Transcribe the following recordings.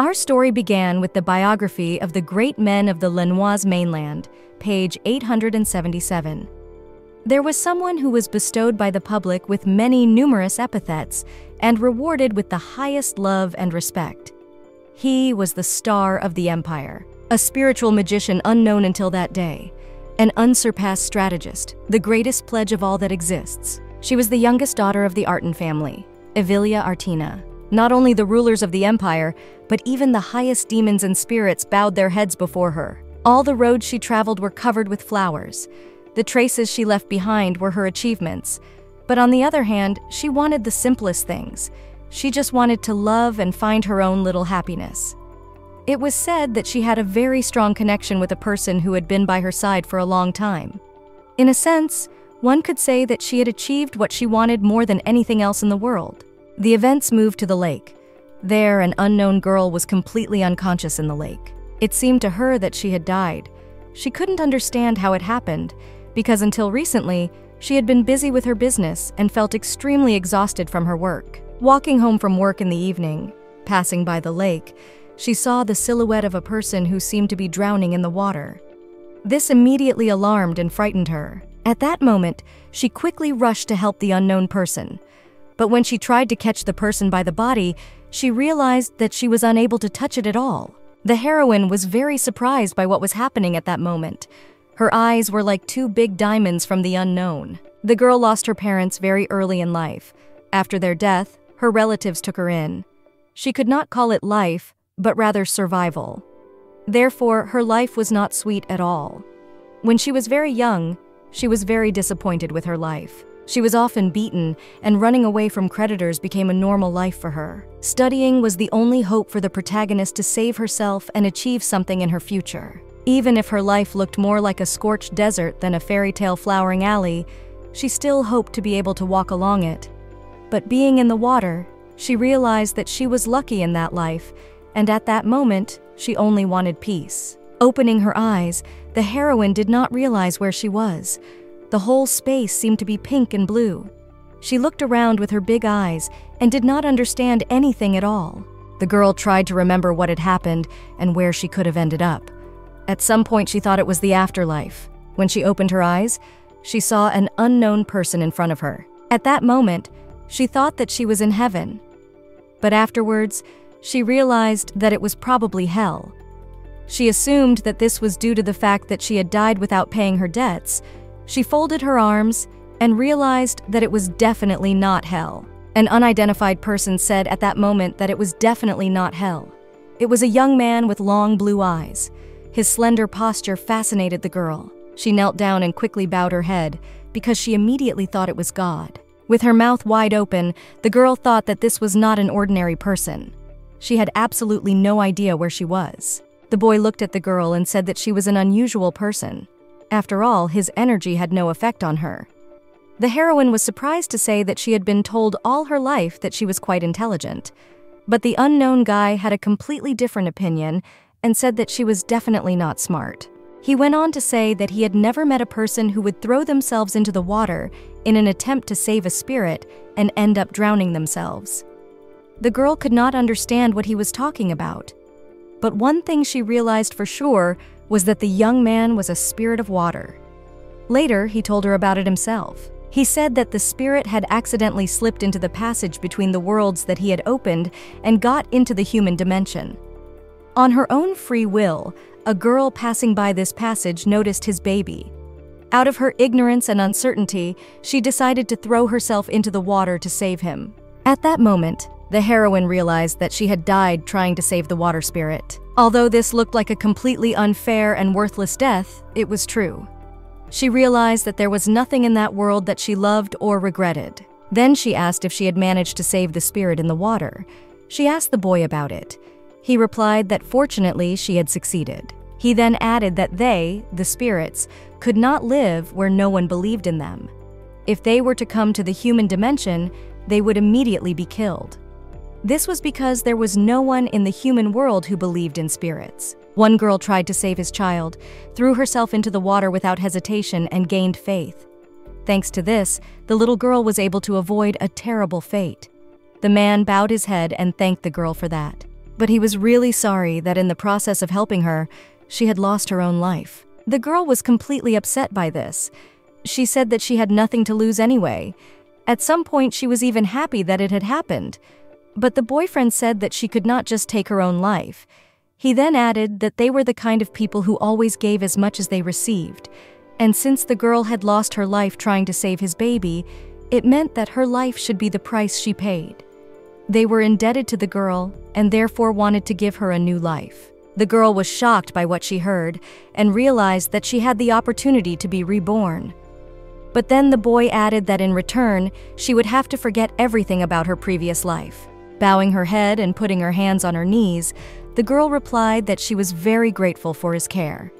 Our story began with the biography of the great men of the Lenoise mainland, page 877. There was someone who was bestowed by the public with many numerous epithets and rewarded with the highest love and respect. He was the star of the empire, a spiritual magician unknown until that day, an unsurpassed strategist, the greatest pledge of all that exists. She was the youngest daughter of the Artin family, Evilia Artina. Not only the rulers of the empire, but even the highest demons and spirits bowed their heads before her. All the roads she traveled were covered with flowers. The traces she left behind were her achievements. But on the other hand, she wanted the simplest things. She just wanted to love and find her own little happiness. It was said that she had a very strong connection with a person who had been by her side for a long time. In a sense, one could say that she had achieved what she wanted more than anything else in the world. The events moved to the lake. There, an unknown girl was completely unconscious in the lake. It seemed to her that she had died. She couldn't understand how it happened, because until recently, she had been busy with her business and felt extremely exhausted from her work. Walking home from work in the evening, passing by the lake, she saw the silhouette of a person who seemed to be drowning in the water. This immediately alarmed and frightened her. At that moment, she quickly rushed to help the unknown person, but when she tried to catch the person by the body, she realized that she was unable to touch it at all. The heroine was very surprised by what was happening at that moment. Her eyes were like two big diamonds from the unknown. The girl lost her parents very early in life. After their death, her relatives took her in. She could not call it life, but rather survival. Therefore, her life was not sweet at all. When she was very young, she was very disappointed with her life. She was often beaten, and running away from creditors became a normal life for her. Studying was the only hope for the protagonist to save herself and achieve something in her future. Even if her life looked more like a scorched desert than a fairy tale flowering alley, she still hoped to be able to walk along it. But being in the water, she realized that she was lucky in that life, and at that moment, she only wanted peace. Opening her eyes, the heroine did not realize where she was. The whole space seemed to be pink and blue. She looked around with her big eyes and did not understand anything at all. The girl tried to remember what had happened and where she could have ended up. At some point, she thought it was the afterlife. When she opened her eyes, she saw an unknown person in front of her. At that moment, she thought that she was in heaven. But afterwards, she realized that it was probably hell. She assumed that this was due to the fact that she had died without paying her debts, she folded her arms and realized that it was definitely not hell. An unidentified person said at that moment that it was definitely not hell. It was a young man with long blue eyes. His slender posture fascinated the girl. She knelt down and quickly bowed her head because she immediately thought it was God. With her mouth wide open, the girl thought that this was not an ordinary person. She had absolutely no idea where she was. The boy looked at the girl and said that she was an unusual person. After all, his energy had no effect on her. The heroine was surprised to say that she had been told all her life that she was quite intelligent. But the unknown guy had a completely different opinion and said that she was definitely not smart. He went on to say that he had never met a person who would throw themselves into the water in an attempt to save a spirit and end up drowning themselves. The girl could not understand what he was talking about. But one thing she realized for sure was that the young man was a spirit of water. Later, he told her about it himself. He said that the spirit had accidentally slipped into the passage between the worlds that he had opened and got into the human dimension. On her own free will, a girl passing by this passage noticed his baby. Out of her ignorance and uncertainty, she decided to throw herself into the water to save him. At that moment, the heroine realized that she had died trying to save the water spirit. Although this looked like a completely unfair and worthless death, it was true. She realized that there was nothing in that world that she loved or regretted. Then she asked if she had managed to save the spirit in the water. She asked the boy about it. He replied that fortunately she had succeeded. He then added that they, the spirits, could not live where no one believed in them. If they were to come to the human dimension, they would immediately be killed. This was because there was no one in the human world who believed in spirits. One girl tried to save his child, threw herself into the water without hesitation, and gained faith. Thanks to this, the little girl was able to avoid a terrible fate. The man bowed his head and thanked the girl for that. but he was really sorry that in the process of helping her, she had lost her own life. The girl was completely upset by this. She said that she had nothing to lose anyway. At some point, she was even happy that it had happened. But the boyfriend said that she could not just take her own life. He then added that they were the kind of people who always gave as much as they received. And since the girl had lost her life trying to save his baby, it meant that her life should be the price she paid. They were indebted to the girl and therefore wanted to give her a new life. The girl was shocked by what she heard and realized that she had the opportunity to be reborn. But then the boy added that in return, she would have to forget everything about her previous life. Bowing her head and putting her hands on her knees, the girl replied that she was very grateful for his care.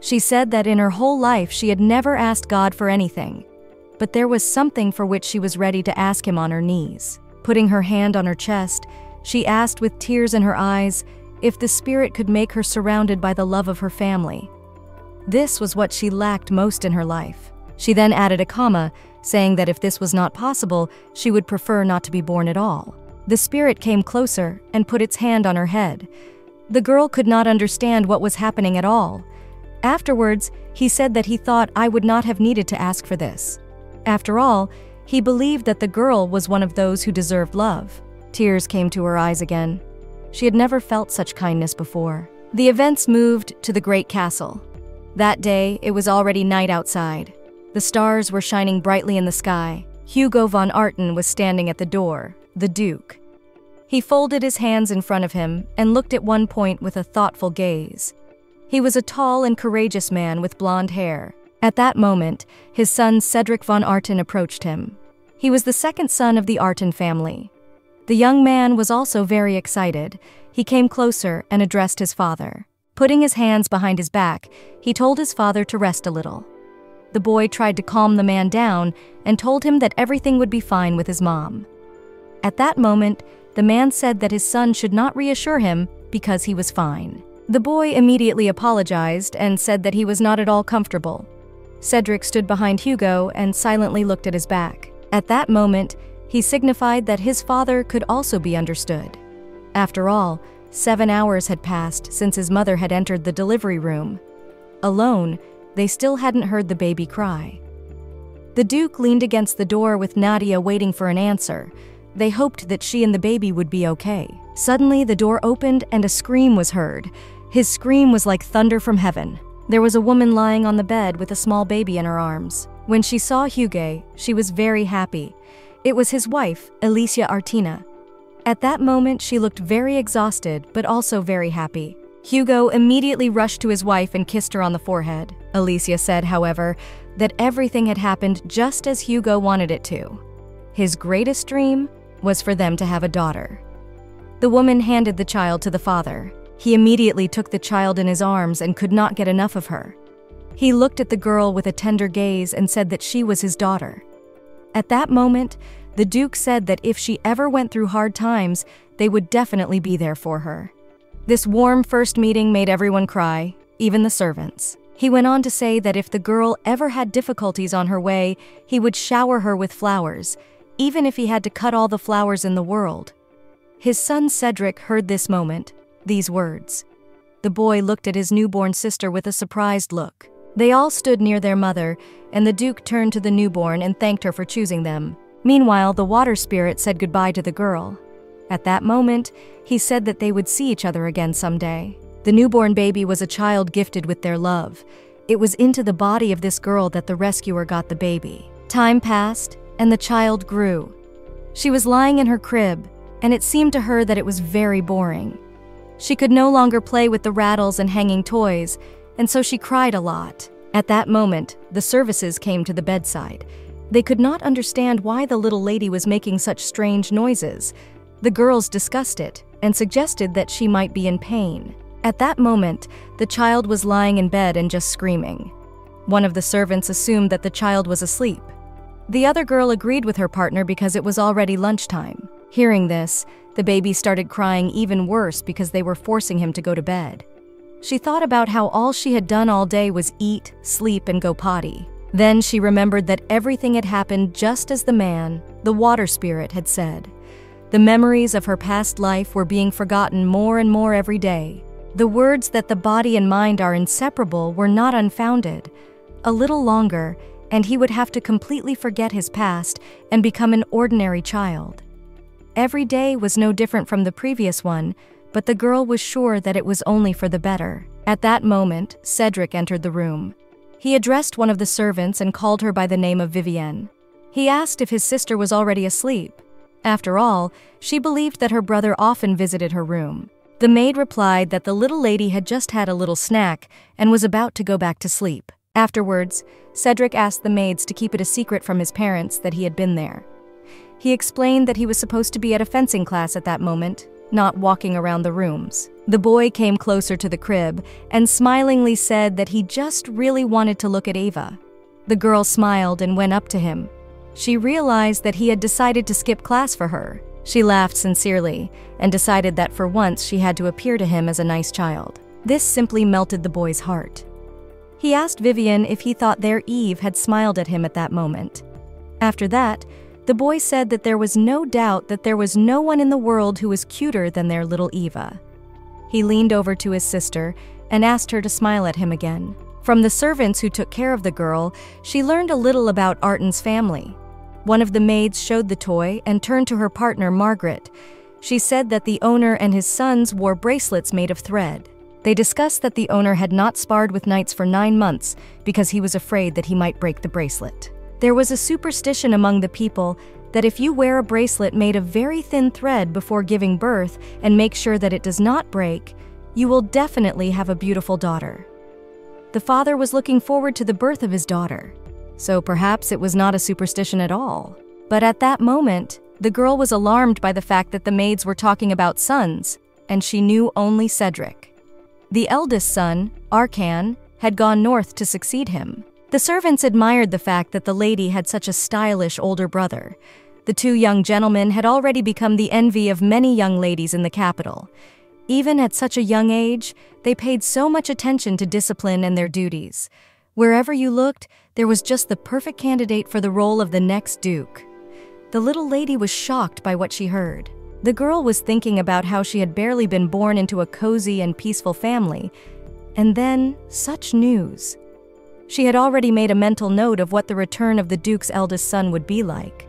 She said that in her whole life she had never asked God for anything, but there was something for which she was ready to ask him on her knees. Putting her hand on her chest, she asked with tears in her eyes if the Spirit could make her surrounded by the love of her family. This was what she lacked most in her life. She then added a comma, saying that if this was not possible, she would prefer not to be born at all. The spirit came closer and put its hand on her head. The girl could not understand what was happening at all. Afterwards, he said that he thought I would not have needed to ask for this. After all, he believed that the girl was one of those who deserved love. Tears came to her eyes again. She had never felt such kindness before. The events moved to the great castle. That day, it was already night outside. The stars were shining brightly in the sky. Hugo von Arten was standing at the door, the Duke. He folded his hands in front of him and looked at one point with a thoughtful gaze. He was a tall and courageous man with blonde hair. At that moment, his son Cedric von Arten approached him. He was the second son of the Arten family. The young man was also very excited. He came closer and addressed his father. Putting his hands behind his back, he told his father to rest a little. The boy tried to calm the man down and told him that everything would be fine with his mom. At that moment, the man said that his son should not reassure him because he was fine. The boy immediately apologized and said that he was not at all comfortable. Cedric stood behind Hugo and silently looked at his back. At that moment, he signified that his father could also be understood. After all, seven hours had passed since his mother had entered the delivery room. Alone, they still hadn't heard the baby cry. The Duke leaned against the door with Nadia waiting for an answer, they hoped that she and the baby would be okay. Suddenly, the door opened and a scream was heard. His scream was like thunder from heaven. There was a woman lying on the bed with a small baby in her arms. When she saw Hugo, she was very happy. It was his wife, Alicia Artina. At that moment, she looked very exhausted, but also very happy. Hugo immediately rushed to his wife and kissed her on the forehead. Alicia said, however, that everything had happened just as Hugo wanted it to. His greatest dream was for them to have a daughter. The woman handed the child to the father. He immediately took the child in his arms and could not get enough of her. He looked at the girl with a tender gaze and said that she was his daughter. At that moment, the Duke said that if she ever went through hard times, they would definitely be there for her. This warm first meeting made everyone cry, even the servants. He went on to say that if the girl ever had difficulties on her way, he would shower her with flowers, even if he had to cut all the flowers in the world. His son Cedric heard this moment, these words. The boy looked at his newborn sister with a surprised look. They all stood near their mother, and the Duke turned to the newborn and thanked her for choosing them. Meanwhile, the water spirit said goodbye to the girl. At that moment, he said that they would see each other again someday. The newborn baby was a child gifted with their love. It was into the body of this girl that the rescuer got the baby. Time passed, and the child grew. She was lying in her crib, and it seemed to her that it was very boring. She could no longer play with the rattles and hanging toys, and so she cried a lot. At that moment, the services came to the bedside. They could not understand why the little lady was making such strange noises. The girls discussed it and suggested that she might be in pain. At that moment, the child was lying in bed and just screaming. One of the servants assumed that the child was asleep. The other girl agreed with her partner because it was already lunchtime. Hearing this, the baby started crying even worse because they were forcing him to go to bed. She thought about how all she had done all day was eat, sleep, and go potty. Then she remembered that everything had happened just as the man, the water spirit, had said. The memories of her past life were being forgotten more and more every day. The words that the body and mind are inseparable were not unfounded. A little longer, and he would have to completely forget his past and become an ordinary child. Every day was no different from the previous one, but the girl was sure that it was only for the better. At that moment, Cedric entered the room. He addressed one of the servants and called her by the name of Vivienne. He asked if his sister was already asleep. After all, she believed that her brother often visited her room. The maid replied that the little lady had just had a little snack and was about to go back to sleep. Afterwards, Cedric asked the maids to keep it a secret from his parents that he had been there. He explained that he was supposed to be at a fencing class at that moment, not walking around the rooms. The boy came closer to the crib and smilingly said that he just really wanted to look at Ava. The girl smiled and went up to him. She realized that he had decided to skip class for her. She laughed sincerely and decided that for once she had to appear to him as a nice child. This simply melted the boy's heart. He asked Vivian if he thought their Eve had smiled at him at that moment. After that, the boy said that there was no doubt that there was no one in the world who was cuter than their little Eva. He leaned over to his sister and asked her to smile at him again. From the servants who took care of the girl, she learned a little about Artan's family. One of the maids showed the toy and turned to her partner, Margaret. She said that the owner and his sons wore bracelets made of thread. They discussed that the owner had not sparred with knights for nine months because he was afraid that he might break the bracelet. There was a superstition among the people that if you wear a bracelet made of very thin thread before giving birth and make sure that it does not break, you will definitely have a beautiful daughter. The father was looking forward to the birth of his daughter, so perhaps it was not a superstition at all. But at that moment, the girl was alarmed by the fact that the maids were talking about sons, and she knew only Cedric. The eldest son, Arkan, had gone north to succeed him. The servants admired the fact that the lady had such a stylish older brother. The two young gentlemen had already become the envy of many young ladies in the capital. Even at such a young age, they paid so much attention to discipline and their duties. Wherever you looked, there was just the perfect candidate for the role of the next duke. The little lady was shocked by what she heard. The girl was thinking about how she had barely been born into a cozy and peaceful family. And then, such news. She had already made a mental note of what the return of the Duke's eldest son would be like.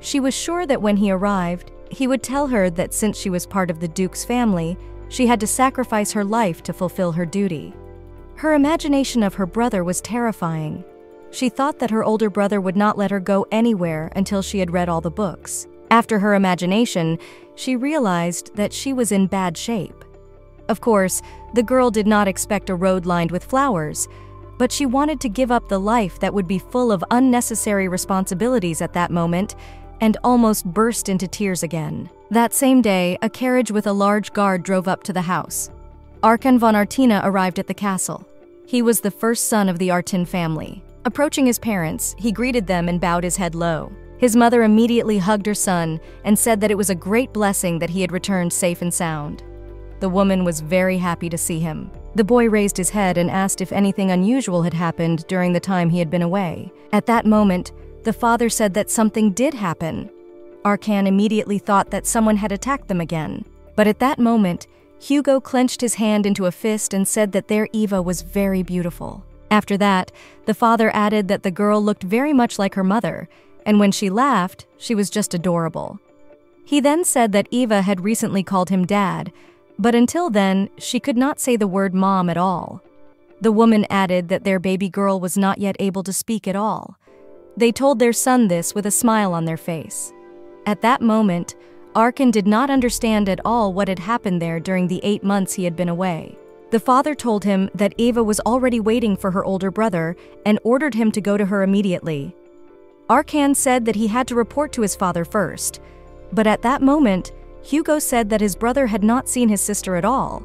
She was sure that when he arrived, he would tell her that since she was part of the Duke's family, she had to sacrifice her life to fulfill her duty. Her imagination of her brother was terrifying. She thought that her older brother would not let her go anywhere until she had read all the books. After her imagination, she realized that she was in bad shape. Of course, the girl did not expect a road lined with flowers, but she wanted to give up the life that would be full of unnecessary responsibilities at that moment and almost burst into tears again. That same day, a carriage with a large guard drove up to the house. Arkan von Artina arrived at the castle. He was the first son of the Artin family. Approaching his parents, he greeted them and bowed his head low. His mother immediately hugged her son and said that it was a great blessing that he had returned safe and sound. The woman was very happy to see him. The boy raised his head and asked if anything unusual had happened during the time he had been away. At that moment, the father said that something did happen. Arkan immediately thought that someone had attacked them again. But at that moment, Hugo clenched his hand into a fist and said that their Eva was very beautiful. After that, the father added that the girl looked very much like her mother, and when she laughed, she was just adorable. He then said that Eva had recently called him dad, but until then, she could not say the word mom at all. The woman added that their baby girl was not yet able to speak at all. They told their son this with a smile on their face. At that moment, Arkan did not understand at all what had happened there during the eight months he had been away. The father told him that Eva was already waiting for her older brother and ordered him to go to her immediately. Arkan said that he had to report to his father first, but at that moment, Hugo said that his brother had not seen his sister at all.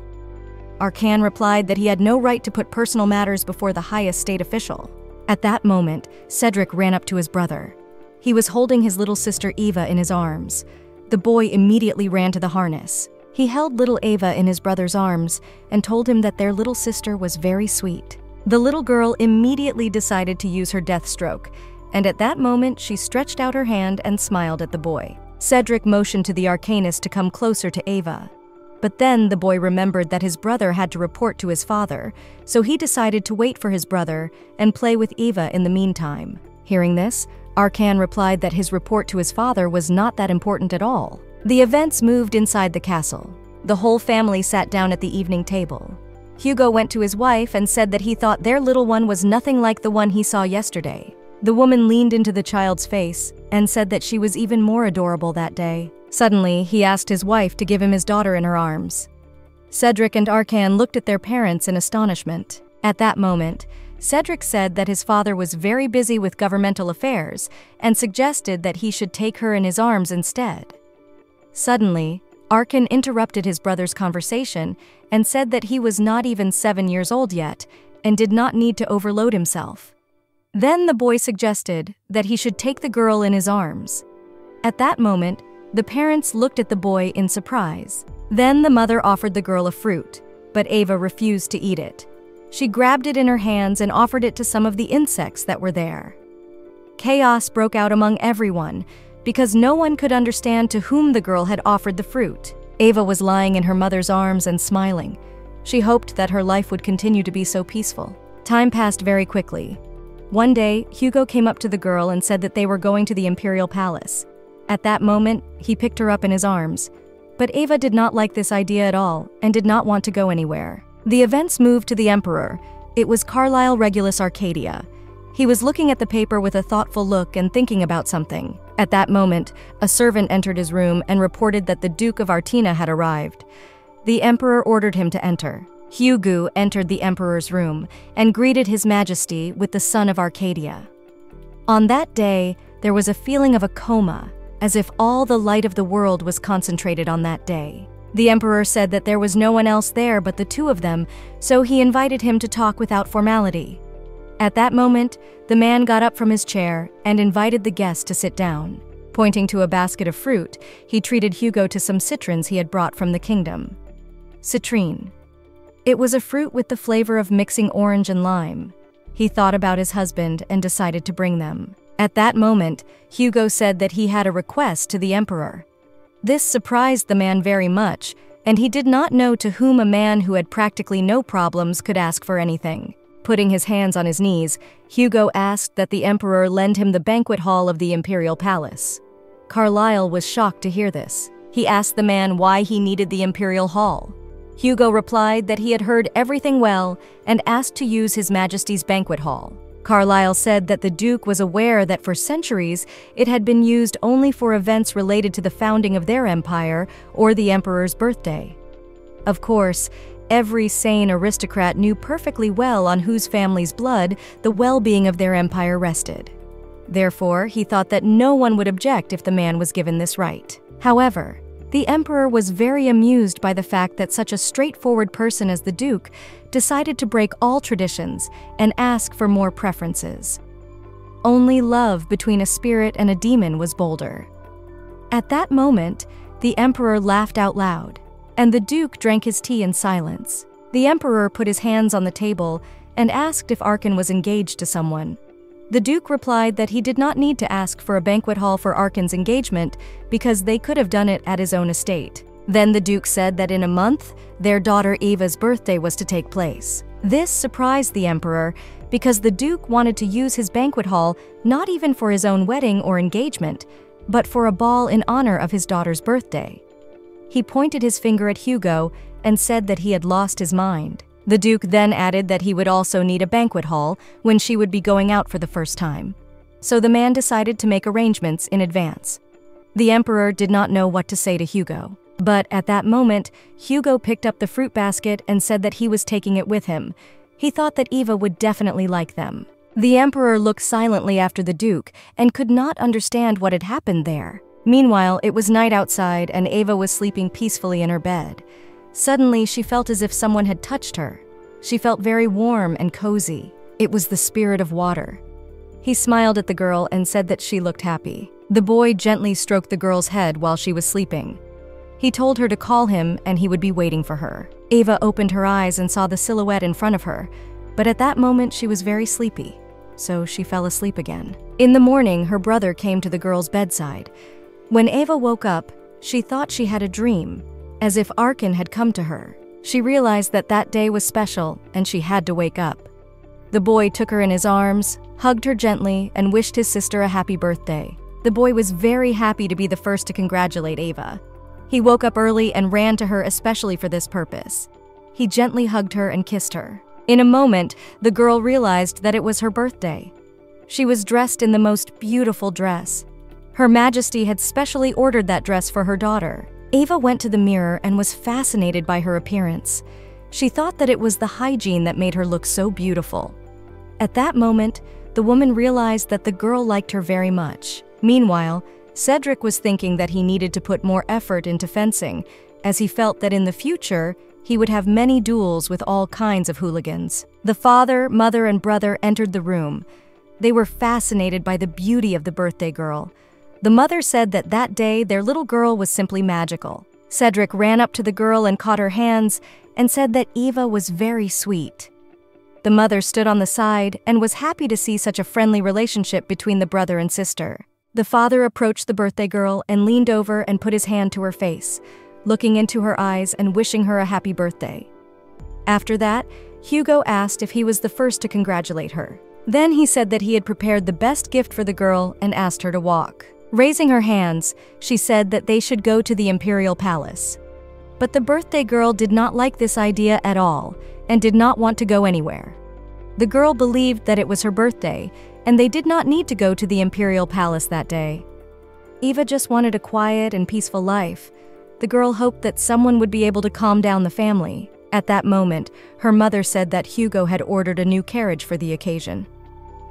Arkan replied that he had no right to put personal matters before the highest state official. At that moment, Cedric ran up to his brother. He was holding his little sister Eva in his arms. The boy immediately ran to the harness. He held little Eva in his brother's arms and told him that their little sister was very sweet. The little girl immediately decided to use her death stroke, and at that moment she stretched out her hand and smiled at the boy. Cedric motioned to the arcanist to come closer to Ava. But then the boy remembered that his brother had to report to his father, so he decided to wait for his brother and play with Eva in the meantime. Hearing this, Arkan replied that his report to his father was not that important at all. The events moved inside the castle. The whole family sat down at the evening table. Hugo went to his wife and said that he thought their little one was nothing like the one he saw yesterday. The woman leaned into the child's face and said that she was even more adorable that day. Suddenly, he asked his wife to give him his daughter in her arms. Cedric and Arkan looked at their parents in astonishment. At that moment, Cedric said that his father was very busy with governmental affairs and suggested that he should take her in his arms instead. Suddenly, Arkan interrupted his brother's conversation and said that he was not even seven years old yet and did not need to overload himself. Then the boy suggested that he should take the girl in his arms. At that moment, the parents looked at the boy in surprise. Then the mother offered the girl a fruit, but Ava refused to eat it. She grabbed it in her hands and offered it to some of the insects that were there. Chaos broke out among everyone because no one could understand to whom the girl had offered the fruit. Ava was lying in her mother's arms and smiling. She hoped that her life would continue to be so peaceful. Time passed very quickly. One day, Hugo came up to the girl and said that they were going to the Imperial Palace. At that moment, he picked her up in his arms. But Ava did not like this idea at all and did not want to go anywhere. The events moved to the Emperor. It was Carlisle Regulus Arcadia. He was looking at the paper with a thoughtful look and thinking about something. At that moment, a servant entered his room and reported that the Duke of Artina had arrived. The Emperor ordered him to enter. Hugo entered the Emperor's room and greeted His Majesty with the sun of Arcadia. On that day, there was a feeling of a coma as if all the light of the world was concentrated on that day. The emperor said that there was no one else there but the two of them, so he invited him to talk without formality. At that moment, the man got up from his chair and invited the guest to sit down. Pointing to a basket of fruit, he treated Hugo to some citrons he had brought from the kingdom. Citrine. It was a fruit with the flavor of mixing orange and lime. He thought about his husband and decided to bring them. At that moment, Hugo said that he had a request to the emperor. This surprised the man very much, and he did not know to whom a man who had practically no problems could ask for anything. Putting his hands on his knees, Hugo asked that the emperor lend him the banquet hall of the imperial palace. Carlyle was shocked to hear this. He asked the man why he needed the imperial hall. Hugo replied that he had heard everything well and asked to use His Majesty's banquet hall. Carlyle said that the Duke was aware that for centuries it had been used only for events related to the founding of their empire or the Emperor's birthday. Of course, every sane aristocrat knew perfectly well on whose family's blood the well being of their empire rested. Therefore, he thought that no one would object if the man was given this right. However, the emperor was very amused by the fact that such a straightforward person as the duke decided to break all traditions and ask for more preferences. Only love between a spirit and a demon was bolder. At that moment, the emperor laughed out loud, and the duke drank his tea in silence. The emperor put his hands on the table and asked if Arkan was engaged to someone. The Duke replied that he did not need to ask for a banquet hall for Arkan's engagement because they could have done it at his own estate. Then the Duke said that in a month, their daughter Eva's birthday was to take place. This surprised the Emperor because the Duke wanted to use his banquet hall not even for his own wedding or engagement, but for a ball in honor of his daughter's birthday. He pointed his finger at Hugo and said that he had lost his mind. The Duke then added that he would also need a banquet hall when she would be going out for the first time. So the man decided to make arrangements in advance. The Emperor did not know what to say to Hugo. But at that moment, Hugo picked up the fruit basket and said that he was taking it with him. He thought that Eva would definitely like them. The Emperor looked silently after the Duke and could not understand what had happened there. Meanwhile, it was night outside and Eva was sleeping peacefully in her bed. Suddenly, she felt as if someone had touched her. She felt very warm and cozy. It was the spirit of water. He smiled at the girl and said that she looked happy. The boy gently stroked the girl's head while she was sleeping. He told her to call him and he would be waiting for her. Ava opened her eyes and saw the silhouette in front of her, but at that moment she was very sleepy, so she fell asleep again. In the morning, her brother came to the girl's bedside. When Eva woke up, she thought she had a dream, as if Arkan had come to her. She realized that that day was special and she had to wake up. The boy took her in his arms, hugged her gently, and wished his sister a happy birthday. The boy was very happy to be the first to congratulate Ava. He woke up early and ran to her especially for this purpose. He gently hugged her and kissed her. In a moment, the girl realized that it was her birthday. She was dressed in the most beautiful dress. Her Majesty had specially ordered that dress for her daughter. Ava went to the mirror and was fascinated by her appearance. She thought that it was the hygiene that made her look so beautiful. At that moment, the woman realized that the girl liked her very much. Meanwhile, Cedric was thinking that he needed to put more effort into fencing, as he felt that in the future, he would have many duels with all kinds of hooligans. The father, mother, and brother entered the room. They were fascinated by the beauty of the birthday girl. The mother said that that day their little girl was simply magical. Cedric ran up to the girl and caught her hands and said that Eva was very sweet. The mother stood on the side and was happy to see such a friendly relationship between the brother and sister. The father approached the birthday girl and leaned over and put his hand to her face, looking into her eyes and wishing her a happy birthday. After that, Hugo asked if he was the first to congratulate her. Then he said that he had prepared the best gift for the girl and asked her to walk. Raising her hands, she said that they should go to the imperial palace. But the birthday girl did not like this idea at all and did not want to go anywhere. The girl believed that it was her birthday, and they did not need to go to the imperial palace that day. Eva just wanted a quiet and peaceful life. The girl hoped that someone would be able to calm down the family. At that moment, her mother said that Hugo had ordered a new carriage for the occasion.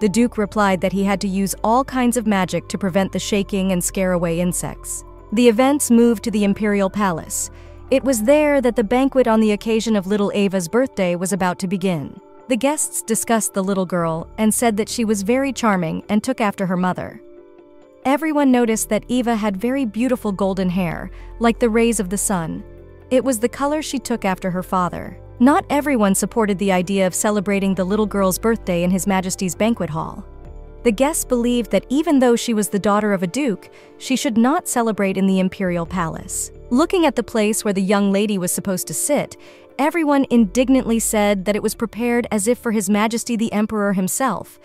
The Duke replied that he had to use all kinds of magic to prevent the shaking and scare away insects. The events moved to the Imperial Palace. It was there that the banquet on the occasion of little Ava's birthday was about to begin. The guests discussed the little girl and said that she was very charming and took after her mother. Everyone noticed that Eva had very beautiful golden hair, like the rays of the sun. It was the color she took after her father. Not everyone supported the idea of celebrating the little girl's birthday in His Majesty's banquet hall. The guests believed that even though she was the daughter of a duke, she should not celebrate in the imperial palace. Looking at the place where the young lady was supposed to sit, everyone indignantly said that it was prepared as if for His Majesty the Emperor himself.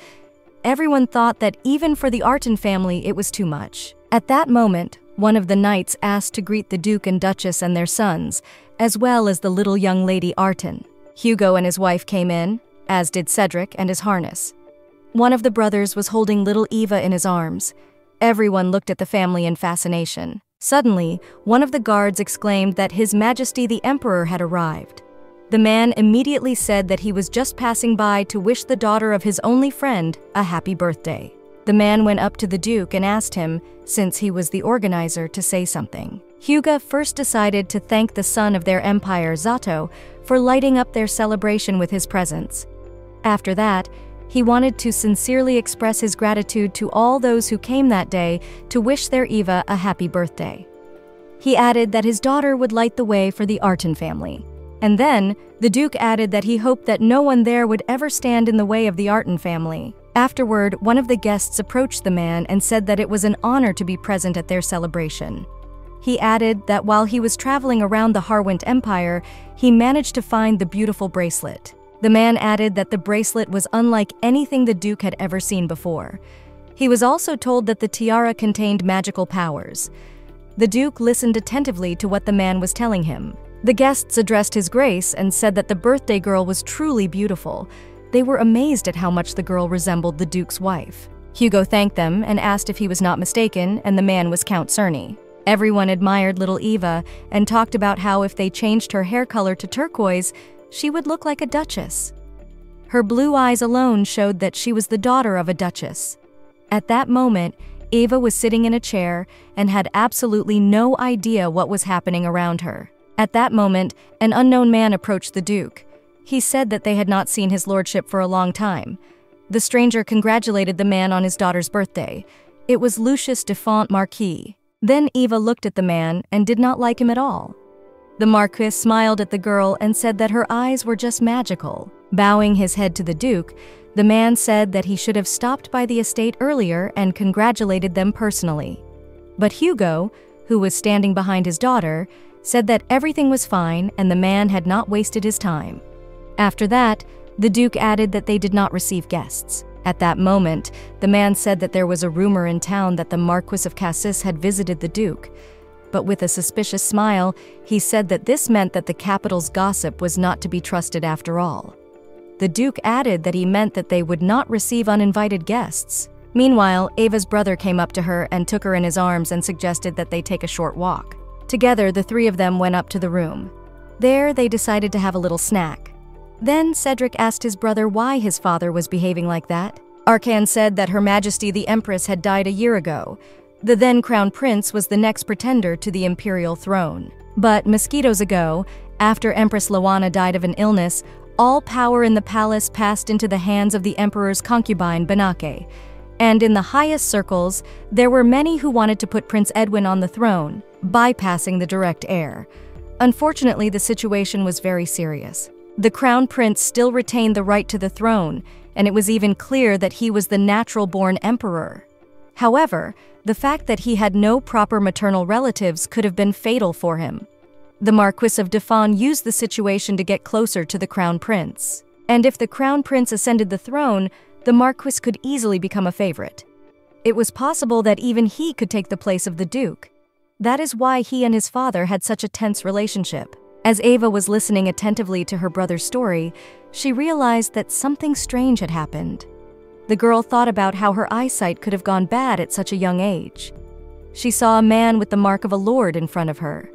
Everyone thought that even for the Artin family, it was too much. At that moment, one of the knights asked to greet the Duke and Duchess and their sons, as well as the little young lady Artin. Hugo and his wife came in, as did Cedric and his harness. One of the brothers was holding little Eva in his arms. Everyone looked at the family in fascination. Suddenly, one of the guards exclaimed that His Majesty the Emperor had arrived. The man immediately said that he was just passing by to wish the daughter of his only friend a happy birthday. The man went up to the Duke and asked him, since he was the organizer, to say something. Hugo first decided to thank the sun of their empire, Zato, for lighting up their celebration with his presence. After that, he wanted to sincerely express his gratitude to all those who came that day to wish their Eva a happy birthday. He added that his daughter would light the way for the Artin family. And then, the Duke added that he hoped that no one there would ever stand in the way of the Artin family. Afterward, one of the guests approached the man and said that it was an honor to be present at their celebration. He added that while he was traveling around the Harwint Empire, he managed to find the beautiful bracelet. The man added that the bracelet was unlike anything the Duke had ever seen before. He was also told that the tiara contained magical powers. The Duke listened attentively to what the man was telling him. The guests addressed His Grace and said that the birthday girl was truly beautiful. They were amazed at how much the girl resembled the Duke's wife. Hugo thanked them and asked if he was not mistaken, and the man was Count Cerny. Everyone admired little Eva and talked about how if they changed her hair color to turquoise, she would look like a duchess. Her blue eyes alone showed that she was the daughter of a duchess. At that moment, Eva was sitting in a chair and had absolutely no idea what was happening around her. At that moment, an unknown man approached the Duke. He said that they had not seen his lordship for a long time. The stranger congratulated the man on his daughter's birthday. It was Lucius de Font Marquis. Then Eva looked at the man and did not like him at all. The Marquis smiled at the girl and said that her eyes were just magical. Bowing his head to the Duke, the man said that he should have stopped by the estate earlier and congratulated them personally. But Hugo, who was standing behind his daughter, said that everything was fine and the man had not wasted his time. After that, the Duke added that they did not receive guests. At that moment, the man said that there was a rumor in town that the Marquis of Cassis had visited the Duke. But with a suspicious smile, he said that this meant that the capital's gossip was not to be trusted after all. The Duke added that he meant that they would not receive uninvited guests. Meanwhile, Ava's brother came up to her and took her in his arms and suggested that they take a short walk. Together, the three of them went up to the room. There, they decided to have a little snack. Then Cedric asked his brother why his father was behaving like that. Arkan said that Her Majesty the Empress had died a year ago. The then crown prince was the next pretender to the imperial throne. But mosquitoes ago, after Empress Loana died of an illness, all power in the palace passed into the hands of the emperor's concubine, Banake. And in the highest circles, there were many who wanted to put Prince Edwin on the throne, bypassing the direct heir. Unfortunately, the situation was very serious. The crown prince still retained the right to the throne, and it was even clear that he was the natural born emperor. However, the fact that he had no proper maternal relatives could have been fatal for him. The Marquis of Defon used the situation to get closer to the crown prince. And if the crown prince ascended the throne, the Marquis could easily become a favorite. It was possible that even he could take the place of the Duke. That is why he and his father had such a tense relationship. As Ava was listening attentively to her brother's story, she realized that something strange had happened. The girl thought about how her eyesight could have gone bad at such a young age. She saw a man with the mark of a lord in front of her.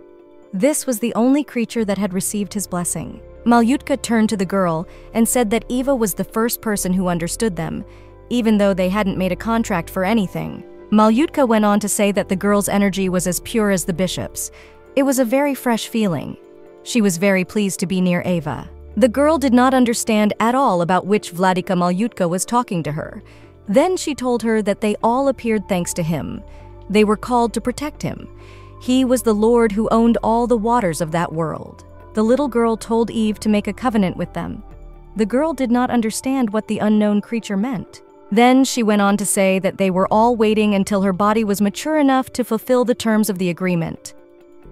This was the only creature that had received his blessing. Malyutka turned to the girl and said that Eva was the first person who understood them, even though they hadn't made a contract for anything. Malyutka went on to say that the girl's energy was as pure as the bishop's. It was a very fresh feeling. She was very pleased to be near Ava. The girl did not understand at all about which Vladika Malyutka was talking to her. Then she told her that they all appeared thanks to him. They were called to protect him. He was the Lord who owned all the waters of that world. The little girl told Eve to make a covenant with them. The girl did not understand what the unknown creature meant. Then she went on to say that they were all waiting until her body was mature enough to fulfill the terms of the agreement.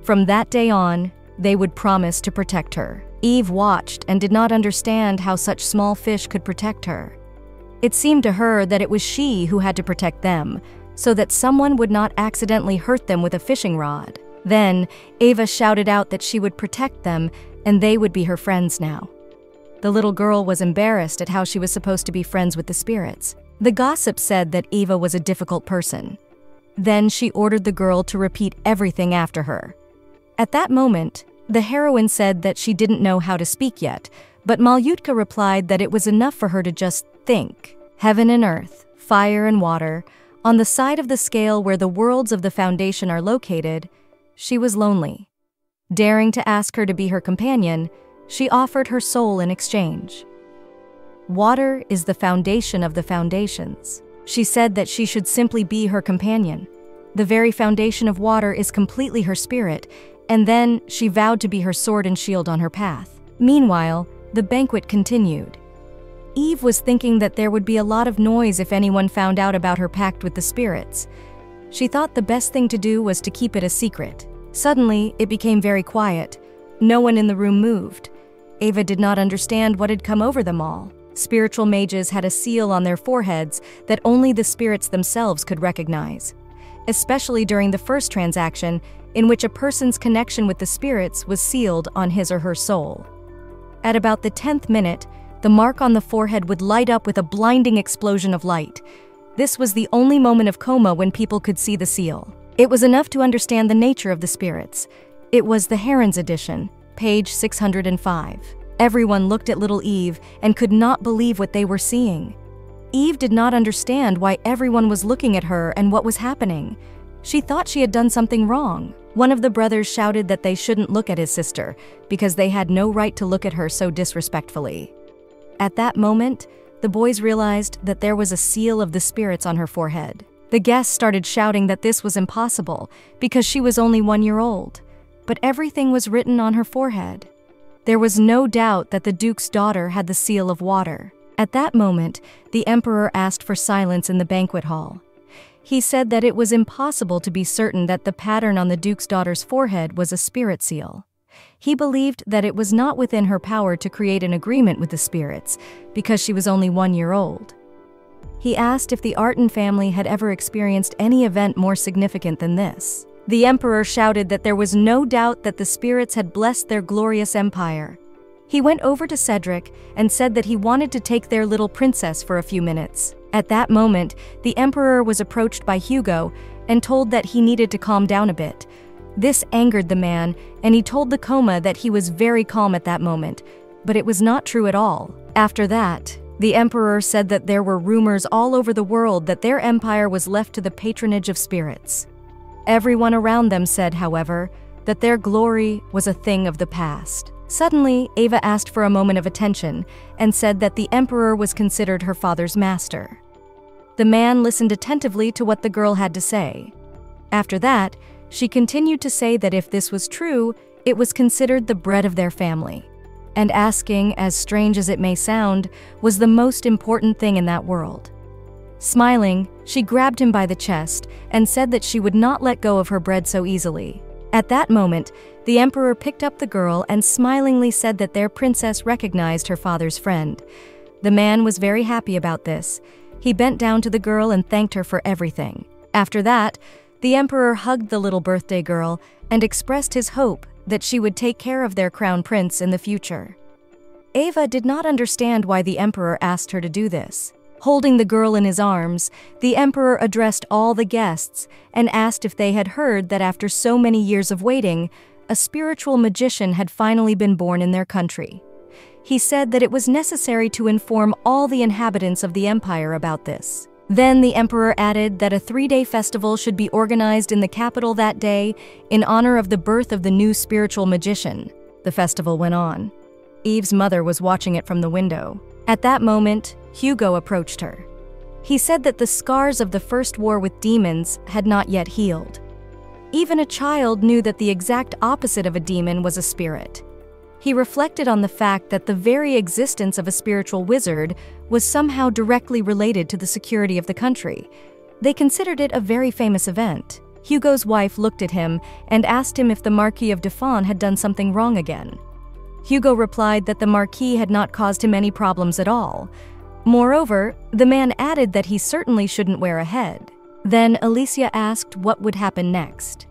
From that day on, they would promise to protect her. Eve watched and did not understand how such small fish could protect her. It seemed to her that it was she who had to protect them, so that someone would not accidentally hurt them with a fishing rod. Then, Ava shouted out that she would protect them and they would be her friends now. The little girl was embarrassed at how she was supposed to be friends with the spirits. The gossip said that Eva was a difficult person. Then she ordered the girl to repeat everything after her. At that moment, the heroine said that she didn't know how to speak yet, but Malyutka replied that it was enough for her to just think. Heaven and earth, fire and water, on the side of the scale where the worlds of the Foundation are located, she was lonely. Daring to ask her to be her companion, she offered her soul in exchange. Water is the foundation of the foundations. She said that she should simply be her companion. The very foundation of water is completely her spirit, and then she vowed to be her sword and shield on her path. Meanwhile, the banquet continued. Eve was thinking that there would be a lot of noise if anyone found out about her pact with the spirits. She thought the best thing to do was to keep it a secret. Suddenly, it became very quiet. No one in the room moved. Ava did not understand what had come over them all. Spiritual mages had a seal on their foreheads that only the spirits themselves could recognize. Especially during the first transaction, in which a person's connection with the spirits was sealed on his or her soul. At about the 10th minute, the mark on the forehead would light up with a blinding explosion of light. This was the only moment of coma when people could see the seal. It was enough to understand the nature of the spirits. It was the Heron's edition, page 605. Everyone looked at little Eve and could not believe what they were seeing. Eve did not understand why everyone was looking at her and what was happening. She thought she had done something wrong. One of the brothers shouted that they shouldn't look at his sister because they had no right to look at her so disrespectfully. At that moment, the boys realized that there was a seal of the spirits on her forehead. The guests started shouting that this was impossible because she was only one year old, but everything was written on her forehead. There was no doubt that the Duke's daughter had the seal of water. At that moment, the Emperor asked for silence in the banquet hall. He said that it was impossible to be certain that the pattern on the Duke's daughter's forehead was a spirit seal. He believed that it was not within her power to create an agreement with the spirits because she was only one year old. He asked if the Arton family had ever experienced any event more significant than this. The emperor shouted that there was no doubt that the spirits had blessed their glorious empire. He went over to Cedric and said that he wanted to take their little princess for a few minutes. At that moment, the Emperor was approached by Hugo and told that he needed to calm down a bit. This angered the man, and he told the coma that he was very calm at that moment, but it was not true at all. After that, the Emperor said that there were rumors all over the world that their empire was left to the patronage of spirits. Everyone around them said, however, that their glory was a thing of the past. Suddenly, Ava asked for a moment of attention and said that the Emperor was considered her father's master. The man listened attentively to what the girl had to say. After that, she continued to say that if this was true, it was considered the bread of their family. And asking, as strange as it may sound, was the most important thing in that world. Smiling, she grabbed him by the chest and said that she would not let go of her bread so easily. At that moment, the emperor picked up the girl and smilingly said that their princess recognized her father's friend. The man was very happy about this. He bent down to the girl and thanked her for everything. After that, the emperor hugged the little birthday girl and expressed his hope that she would take care of their crown prince in the future. Ava did not understand why the emperor asked her to do this. Holding the girl in his arms, the emperor addressed all the guests and asked if they had heard that after so many years of waiting, a spiritual magician had finally been born in their country. He said that it was necessary to inform all the inhabitants of the empire about this. Then the emperor added that a three-day festival should be organized in the capital that day in honor of the birth of the new spiritual magician. The festival went on. Eve's mother was watching it from the window. At that moment, Hugo approached her. He said that the scars of the first war with demons had not yet healed. Even a child knew that the exact opposite of a demon was a spirit. He reflected on the fact that the very existence of a spiritual wizard was somehow directly related to the security of the country. They considered it a very famous event. Hugo's wife looked at him and asked him if the Marquis of Defon had done something wrong again. Hugo replied that the Marquis had not caused him any problems at all. Moreover, the man added that he certainly shouldn't wear a head. Then Alicia asked what would happen next.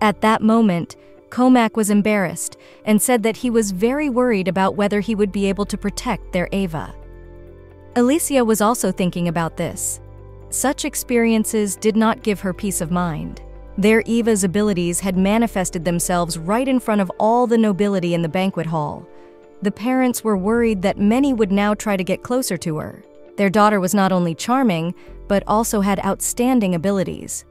At that moment, Comac was embarrassed and said that he was very worried about whether he would be able to protect their Ava. Alicia was also thinking about this. Such experiences did not give her peace of mind. Their Eva's abilities had manifested themselves right in front of all the nobility in the banquet hall. The parents were worried that many would now try to get closer to her. Their daughter was not only charming, but also had outstanding abilities.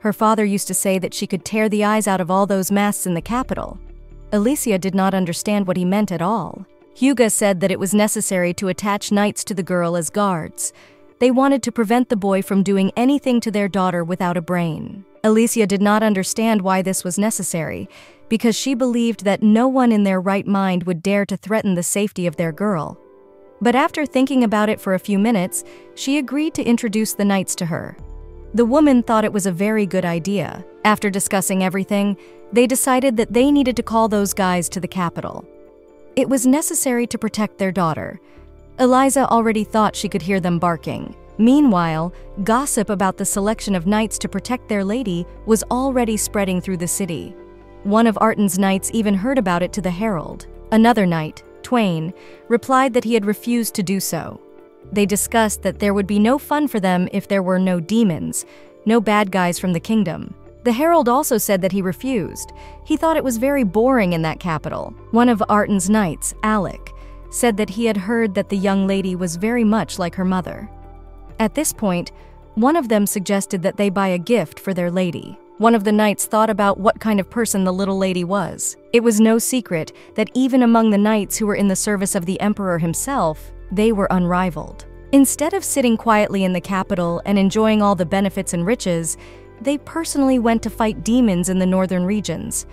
Her father used to say that she could tear the eyes out of all those masks in the capital. Alicia did not understand what he meant at all. Hugo said that it was necessary to attach knights to the girl as guards. They wanted to prevent the boy from doing anything to their daughter without a brain. Alicia did not understand why this was necessary, because she believed that no one in their right mind would dare to threaten the safety of their girl. But after thinking about it for a few minutes, she agreed to introduce the knights to her. The woman thought it was a very good idea. After discussing everything, they decided that they needed to call those guys to the capital. It was necessary to protect their daughter. Eliza already thought she could hear them barking. Meanwhile, gossip about the selection of knights to protect their lady was already spreading through the city. One of Arton's knights even heard about it to the herald. Another knight, Twain, replied that he had refused to do so. They discussed that there would be no fun for them if there were no demons, no bad guys from the kingdom. The herald also said that he refused. He thought it was very boring in that capital. One of Arton's knights, Alec, said that he had heard that the young lady was very much like her mother. At this point, one of them suggested that they buy a gift for their lady. One of the knights thought about what kind of person the little lady was. It was no secret that even among the knights who were in the service of the emperor himself, they were unrivaled. Instead of sitting quietly in the capital and enjoying all the benefits and riches, they personally went to fight demons in the northern regions.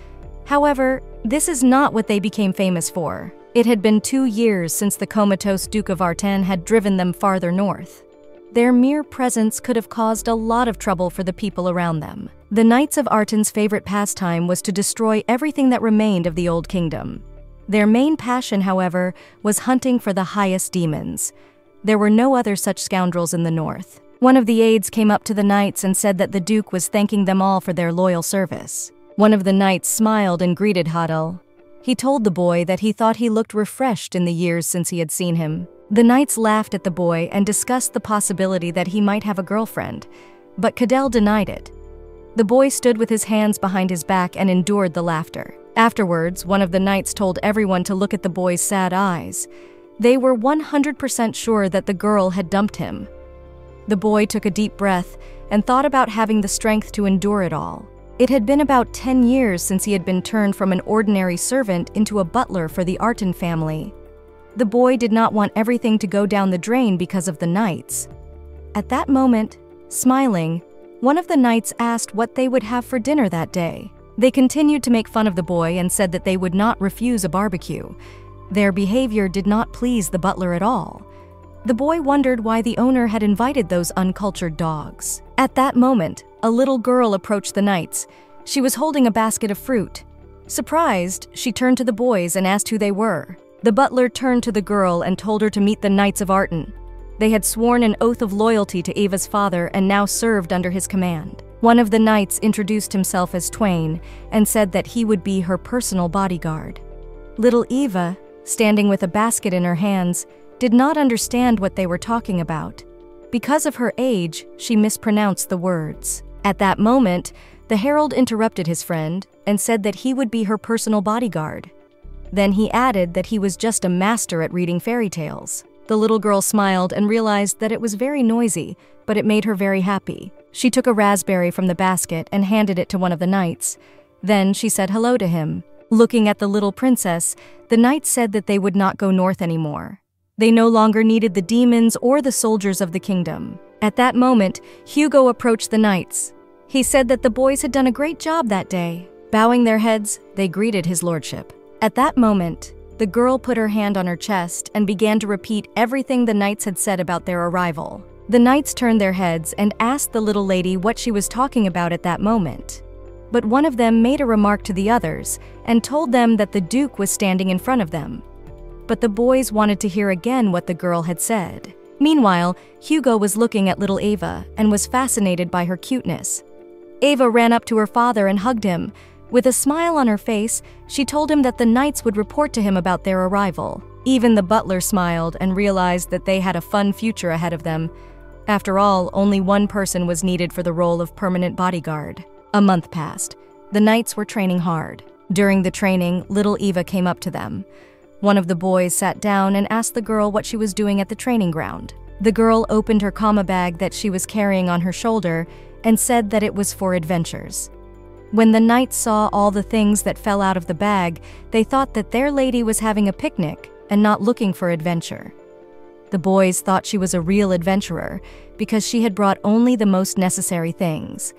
However, this is not what they became famous for. It had been two years since the comatose Duke of Artan had driven them farther north. Their mere presence could have caused a lot of trouble for the people around them. The Knights of Arten's favorite pastime was to destroy everything that remained of the Old Kingdom. Their main passion, however, was hunting for the highest demons. There were no other such scoundrels in the north. One of the aides came up to the knights and said that the Duke was thanking them all for their loyal service. One of the knights smiled and greeted Hadal. He told the boy that he thought he looked refreshed in the years since he had seen him. The knights laughed at the boy and discussed the possibility that he might have a girlfriend, but Cadell denied it. The boy stood with his hands behind his back and endured the laughter. Afterwards, one of the knights told everyone to look at the boy's sad eyes. They were 100% sure that the girl had dumped him. The boy took a deep breath and thought about having the strength to endure it all. It had been about 10 years since he had been turned from an ordinary servant into a butler for the Arten family. The boy did not want everything to go down the drain because of the knights. At that moment, smiling, one of the knights asked what they would have for dinner that day. They continued to make fun of the boy and said that they would not refuse a barbecue. Their behavior did not please the butler at all. The boy wondered why the owner had invited those uncultured dogs. At that moment, a little girl approached the knights. She was holding a basket of fruit. Surprised, she turned to the boys and asked who they were. The butler turned to the girl and told her to meet the Knights of Arten. They had sworn an oath of loyalty to Ava's father and now served under his command. One of the knights introduced himself as Twain and said that he would be her personal bodyguard. Little Eva, standing with a basket in her hands, did not understand what they were talking about. Because of her age, she mispronounced the words. At that moment, the herald interrupted his friend and said that he would be her personal bodyguard. Then he added that he was just a master at reading fairy tales. The little girl smiled and realized that it was very noisy, but it made her very happy. She took a raspberry from the basket and handed it to one of the knights. Then she said hello to him. Looking at the little princess, the knights said that they would not go north anymore. They no longer needed the demons or the soldiers of the kingdom. At that moment, Hugo approached the knights. He said that the boys had done a great job that day. Bowing their heads, they greeted his lordship. At that moment, the girl put her hand on her chest and began to repeat everything the knights had said about their arrival. The knights turned their heads and asked the little lady what she was talking about at that moment. But one of them made a remark to the others and told them that the Duke was standing in front of them. But the boys wanted to hear again what the girl had said. Meanwhile, Hugo was looking at little Ava and was fascinated by her cuteness. Ava ran up to her father and hugged him, with a smile on her face, she told him that the knights would report to him about their arrival. Even the butler smiled and realized that they had a fun future ahead of them. After all, only one person was needed for the role of permanent bodyguard. A month passed. The knights were training hard. During the training, little Eva came up to them. One of the boys sat down and asked the girl what she was doing at the training ground. The girl opened her kama bag that she was carrying on her shoulder and said that it was for adventures. When the knights saw all the things that fell out of the bag, they thought that their lady was having a picnic and not looking for adventure. The boys thought she was a real adventurer because she had brought only the most necessary things.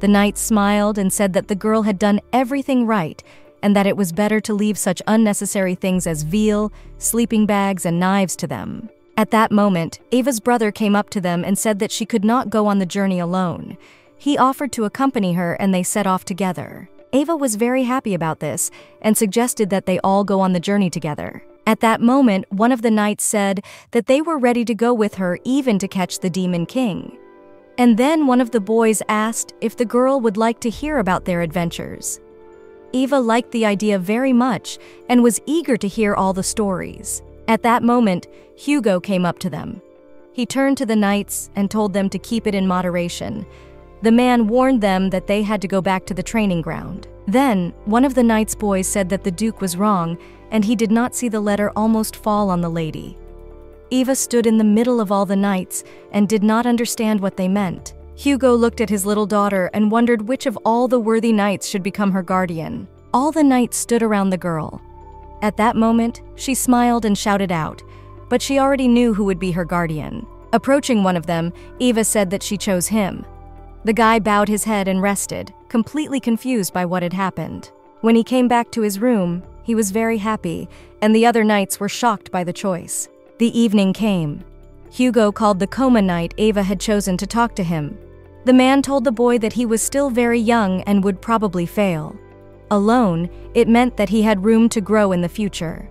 The knights smiled and said that the girl had done everything right and that it was better to leave such unnecessary things as veal, sleeping bags, and knives to them. At that moment, Ava's brother came up to them and said that she could not go on the journey alone. He offered to accompany her and they set off together. Ava was very happy about this and suggested that they all go on the journey together. At that moment, one of the knights said that they were ready to go with her even to catch the Demon King. And then one of the boys asked if the girl would like to hear about their adventures. Eva liked the idea very much and was eager to hear all the stories. At that moment, Hugo came up to them. He turned to the knights and told them to keep it in moderation, the man warned them that they had to go back to the training ground. Then, one of the knight's boys said that the Duke was wrong, and he did not see the letter almost fall on the lady. Eva stood in the middle of all the knights and did not understand what they meant. Hugo looked at his little daughter and wondered which of all the worthy knights should become her guardian. All the knights stood around the girl. At that moment, she smiled and shouted out, but she already knew who would be her guardian. Approaching one of them, Eva said that she chose him. The guy bowed his head and rested, completely confused by what had happened. When he came back to his room, he was very happy, and the other knights were shocked by the choice. The evening came. Hugo called the coma knight Ava had chosen to talk to him. The man told the boy that he was still very young and would probably fail. Alone, it meant that he had room to grow in the future.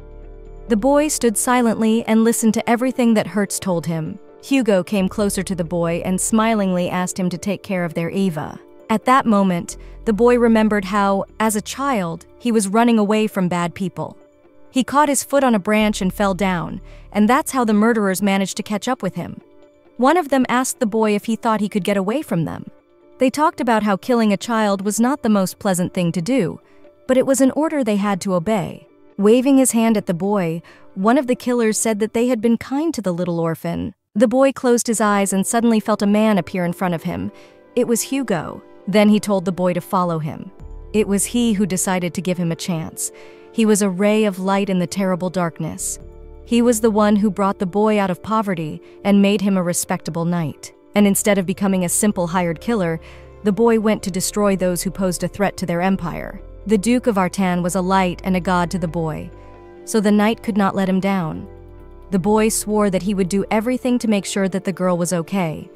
The boy stood silently and listened to everything that Hertz told him. Hugo came closer to the boy and smilingly asked him to take care of their Eva. At that moment, the boy remembered how, as a child, he was running away from bad people. He caught his foot on a branch and fell down, and that's how the murderers managed to catch up with him. One of them asked the boy if he thought he could get away from them. They talked about how killing a child was not the most pleasant thing to do, but it was an order they had to obey. Waving his hand at the boy, one of the killers said that they had been kind to the little orphan. The boy closed his eyes and suddenly felt a man appear in front of him. It was Hugo. Then he told the boy to follow him. It was he who decided to give him a chance. He was a ray of light in the terrible darkness. He was the one who brought the boy out of poverty and made him a respectable knight. And instead of becoming a simple hired killer, the boy went to destroy those who posed a threat to their empire. The Duke of Artan was a light and a god to the boy, so the knight could not let him down. The boy swore that he would do everything to make sure that the girl was okay.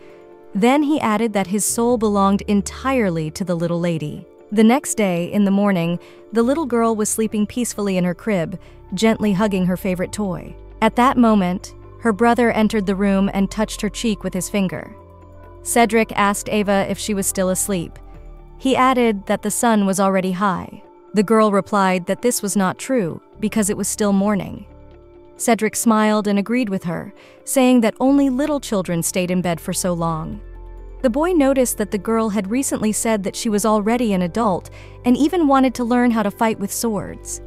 Then he added that his soul belonged entirely to the little lady. The next day, in the morning, the little girl was sleeping peacefully in her crib, gently hugging her favorite toy. At that moment, her brother entered the room and touched her cheek with his finger. Cedric asked Ava if she was still asleep. He added that the sun was already high. The girl replied that this was not true because it was still morning. Cedric smiled and agreed with her, saying that only little children stayed in bed for so long. The boy noticed that the girl had recently said that she was already an adult and even wanted to learn how to fight with swords.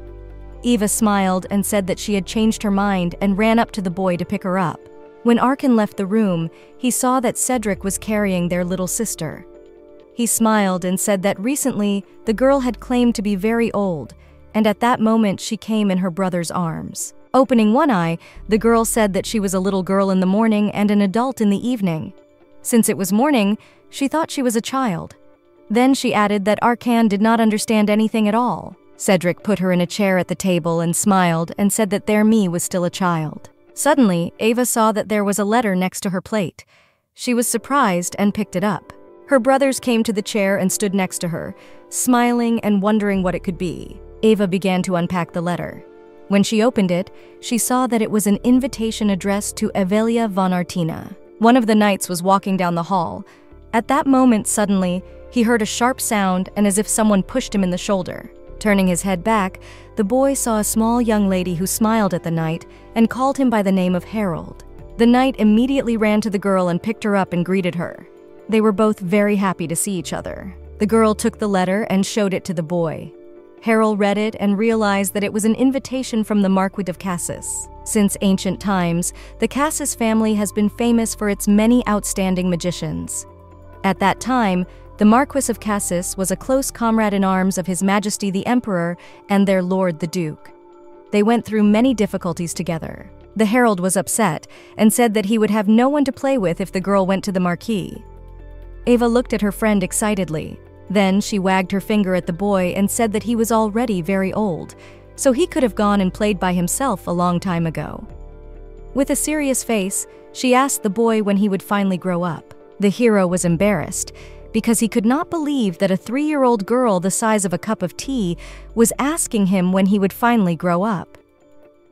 Eva smiled and said that she had changed her mind and ran up to the boy to pick her up. When Arkan left the room, he saw that Cedric was carrying their little sister. He smiled and said that recently the girl had claimed to be very old, and at that moment she came in her brother's arms. Opening one eye, the girl said that she was a little girl in the morning and an adult in the evening. Since it was morning, she thought she was a child. Then she added that Arkan did not understand anything at all. Cedric put her in a chair at the table and smiled and said that their me was still a child. Suddenly, Ava saw that there was a letter next to her plate. She was surprised and picked it up. Her brothers came to the chair and stood next to her, smiling and wondering what it could be. Ava began to unpack the letter. When she opened it, she saw that it was an invitation addressed to Evelia von Artina. One of the knights was walking down the hall. At that moment, suddenly, he heard a sharp sound and as if someone pushed him in the shoulder. Turning his head back, the boy saw a small young lady who smiled at the knight and called him by the name of Harold. The knight immediately ran to the girl and picked her up and greeted her. They were both very happy to see each other. The girl took the letter and showed it to the boy. Harold read it and realized that it was an invitation from the Marquis of Cassis. Since ancient times, the Cassis family has been famous for its many outstanding magicians. At that time, the Marquis of Cassis was a close comrade in arms of His Majesty the Emperor and their Lord the Duke. They went through many difficulties together. The herald was upset and said that he would have no one to play with if the girl went to the Marquis. Ava looked at her friend excitedly. Then she wagged her finger at the boy and said that he was already very old, so he could have gone and played by himself a long time ago. With a serious face, she asked the boy when he would finally grow up. The hero was embarrassed because he could not believe that a three year old girl the size of a cup of tea was asking him when he would finally grow up.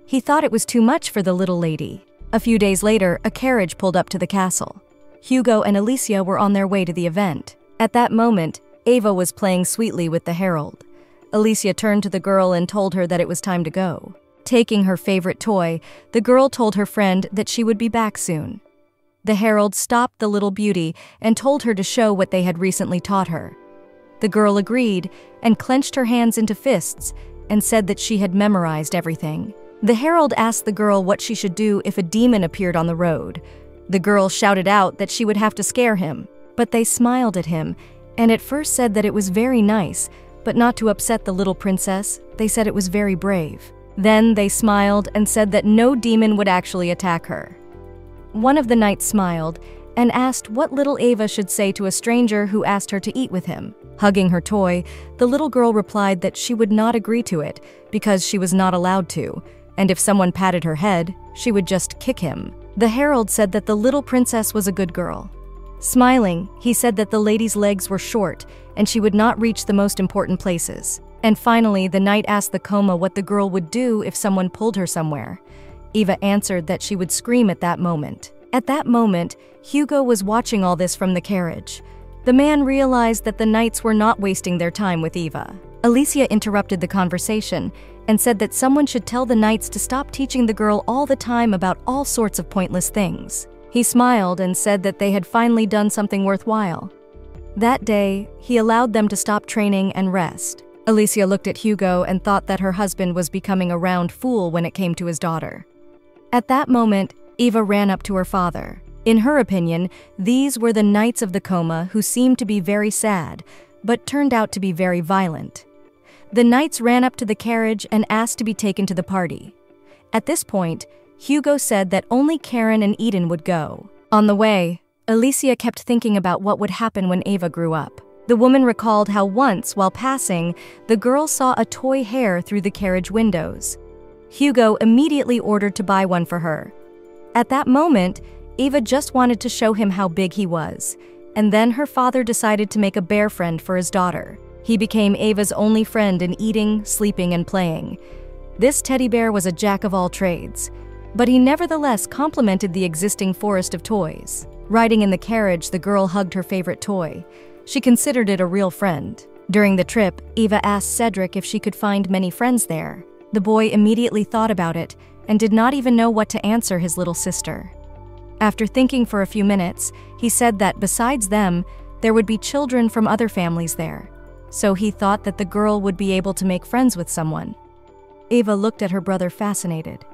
He thought it was too much for the little lady. A few days later, a carriage pulled up to the castle. Hugo and Alicia were on their way to the event. At that moment, Ava was playing sweetly with the herald. Alicia turned to the girl and told her that it was time to go. Taking her favorite toy, the girl told her friend that she would be back soon. The herald stopped the little beauty and told her to show what they had recently taught her. The girl agreed and clenched her hands into fists and said that she had memorized everything. The herald asked the girl what she should do if a demon appeared on the road. The girl shouted out that she would have to scare him, but they smiled at him and at first said that it was very nice, but not to upset the little princess. They said it was very brave. Then they smiled and said that no demon would actually attack her. One of the knights smiled and asked what little Ava should say to a stranger who asked her to eat with him. Hugging her toy, the little girl replied that she would not agree to it because she was not allowed to, and if someone patted her head, she would just kick him. The herald said that the little princess was a good girl. Smiling, he said that the lady's legs were short and she would not reach the most important places. And finally, the knight asked the coma what the girl would do if someone pulled her somewhere. Eva answered that she would scream at that moment. At that moment, Hugo was watching all this from the carriage. The man realized that the knights were not wasting their time with Eva. Alicia interrupted the conversation and said that someone should tell the knights to stop teaching the girl all the time about all sorts of pointless things. He smiled and said that they had finally done something worthwhile. That day, he allowed them to stop training and rest. Alicia looked at Hugo and thought that her husband was becoming a round fool when it came to his daughter. At that moment, Eva ran up to her father. In her opinion, these were the knights of the coma who seemed to be very sad, but turned out to be very violent. The knights ran up to the carriage and asked to be taken to the party. At this point, Hugo said that only Karen and Eden would go. On the way, Alicia kept thinking about what would happen when Ava grew up. The woman recalled how once, while passing, the girl saw a toy hare through the carriage windows. Hugo immediately ordered to buy one for her. At that moment, Eva just wanted to show him how big he was, and then her father decided to make a bear friend for his daughter. He became Ava's only friend in eating, sleeping, and playing. This teddy bear was a jack of all trades, but he nevertheless complimented the existing forest of toys. Riding in the carriage, the girl hugged her favorite toy. She considered it a real friend. During the trip, Eva asked Cedric if she could find many friends there. The boy immediately thought about it and did not even know what to answer his little sister. After thinking for a few minutes, he said that besides them, there would be children from other families there, so he thought that the girl would be able to make friends with someone. Eva looked at her brother fascinated.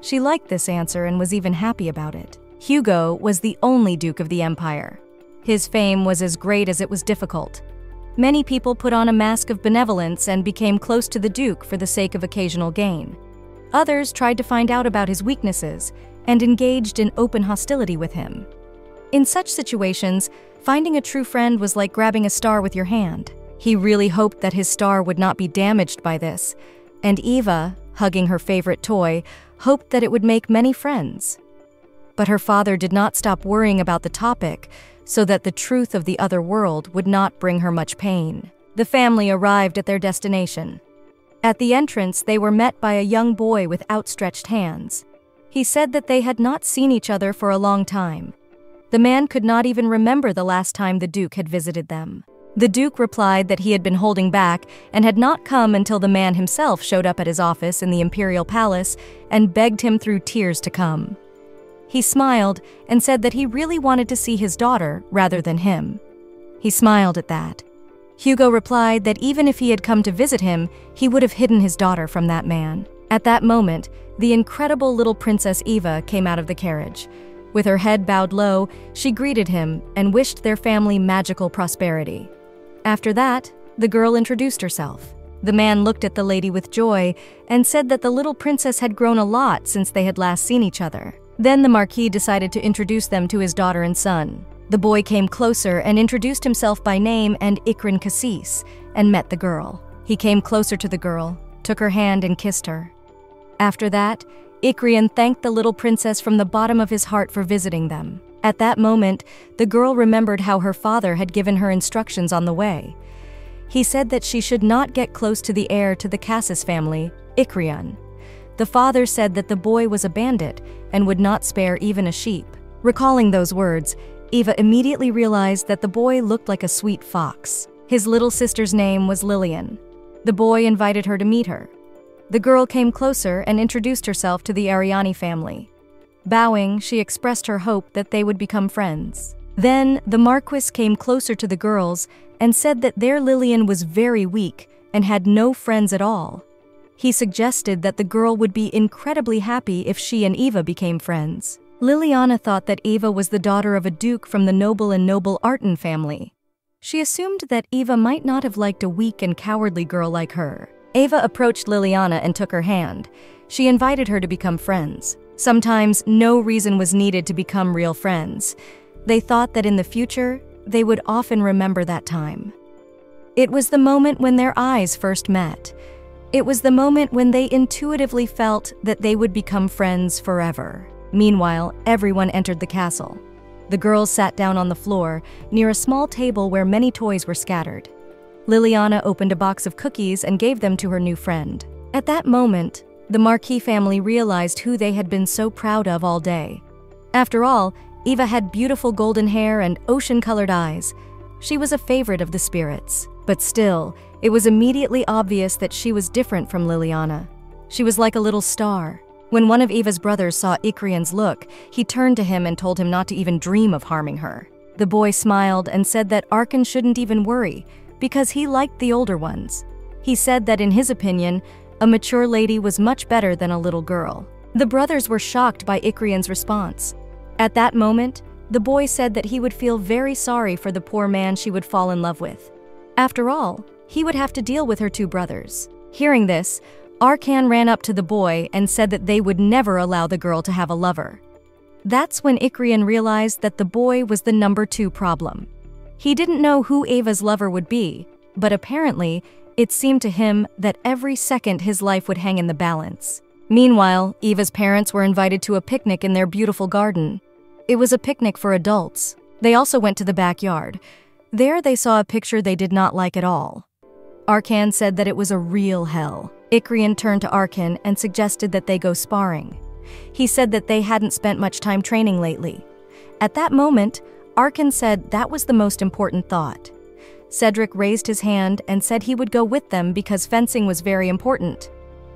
She liked this answer and was even happy about it. Hugo was the only Duke of the Empire. His fame was as great as it was difficult. Many people put on a mask of benevolence and became close to the Duke for the sake of occasional gain. Others tried to find out about his weaknesses and engaged in open hostility with him. In such situations, finding a true friend was like grabbing a star with your hand. He really hoped that his star would not be damaged by this, and Eva, hugging her favorite toy, hoped that it would make many friends. But her father did not stop worrying about the topic so that the truth of the other world would not bring her much pain. The family arrived at their destination. At the entrance, they were met by a young boy with outstretched hands. He said that they had not seen each other for a long time. The man could not even remember the last time the Duke had visited them. The Duke replied that he had been holding back and had not come until the man himself showed up at his office in the Imperial Palace and begged him through tears to come. He smiled and said that he really wanted to see his daughter rather than him. He smiled at that. Hugo replied that even if he had come to visit him, he would have hidden his daughter from that man. At that moment, the incredible little Princess Eva came out of the carriage. With her head bowed low, she greeted him and wished their family magical prosperity. After that, the girl introduced herself. The man looked at the lady with joy and said that the little princess had grown a lot since they had last seen each other. Then the Marquis decided to introduce them to his daughter and son. The boy came closer and introduced himself by name and Ikrian Cassis and met the girl. He came closer to the girl, took her hand, and kissed her. After that, Ikrian thanked the little princess from the bottom of his heart for visiting them. At that moment, the girl remembered how her father had given her instructions on the way. He said that she should not get close to the heir to the Cassis family, Ikrian. The father said that the boy was a bandit and would not spare even a sheep. Recalling those words, Eva immediately realized that the boy looked like a sweet fox. His little sister's name was Lillian. The boy invited her to meet her. The girl came closer and introduced herself to the Ariani family. Bowing, she expressed her hope that they would become friends. Then, the Marquis came closer to the girls and said that their Lillian was very weak and had no friends at all. He suggested that the girl would be incredibly happy if she and Eva became friends. Liliana thought that Eva was the daughter of a duke from the noble and noble Arton family. She assumed that Eva might not have liked a weak and cowardly girl like her. Eva approached Liliana and took her hand. She invited her to become friends. Sometimes no reason was needed to become real friends. They thought that in the future, they would often remember that time. It was the moment when their eyes first met. It was the moment when they intuitively felt that they would become friends forever. Meanwhile, everyone entered the castle. The girls sat down on the floor, near a small table where many toys were scattered. Liliana opened a box of cookies and gave them to her new friend. At that moment, the Marquis family realized who they had been so proud of all day. After all, Eva had beautiful golden hair and ocean colored eyes. She was a favorite of the spirits. But still, it was immediately obvious that she was different from Liliana. She was like a little star. When one of Eva's brothers saw Ikrian's look, he turned to him and told him not to even dream of harming her. The boy smiled and said that Arkan shouldn't even worry, because he liked the older ones. He said that in his opinion, a mature lady was much better than a little girl. The brothers were shocked by Ikrian's response. At that moment, the boy said that he would feel very sorry for the poor man she would fall in love with. After all, he would have to deal with her two brothers. Hearing this, Arkan ran up to the boy and said that they would never allow the girl to have a lover. That's when Ikrian realized that the boy was the number two problem. He didn't know who Ava's lover would be, but apparently, it seemed to him that every second his life would hang in the balance. Meanwhile, Eva's parents were invited to a picnic in their beautiful garden. It was a picnic for adults. They also went to the backyard. There they saw a picture they did not like at all. Arkan said that it was a real hell. Ikrian turned to Arkan and suggested that they go sparring. He said that they hadn't spent much time training lately. At that moment, Arkan said that was the most important thought. Cedric raised his hand and said he would go with them because fencing was very important.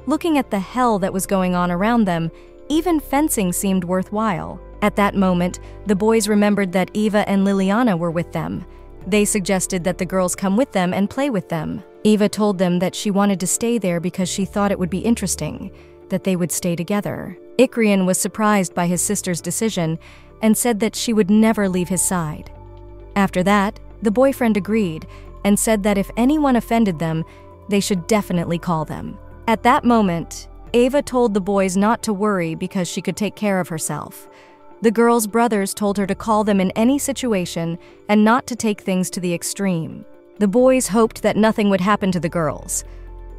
Looking at the hell that was going on around them, even fencing seemed worthwhile. At that moment, the boys remembered that Eva and Liliana were with them. They suggested that the girls come with them and play with them. Eva told them that she wanted to stay there because she thought it would be interesting, that they would stay together. Ikrian was surprised by his sister's decision and said that she would never leave his side. After that, the boyfriend agreed and said that if anyone offended them, they should definitely call them. At that moment, Ava told the boys not to worry because she could take care of herself. The girls' brothers told her to call them in any situation and not to take things to the extreme. The boys hoped that nothing would happen to the girls.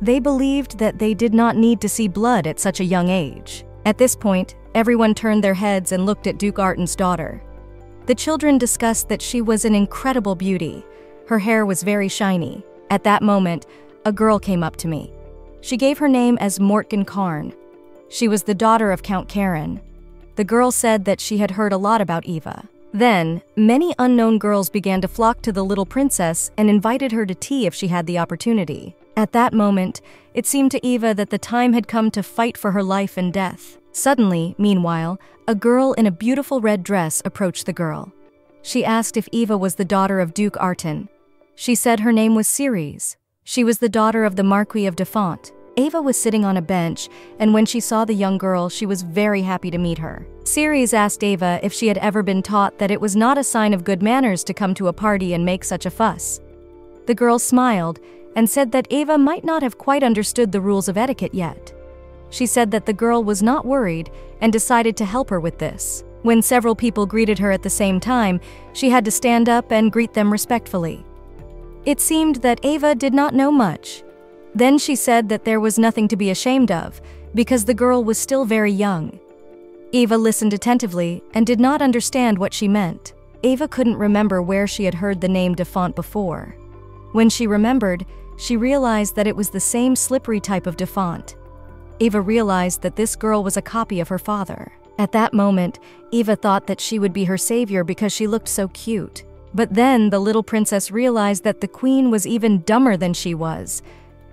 They believed that they did not need to see blood at such a young age. At this point, everyone turned their heads and looked at Duke Arten's daughter. The children discussed that she was an incredible beauty. Her hair was very shiny. At that moment, a girl came up to me. She gave her name as Mortgen Karn. She was the daughter of Count Karen. The girl said that she had heard a lot about Eva. Then, many unknown girls began to flock to the little princess and invited her to tea if she had the opportunity. At that moment, it seemed to Eva that the time had come to fight for her life and death. Suddenly, meanwhile, a girl in a beautiful red dress approached the girl. She asked if Eva was the daughter of Duke Arten. She said her name was Ceres. She was the daughter of the Marquis of Defont. Ava was sitting on a bench, and when she saw the young girl, she was very happy to meet her. Ceres asked Ava if she had ever been taught that it was not a sign of good manners to come to a party and make such a fuss. The girl smiled and said that Ava might not have quite understood the rules of etiquette yet. She said that the girl was not worried and decided to help her with this. When several people greeted her at the same time, she had to stand up and greet them respectfully. It seemed that Ava did not know much. Then she said that there was nothing to be ashamed of, because the girl was still very young. Ava listened attentively and did not understand what she meant. Ava couldn't remember where she had heard the name Defont before. When she remembered, she realized that it was the same slippery type of Defont. Eva realized that this girl was a copy of her father. At that moment, Eva thought that she would be her savior because she looked so cute. But then the little princess realized that the queen was even dumber than she was.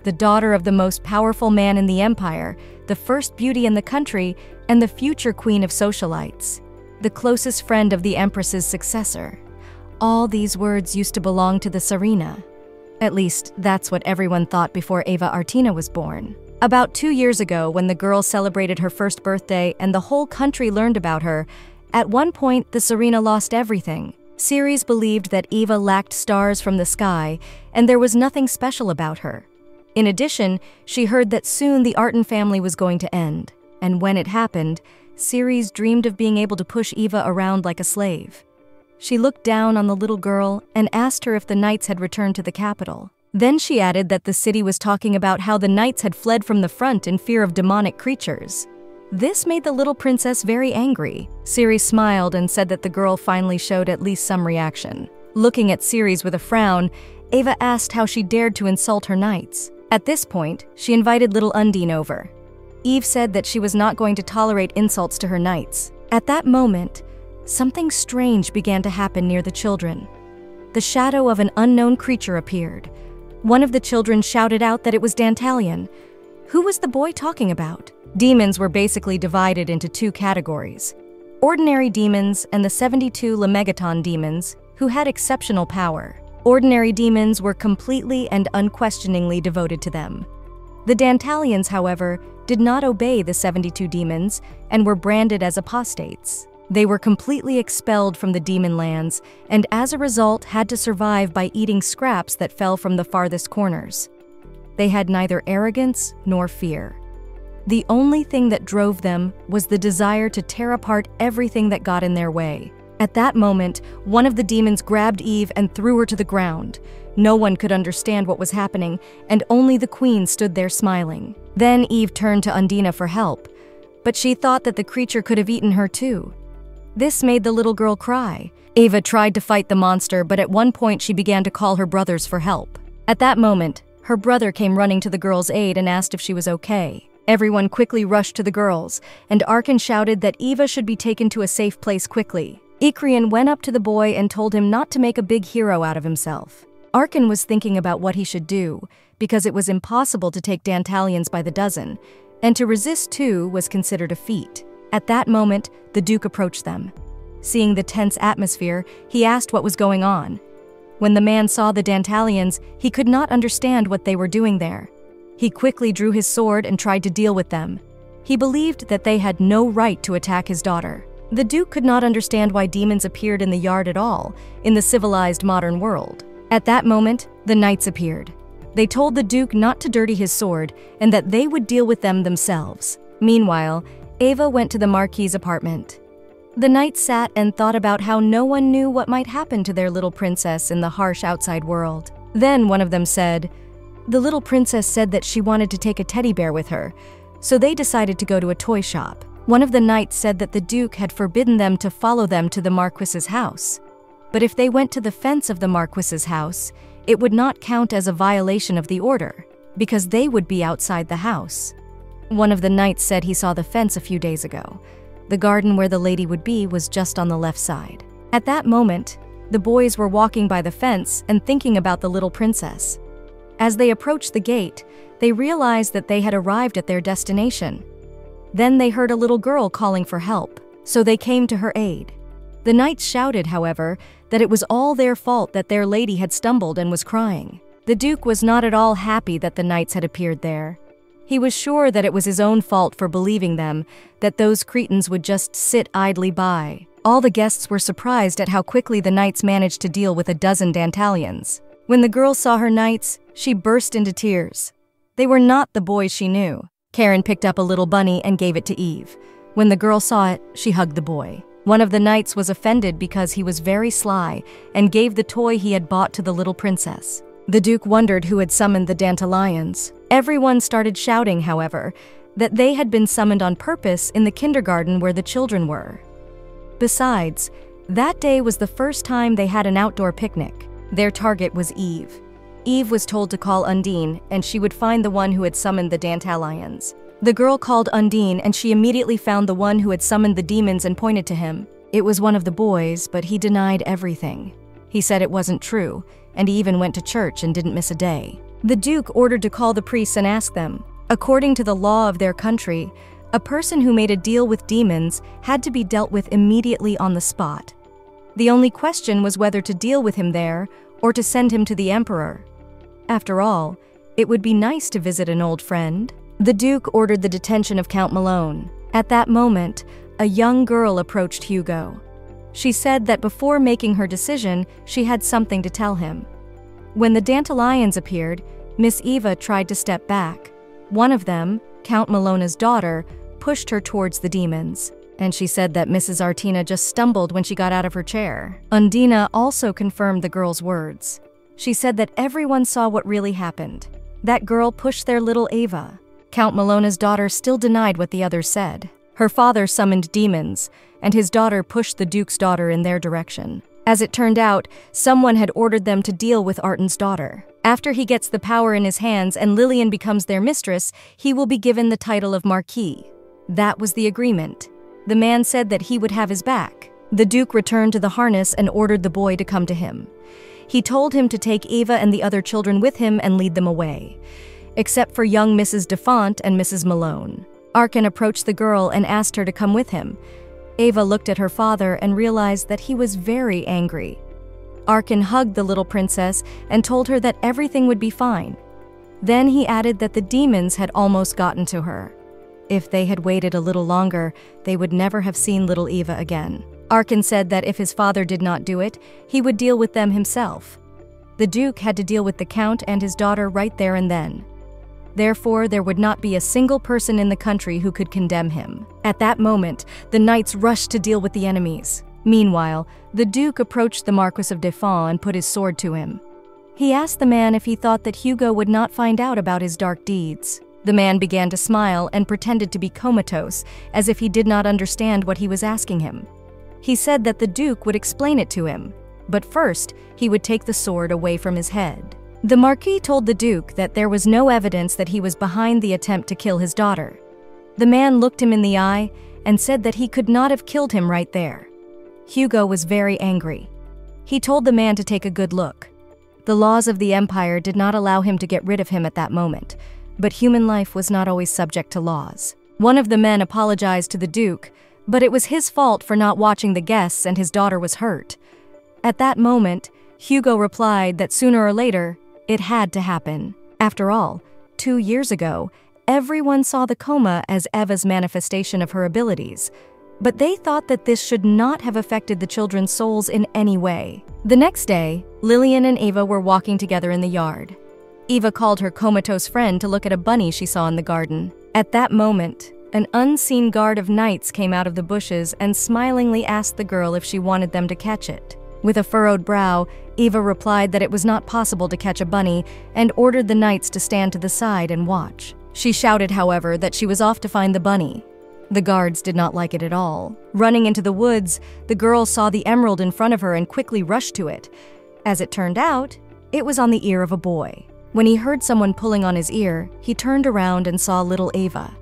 The daughter of the most powerful man in the empire, the first beauty in the country, and the future queen of socialites. The closest friend of the empress's successor. All these words used to belong to the Tsarina. At least, that's what everyone thought before Eva Artina was born. About two years ago, when the girl celebrated her first birthday and the whole country learned about her, at one point the Serena lost everything. Ceres believed that Eva lacked stars from the sky, and there was nothing special about her. In addition, she heard that soon the Arten family was going to end, and when it happened, Ceres dreamed of being able to push Eva around like a slave. She looked down on the little girl and asked her if the knights had returned to the capital. Then she added that the city was talking about how the knights had fled from the front in fear of demonic creatures. This made the little princess very angry. Ceres smiled and said that the girl finally showed at least some reaction. Looking at Ceres with a frown, Eva asked how she dared to insult her knights. At this point, she invited little Undine over. Eve said that she was not going to tolerate insults to her knights. At that moment, something strange began to happen near the children. The shadow of an unknown creature appeared. One of the children shouted out that it was Dantalion. Who was the boy talking about? Demons were basically divided into two categories ordinary demons and the 72 Lemegeton demons, who had exceptional power. Ordinary demons were completely and unquestioningly devoted to them. The Dantalians, however, did not obey the 72 demons and were branded as apostates. They were completely expelled from the demon lands and as a result had to survive by eating scraps that fell from the farthest corners. They had neither arrogance nor fear. The only thing that drove them was the desire to tear apart everything that got in their way. At that moment, one of the demons grabbed Eve and threw her to the ground. No one could understand what was happening, and only the queen stood there smiling. Then Eve turned to Undina for help, but she thought that the creature could have eaten her too. This made the little girl cry. Eva tried to fight the monster, but at one point she began to call her brothers for help. At that moment, her brother came running to the girl's aid and asked if she was okay. Everyone quickly rushed to the girls, and Arkan shouted that Eva should be taken to a safe place quickly. Ikrian went up to the boy and told him not to make a big hero out of himself. Arkan was thinking about what he should do, because it was impossible to take Dantalians by the dozen, and to resist two was considered a feat. At that moment, the Duke approached them. Seeing the tense atmosphere, he asked what was going on. When the man saw the Dantalians, he could not understand what they were doing there. He quickly drew his sword and tried to deal with them. He believed that they had no right to attack his daughter. The Duke could not understand why demons appeared in the yard at all, in the civilized modern world. At that moment, the knights appeared. They told the Duke not to dirty his sword and that they would deal with them themselves. Meanwhile, Eva went to the Marquis's apartment. The knights sat and thought about how no one knew what might happen to their little princess in the harsh outside world. Then one of them said, The little princess said that she wanted to take a teddy bear with her, so they decided to go to a toy shop. One of the knights said that the Duke had forbidden them to follow them to the Marquis's house. But if they went to the fence of the Marquis's house, it would not count as a violation of the order, because they would be outside the house. One of the knights said he saw the fence a few days ago. The garden where the lady would be was just on the left side. At that moment, the boys were walking by the fence and thinking about the little princess. As they approached the gate, they realized that they had arrived at their destination. Then they heard a little girl calling for help, so they came to her aid. The knights shouted, however, that it was all their fault that their lady had stumbled and was crying. The Duke was not at all happy that the knights had appeared there. He was sure that it was his own fault for believing them, that those cretins would just sit idly by. All the guests were surprised at how quickly the knights managed to deal with a dozen Dantalians. When the girl saw her knights, she burst into tears. They were not the boys she knew. Karen picked up a little bunny and gave it to Eve. When the girl saw it, she hugged the boy. One of the knights was offended because he was very sly and gave the toy he had bought to the little princess. The Duke wondered who had summoned the Dantalions. Everyone started shouting, however, that they had been summoned on purpose in the kindergarten where the children were. Besides, that day was the first time they had an outdoor picnic. Their target was Eve. Eve was told to call Undine, and she would find the one who had summoned the Dantalions. The girl called Undine, and she immediately found the one who had summoned the demons and pointed to him. It was one of the boys, but he denied everything. He said it wasn't true, and he even went to church and didn't miss a day. The Duke ordered to call the priests and ask them. According to the law of their country, a person who made a deal with demons had to be dealt with immediately on the spot. The only question was whether to deal with him there or to send him to the emperor. After all, it would be nice to visit an old friend. The Duke ordered the detention of Count Malone. At that moment, a young girl approached Hugo. She said that before making her decision, she had something to tell him. When the Dantalions appeared, Miss Eva tried to step back. One of them, Count Malona's daughter, pushed her towards the demons, and she said that Mrs. Artina just stumbled when she got out of her chair. Undina also confirmed the girl's words. She said that everyone saw what really happened. That girl pushed their little Ava. Count Malona's daughter still denied what the others said. Her father summoned demons, and his daughter pushed the Duke's daughter in their direction. As it turned out, someone had ordered them to deal with Artan's daughter. After he gets the power in his hands and Lillian becomes their mistress, he will be given the title of Marquis. That was the agreement. The man said that he would have his back. The Duke returned to the harness and ordered the boy to come to him. He told him to take Eva and the other children with him and lead them away, except for young Mrs. Defont and Mrs. Malone. Arkan approached the girl and asked her to come with him. Eva looked at her father and realized that he was very angry. Arkan hugged the little princess and told her that everything would be fine. Then he added that the demons had almost gotten to her. If they had waited a little longer, they would never have seen little Eva again. Arkan said that if his father did not do it, he would deal with them himself. The Duke had to deal with the Count and his daughter right there and then. Therefore, there would not be a single person in the country who could condemn him. At that moment, the knights rushed to deal with the enemies. Meanwhile, the Duke approached the Marquis of Defont and put his sword to him. He asked the man if he thought that Hugo would not find out about his dark deeds. The man began to smile and pretended to be comatose, as if he did not understand what he was asking him. He said that the Duke would explain it to him, but first he would take the sword away from his head. The Marquis told the Duke that there was no evidence that he was behind the attempt to kill his daughter. The man looked him in the eye and said that he could not have killed him right there. Hugo was very angry. He told the man to take a good look. The laws of the Empire did not allow him to get rid of him at that moment, but human life was not always subject to laws. One of the men apologized to the Duke, but it was his fault for not watching the guests and his daughter was hurt. At that moment, Hugo replied that sooner or later, it had to happen. After all, two years ago, everyone saw the coma as Eva's manifestation of her abilities, but they thought that this should not have affected the children's souls in any way. The next day, Lillian and Eva were walking together in the yard. Eva called her comatose friend to look at a bunny she saw in the garden. At that moment, an unseen guard of knights came out of the bushes and smilingly asked the girl if she wanted them to catch it. With a furrowed brow, Eva replied that it was not possible to catch a bunny and ordered the knights to stand to the side and watch. She shouted, however, that she was off to find the bunny. The guards did not like it at all. Running into the woods, the girl saw the emerald in front of her and quickly rushed to it. As it turned out, it was on the ear of a boy. When he heard someone pulling on his ear, he turned around and saw little Eva.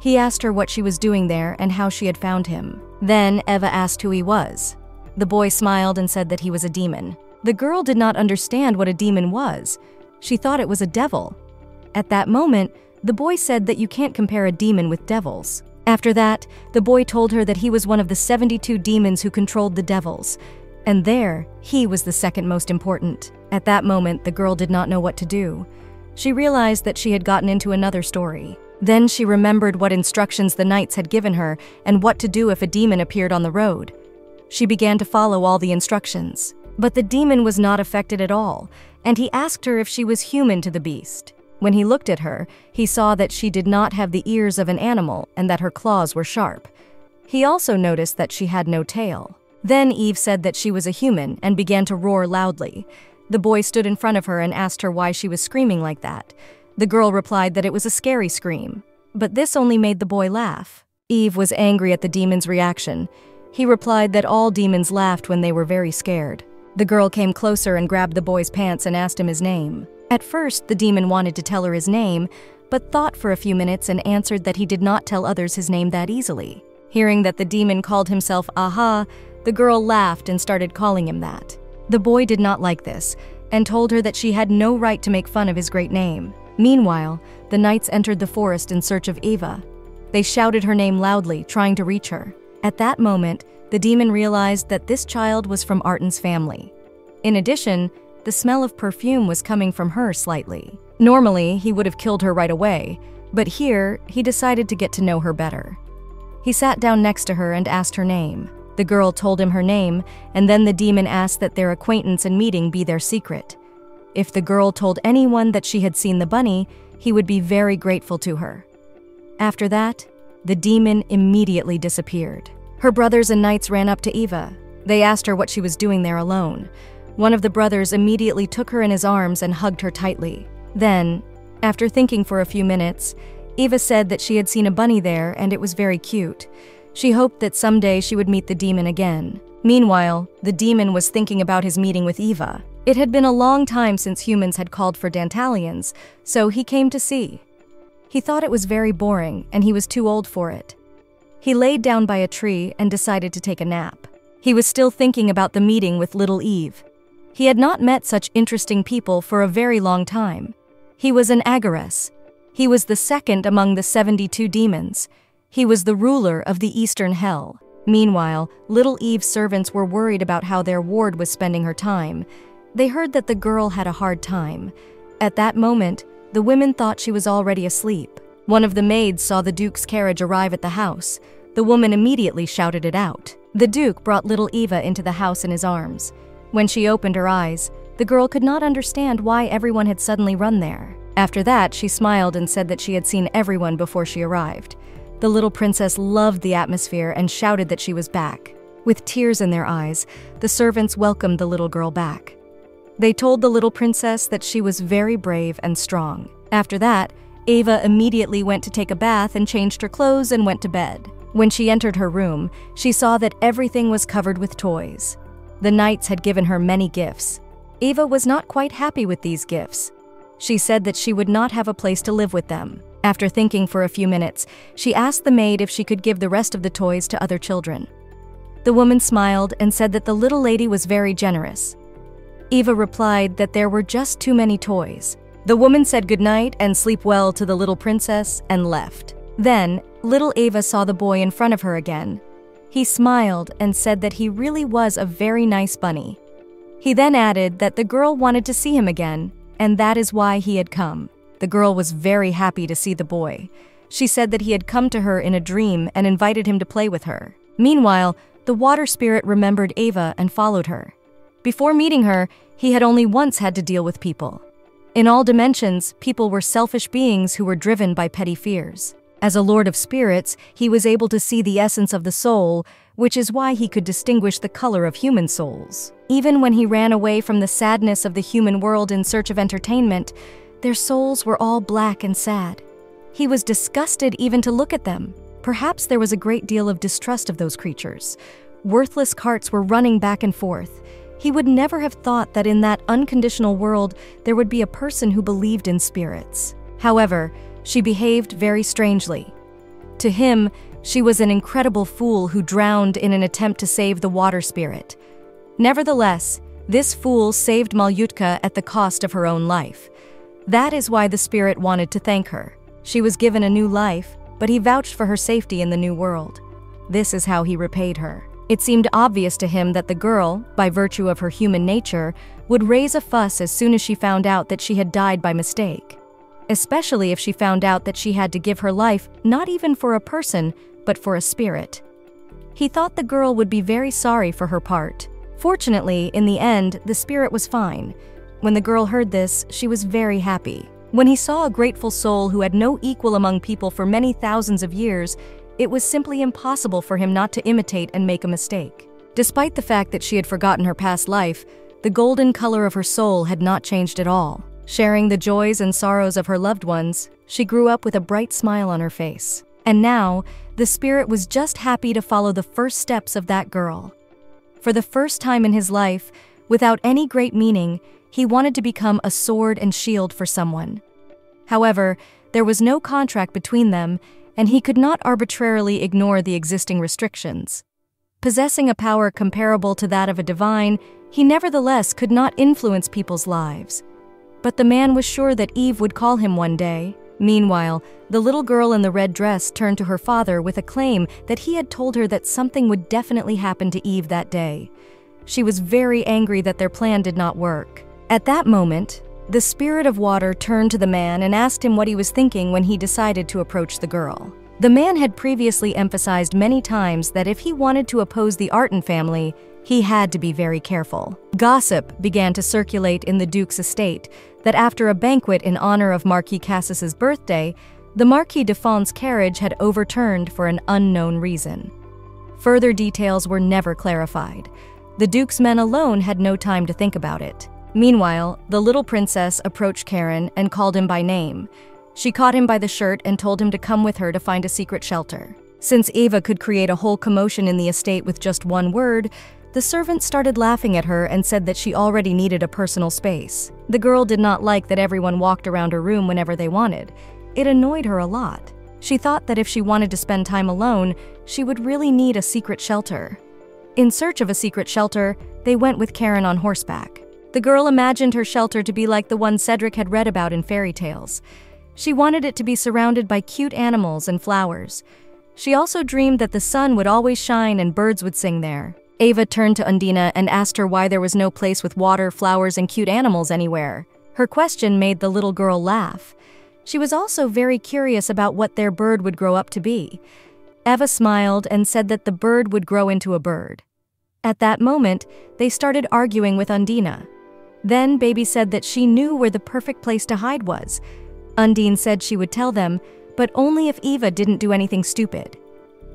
He asked her what she was doing there and how she had found him. Then Eva asked who he was. The boy smiled and said that he was a demon. The girl did not understand what a demon was. She thought it was a devil. At that moment, the boy said that you can't compare a demon with devils. After that, the boy told her that he was one of the 72 demons who controlled the devils, and there, he was the second most important. At that moment, the girl did not know what to do. She realized that she had gotten into another story. Then she remembered what instructions the knights had given her and what to do if a demon appeared on the road. She began to follow all the instructions. But the demon was not affected at all, and he asked her if she was human to the beast. When he looked at her, he saw that she did not have the ears of an animal and that her claws were sharp. He also noticed that she had no tail. Then Eve said that she was a human and began to roar loudly. The boy stood in front of her and asked her why she was screaming like that. The girl replied that it was a scary scream, but this only made the boy laugh. Eve was angry at the demon's reaction. He replied that all demons laughed when they were very scared. The girl came closer and grabbed the boy's pants and asked him his name. At first, the demon wanted to tell her his name, but thought for a few minutes and answered that he did not tell others his name that easily. Hearing that the demon called himself Aha, the girl laughed and started calling him that. The boy did not like this and told her that she had no right to make fun of his great name. Meanwhile, the knights entered the forest in search of Eva. They shouted her name loudly, trying to reach her. At that moment, the demon realized that this child was from Artan's family. In addition, the smell of perfume was coming from her slightly. Normally, he would have killed her right away, but here, he decided to get to know her better. He sat down next to her and asked her name. The girl told him her name, and then the demon asked that their acquaintance and meeting be their secret. If the girl told anyone that she had seen the bunny, he would be very grateful to her. After that, the demon immediately disappeared. Her brothers and knights ran up to Eva. They asked her what she was doing there alone. One of the brothers immediately took her in his arms and hugged her tightly. Then, after thinking for a few minutes, Eva said that she had seen a bunny there and it was very cute. She hoped that someday she would meet the demon again. Meanwhile, the demon was thinking about his meeting with Eva. It had been a long time since humans had called for Dantalians, so he came to see. He thought it was very boring and he was too old for it. He laid down by a tree and decided to take a nap. He was still thinking about the meeting with little Eve. He had not met such interesting people for a very long time. He was an Agorist. He was the second among the 72 demons. He was the ruler of the Eastern Hell. Meanwhile, little Eve's servants were worried about how their ward was spending her time. They heard that the girl had a hard time. At that moment, the women thought she was already asleep. One of the maids saw the Duke's carriage arrive at the house. The woman immediately shouted it out. The Duke brought little Eva into the house in his arms. When she opened her eyes, the girl could not understand why everyone had suddenly run there. After that, she smiled and said that she had seen everyone before she arrived. The little princess loved the atmosphere and shouted that she was back. With tears in their eyes, the servants welcomed the little girl back. They told the little princess that she was very brave and strong. After that, Eva immediately went to take a bath and changed her clothes and went to bed. When she entered her room, she saw that everything was covered with toys. The knights had given her many gifts. Eva was not quite happy with these gifts. She said that she would not have a place to live with them. After thinking for a few minutes, she asked the maid if she could give the rest of the toys to other children. The woman smiled and said that the little lady was very generous. Eva replied that there were just too many toys. The woman said goodnight and sleep well to the little princess and left. Then, little Eva saw the boy in front of her again. He smiled and said that he really was a very nice bunny. He then added that the girl wanted to see him again, and that is why he had come. The girl was very happy to see the boy. She said that he had come to her in a dream and invited him to play with her. Meanwhile, the water spirit remembered Eva and followed her. Before meeting her, he had only once had to deal with people. In all dimensions, people were selfish beings who were driven by petty fears. As a lord of spirits, he was able to see the essence of the soul, which is why he could distinguish the color of human souls. Even when he ran away from the sadness of the human world in search of entertainment, their souls were all black and sad. He was disgusted even to look at them. Perhaps there was a great deal of distrust of those creatures. Worthless carts were running back and forth. He would never have thought that in that unconditional world there would be a person who believed in spirits. However, she behaved very strangely. To him, she was an incredible fool who drowned in an attempt to save the water spirit. Nevertheless, this fool saved Malyutka at the cost of her own life. That is why the spirit wanted to thank her. She was given a new life, but he vouched for her safety in the new world. This is how he repaid her. It seemed obvious to him that the girl, by virtue of her human nature, would raise a fuss as soon as she found out that she had died by mistake. Especially if she found out that she had to give her life not even for a person, but for a spirit. He thought the girl would be very sorry for her part. Fortunately, in the end, the spirit was fine. When the girl heard this, she was very happy. When he saw a grateful soul who had no equal among people for many thousands of years, it was simply impossible for him not to imitate and make a mistake. Despite the fact that she had forgotten her past life, the golden color of her soul had not changed at all. Sharing the joys and sorrows of her loved ones, she grew up with a bright smile on her face. And now, the spirit was just happy to follow the first steps of that girl. For the first time in his life, without any great meaning, he wanted to become a sword and shield for someone. However, there was no contract between them, and he could not arbitrarily ignore the existing restrictions. Possessing a power comparable to that of a divine, he nevertheless could not influence people's lives. But the man was sure that Eve would call him one day. Meanwhile, the little girl in the red dress turned to her father with a claim that he had told her that something would definitely happen to Eve that day. She was very angry that their plan did not work. At that moment, the spirit of water turned to the man and asked him what he was thinking when he decided to approach the girl. The man had previously emphasized many times that if he wanted to oppose the Arton family, he had to be very careful. Gossip began to circulate in the Duke's estate that after a banquet in honor of Marquis Cassis's birthday, the Marquis de Fond's carriage had overturned for an unknown reason. Further details were never clarified. The Duke's men alone had no time to think about it. Meanwhile, the little princess approached Karen and called him by name. She caught him by the shirt and told him to come with her to find a secret shelter. Since Eva could create a whole commotion in the estate with just one word, the servant started laughing at her and said that she already needed a personal space. The girl did not like that everyone walked around her room whenever they wanted. It annoyed her a lot. She thought that if she wanted to spend time alone, she would really need a secret shelter. In search of a secret shelter, they went with Karen on horseback. The girl imagined her shelter to be like the one Cedric had read about in fairy tales. She wanted it to be surrounded by cute animals and flowers. She also dreamed that the sun would always shine and birds would sing there. Eva turned to Undina and asked her why there was no place with water, flowers, and cute animals anywhere. Her question made the little girl laugh. She was also very curious about what their bird would grow up to be. Eva smiled and said that the bird would grow into a bird. At that moment, they started arguing with Undina. Then Baby said that she knew where the perfect place to hide was. Undine said she would tell them, but only if Eva didn't do anything stupid.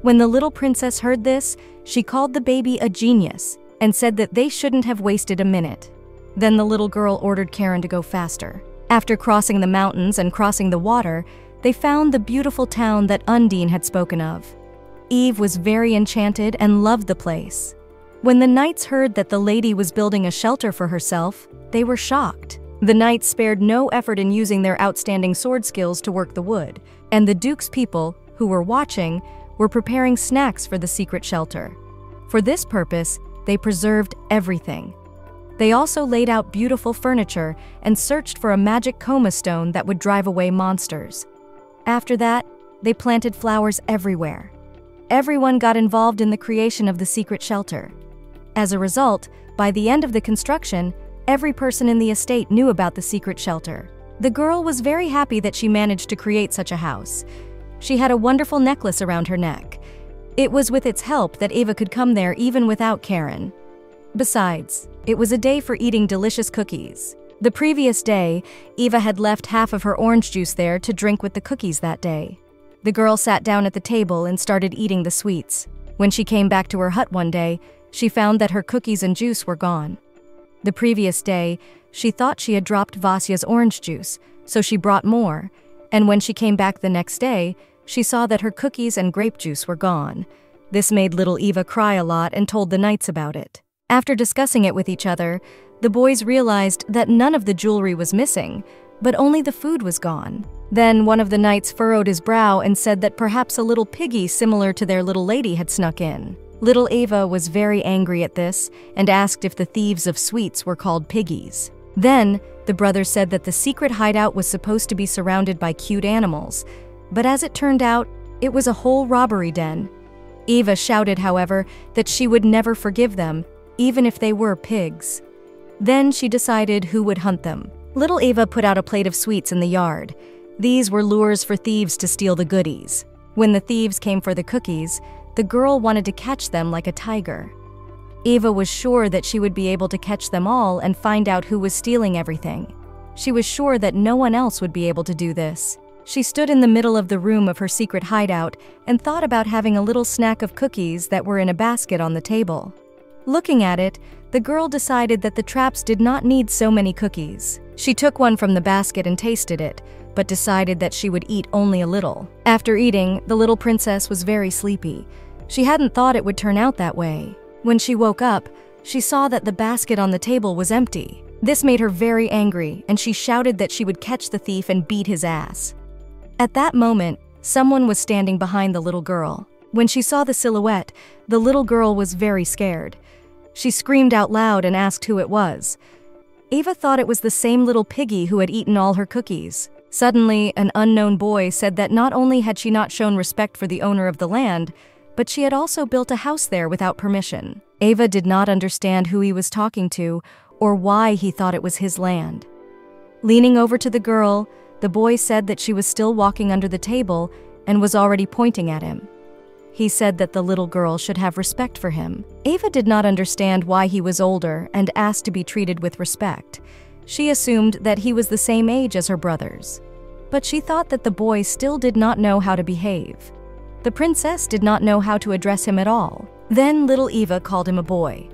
When the little princess heard this, she called the baby a genius and said that they shouldn't have wasted a minute. Then the little girl ordered Karen to go faster. After crossing the mountains and crossing the water, they found the beautiful town that Undine had spoken of. Eve was very enchanted and loved the place. When the knights heard that the lady was building a shelter for herself, they were shocked. The knights spared no effort in using their outstanding sword skills to work the wood, and the duke's people, who were watching, were preparing snacks for the secret shelter. For this purpose, they preserved everything. They also laid out beautiful furniture and searched for a magic coma stone that would drive away monsters. After that, they planted flowers everywhere. Everyone got involved in the creation of the secret shelter. As a result, by the end of the construction, every person in the estate knew about the secret shelter. The girl was very happy that she managed to create such a house. She had a wonderful necklace around her neck. It was with its help that Eva could come there even without Karen. Besides, it was a day for eating delicious cookies. The previous day, Eva had left half of her orange juice there to drink with the cookies that day. The girl sat down at the table and started eating the sweets. When she came back to her hut one day, she found that her cookies and juice were gone. The previous day, she thought she had dropped Vasya's orange juice, so she brought more, and when she came back the next day, she saw that her cookies and grape juice were gone. This made little Eva cry a lot and told the knights about it. After discussing it with each other, the boys realized that none of the jewelry was missing, but only the food was gone. Then one of the knights furrowed his brow and said that perhaps a little piggy similar to their little lady had snuck in. Little Eva was very angry at this and asked if the thieves of sweets were called piggies. Then, the brother said that the secret hideout was supposed to be surrounded by cute animals, but as it turned out, it was a whole robbery den. Eva shouted, however, that she would never forgive them even if they were pigs. Then she decided who would hunt them. Little Eva put out a plate of sweets in the yard. These were lures for thieves to steal the goodies. When the thieves came for the cookies, the girl wanted to catch them like a tiger. Eva was sure that she would be able to catch them all and find out who was stealing everything. She was sure that no one else would be able to do this. She stood in the middle of the room of her secret hideout and thought about having a little snack of cookies that were in a basket on the table. Looking at it, the girl decided that the traps did not need so many cookies. She took one from the basket and tasted it, but decided that she would eat only a little. After eating, the little princess was very sleepy. She hadn't thought it would turn out that way. When she woke up, she saw that the basket on the table was empty. This made her very angry, and she shouted that she would catch the thief and beat his ass. At that moment, someone was standing behind the little girl. When she saw the silhouette, the little girl was very scared. She screamed out loud and asked who it was. Eva thought it was the same little piggy who had eaten all her cookies. Suddenly, an unknown boy said that not only had she not shown respect for the owner of the land, but she had also built a house there without permission. Eva did not understand who he was talking to or why he thought it was his land. Leaning over to the girl, the boy said that she was still walking under the table and was already pointing at him. He said that the little girl should have respect for him. Eva did not understand why he was older and asked to be treated with respect. She assumed that he was the same age as her brothers. But she thought that the boy still did not know how to behave. The princess did not know how to address him at all. Then little Eva called him a boy.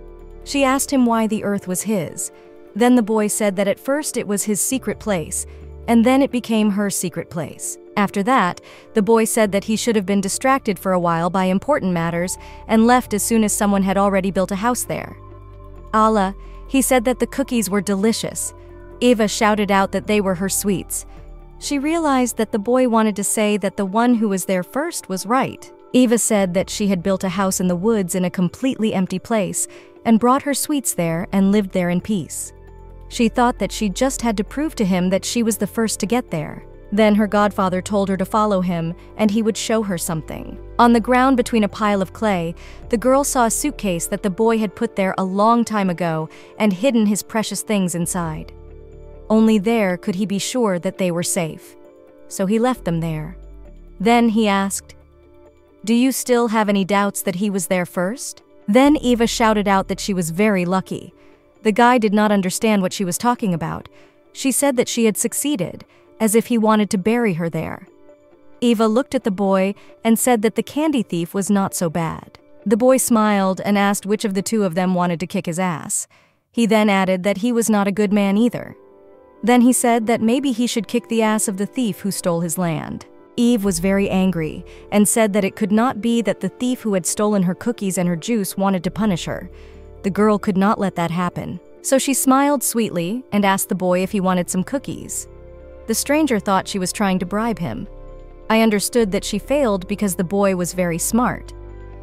She asked him why the earth was his. Then the boy said that at first it was his secret place, and then it became her secret place. After that, the boy said that he should have been distracted for a while by important matters and left as soon as someone had already built a house there. Allah, he said that the cookies were delicious. Eva shouted out that they were her sweets. She realized that the boy wanted to say that the one who was there first was right. Eva said that she had built a house in the woods in a completely empty place and brought her sweets there and lived there in peace. She thought that she just had to prove to him that she was the first to get there. Then her godfather told her to follow him and he would show her something. On the ground between a pile of clay, the girl saw a suitcase that the boy had put there a long time ago and hidden his precious things inside. Only there could he be sure that they were safe. So he left them there. Then he asked, Do you still have any doubts that he was there first? Then Eva shouted out that she was very lucky the guy did not understand what she was talking about. She said that she had succeeded, as if he wanted to bury her there. Eva looked at the boy and said that the candy thief was not so bad. The boy smiled and asked which of the two of them wanted to kick his ass. He then added that he was not a good man either. Then he said that maybe he should kick the ass of the thief who stole his land. Eve was very angry and said that it could not be that the thief who had stolen her cookies and her juice wanted to punish her. The girl could not let that happen, so she smiled sweetly and asked the boy if he wanted some cookies. The stranger thought she was trying to bribe him. I understood that she failed because the boy was very smart.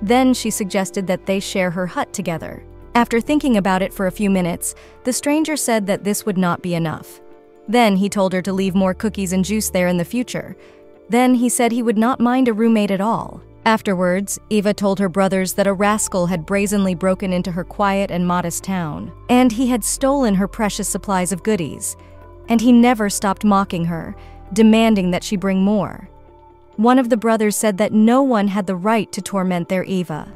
Then she suggested that they share her hut together. After thinking about it for a few minutes, the stranger said that this would not be enough. Then he told her to leave more cookies and juice there in the future. Then he said he would not mind a roommate at all. Afterwards, Eva told her brothers that a rascal had brazenly broken into her quiet and modest town, and he had stolen her precious supplies of goodies. And he never stopped mocking her, demanding that she bring more. One of the brothers said that no one had the right to torment their Eva.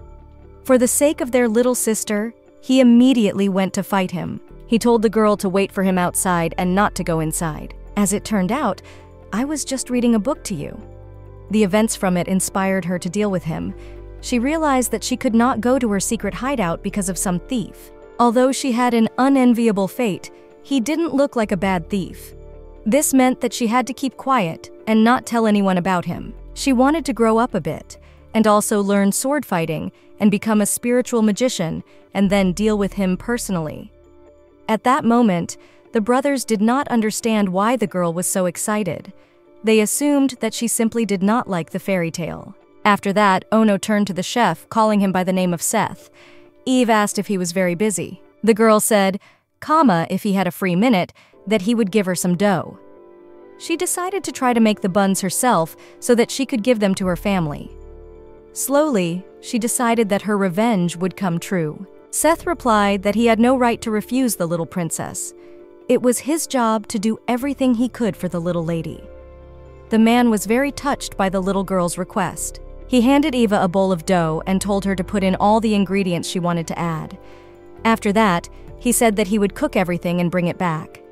For the sake of their little sister, he immediately went to fight him. He told the girl to wait for him outside and not to go inside. As it turned out, I was just reading a book to you. The events from it inspired her to deal with him. She realized that she could not go to her secret hideout because of some thief. Although she had an unenviable fate, he didn't look like a bad thief. This meant that she had to keep quiet and not tell anyone about him. She wanted to grow up a bit and also learn sword fighting and become a spiritual magician and then deal with him personally. At that moment, the brothers did not understand why the girl was so excited. They assumed that she simply did not like the fairy tale. After that, Ono turned to the chef, calling him by the name of Seth. Eve asked if he was very busy. The girl said, comma, if he had a free minute, that he would give her some dough. She decided to try to make the buns herself so that she could give them to her family. Slowly, she decided that her revenge would come true. Seth replied that he had no right to refuse the little princess. It was his job to do everything he could for the little lady. The man was very touched by the little girl's request. He handed Eva a bowl of dough and told her to put in all the ingredients she wanted to add. After that, he said that he would cook everything and bring it back.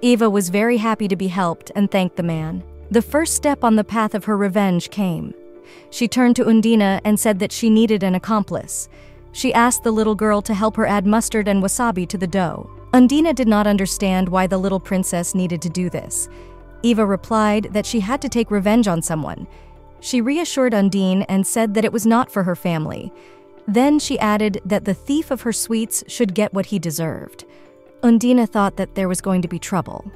Eva was very happy to be helped and thanked the man. The first step on the path of her revenge came. She turned to Undina and said that she needed an accomplice. She asked the little girl to help her add mustard and wasabi to the dough. Undina did not understand why the little princess needed to do this. Eva replied that she had to take revenge on someone. She reassured Undine and said that it was not for her family. Then she added that the thief of her sweets should get what he deserved. Undina thought that there was going to be trouble.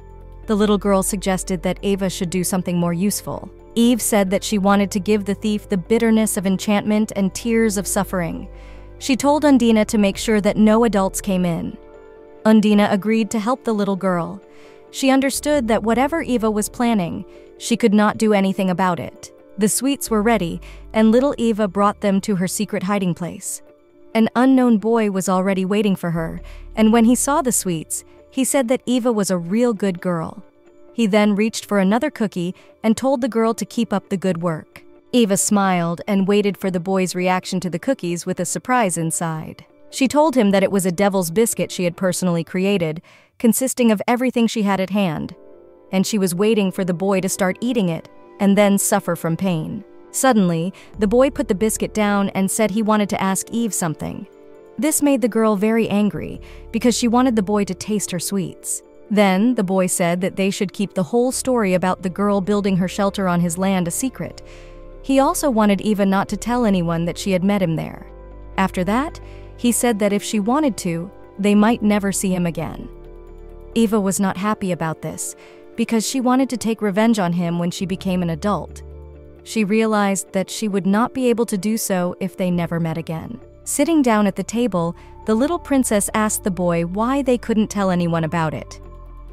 The little girl suggested that Eva should do something more useful. Eve said that she wanted to give the thief the bitterness of enchantment and tears of suffering. She told Undina to make sure that no adults came in. Undina agreed to help the little girl. She understood that whatever Eva was planning, she could not do anything about it. The sweets were ready, and little Eva brought them to her secret hiding place. An unknown boy was already waiting for her, and when he saw the sweets, he said that Eva was a real good girl. He then reached for another cookie and told the girl to keep up the good work. Eva smiled and waited for the boy's reaction to the cookies with a surprise inside. She told him that it was a devil's biscuit she had personally created, consisting of everything she had at hand, and she was waiting for the boy to start eating it and then suffer from pain. Suddenly, the boy put the biscuit down and said he wanted to ask Eve something. This made the girl very angry because she wanted the boy to taste her sweets. Then, the boy said that they should keep the whole story about the girl building her shelter on his land a secret. He also wanted Eva not to tell anyone that she had met him there. After that, he said that if she wanted to, they might never see him again. Eva was not happy about this because she wanted to take revenge on him when she became an adult. She realized that she would not be able to do so if they never met again. Sitting down at the table, the little princess asked the boy why they couldn't tell anyone about it.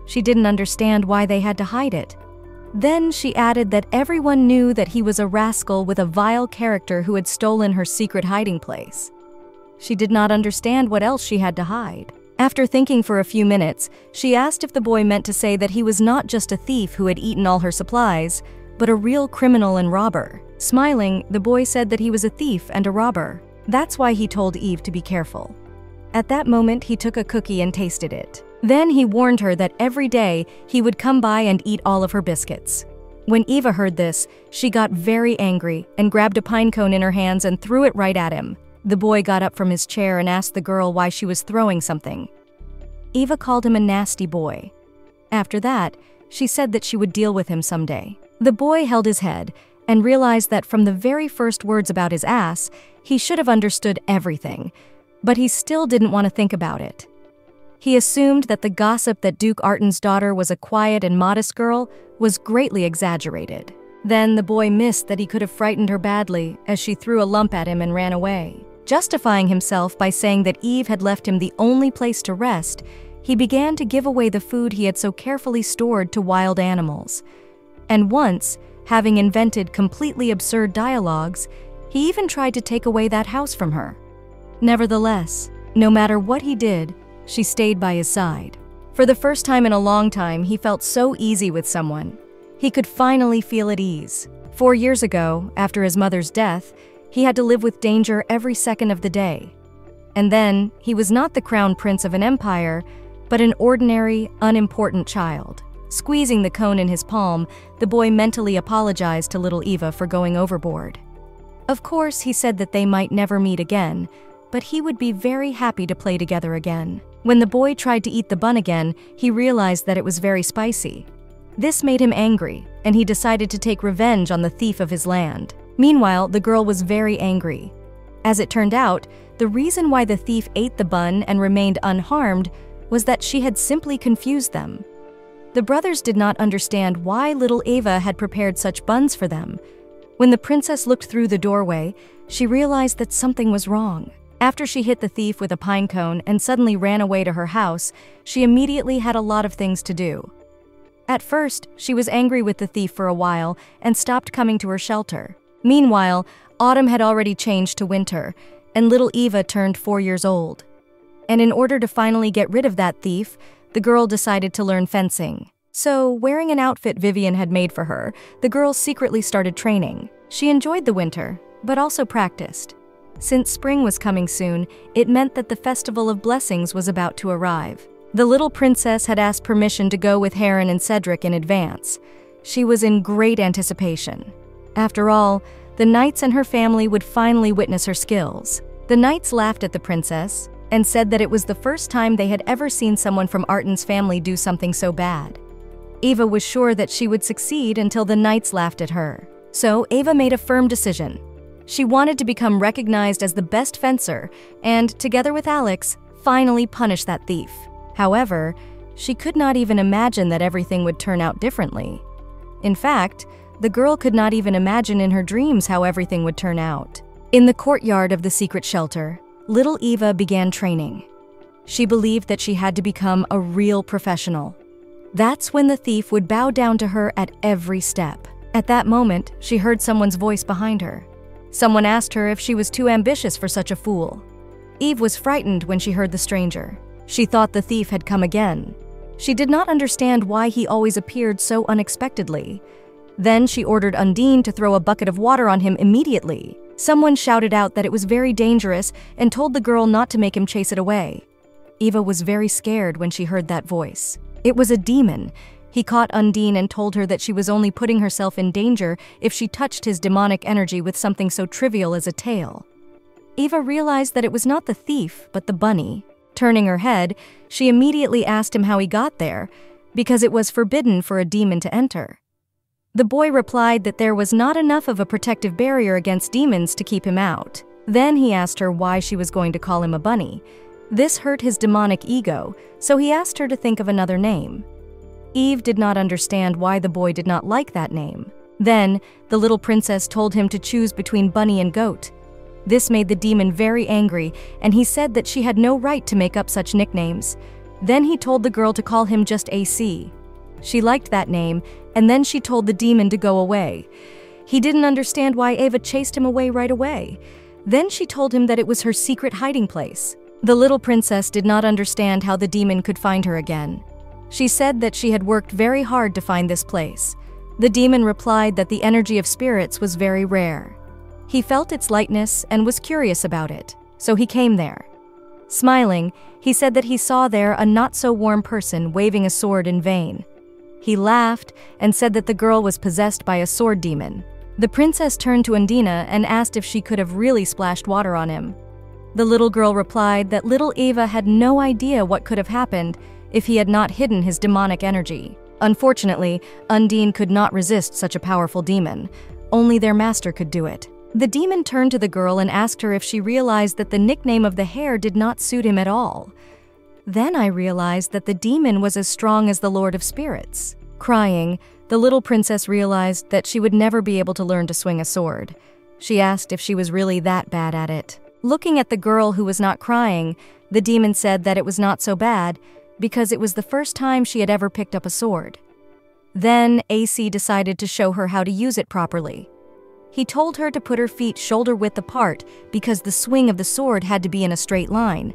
She didn't understand why they had to hide it. Then she added that everyone knew that he was a rascal with a vile character who had stolen her secret hiding place. She did not understand what else she had to hide. After thinking for a few minutes, she asked if the boy meant to say that he was not just a thief who had eaten all her supplies, but a real criminal and robber. Smiling, the boy said that he was a thief and a robber. That's why he told Eve to be careful. At that moment, he took a cookie and tasted it. Then he warned her that every day he would come by and eat all of her biscuits. When Eva heard this, she got very angry and grabbed a pine cone in her hands and threw it right at him. The boy got up from his chair and asked the girl why she was throwing something. Eva called him a nasty boy. After that, she said that she would deal with him someday. The boy held his head and realized that from the very first words about his ass, he should have understood everything, but he still didn't want to think about it. He assumed that the gossip that Duke Arten's daughter was a quiet and modest girl was greatly exaggerated. Then the boy missed that he could have frightened her badly as she threw a lump at him and ran away. Justifying himself by saying that Eve had left him the only place to rest, he began to give away the food he had so carefully stored to wild animals. And once, having invented completely absurd dialogues, he even tried to take away that house from her. Nevertheless, no matter what he did, she stayed by his side. For the first time in a long time, he felt so easy with someone. He could finally feel at ease. Four years ago, after his mother's death, he had to live with danger every second of the day. And then, he was not the crown prince of an empire, but an ordinary, unimportant child. Squeezing the cone in his palm, the boy mentally apologized to little Eva for going overboard. Of course, he said that they might never meet again, but he would be very happy to play together again. When the boy tried to eat the bun again, he realized that it was very spicy. This made him angry, and he decided to take revenge on the thief of his land. Meanwhile, the girl was very angry. As it turned out, the reason why the thief ate the bun and remained unharmed was that she had simply confused them. The brothers did not understand why little Eva had prepared such buns for them. When the princess looked through the doorway, she realized that something was wrong. After she hit the thief with a pine cone and suddenly ran away to her house, she immediately had a lot of things to do. At first, she was angry with the thief for a while and stopped coming to her shelter. Meanwhile, autumn had already changed to winter, and little Eva turned four years old. And in order to finally get rid of that thief, the girl decided to learn fencing. So, wearing an outfit Vivian had made for her, the girl secretly started training. She enjoyed the winter, but also practiced. Since spring was coming soon, it meant that the Festival of Blessings was about to arrive. The little princess had asked permission to go with Heron and Cedric in advance. She was in great anticipation. After all, the knights and her family would finally witness her skills. The knights laughed at the princess and said that it was the first time they had ever seen someone from Arten's family do something so bad. Eva was sure that she would succeed until the knights laughed at her. So Eva made a firm decision. She wanted to become recognized as the best fencer and, together with Alex, finally punish that thief. However, she could not even imagine that everything would turn out differently. In fact, the girl could not even imagine in her dreams how everything would turn out. In the courtyard of the secret shelter, little Eva began training. She believed that she had to become a real professional. That's when the thief would bow down to her at every step. At that moment, she heard someone's voice behind her. Someone asked her if she was too ambitious for such a fool. Eve was frightened when she heard the stranger. She thought the thief had come again. She did not understand why he always appeared so unexpectedly, then she ordered Undine to throw a bucket of water on him immediately. Someone shouted out that it was very dangerous and told the girl not to make him chase it away. Eva was very scared when she heard that voice. It was a demon. He caught Undine and told her that she was only putting herself in danger if she touched his demonic energy with something so trivial as a tail. Eva realized that it was not the thief, but the bunny. Turning her head, she immediately asked him how he got there, because it was forbidden for a demon to enter. The boy replied that there was not enough of a protective barrier against demons to keep him out. Then he asked her why she was going to call him a bunny. This hurt his demonic ego, so he asked her to think of another name. Eve did not understand why the boy did not like that name. Then, the little princess told him to choose between bunny and goat. This made the demon very angry, and he said that she had no right to make up such nicknames. Then he told the girl to call him just AC. She liked that name, and then she told the demon to go away. He didn't understand why Eva chased him away right away. Then she told him that it was her secret hiding place. The little princess did not understand how the demon could find her again. She said that she had worked very hard to find this place. The demon replied that the energy of spirits was very rare. He felt its lightness and was curious about it, so he came there. Smiling, he said that he saw there a not so warm person waving a sword in vain. He laughed and said that the girl was possessed by a sword demon. The princess turned to Undina and asked if she could have really splashed water on him. The little girl replied that little Eva had no idea what could have happened if he had not hidden his demonic energy. Unfortunately, Undine could not resist such a powerful demon. Only their master could do it. The demon turned to the girl and asked her if she realized that the nickname of the hare did not suit him at all. Then I realized that the demon was as strong as the Lord of Spirits. Crying, the little princess realized that she would never be able to learn to swing a sword. She asked if she was really that bad at it. Looking at the girl who was not crying, the demon said that it was not so bad because it was the first time she had ever picked up a sword. Then AC decided to show her how to use it properly. He told her to put her feet shoulder width apart because the swing of the sword had to be in a straight line.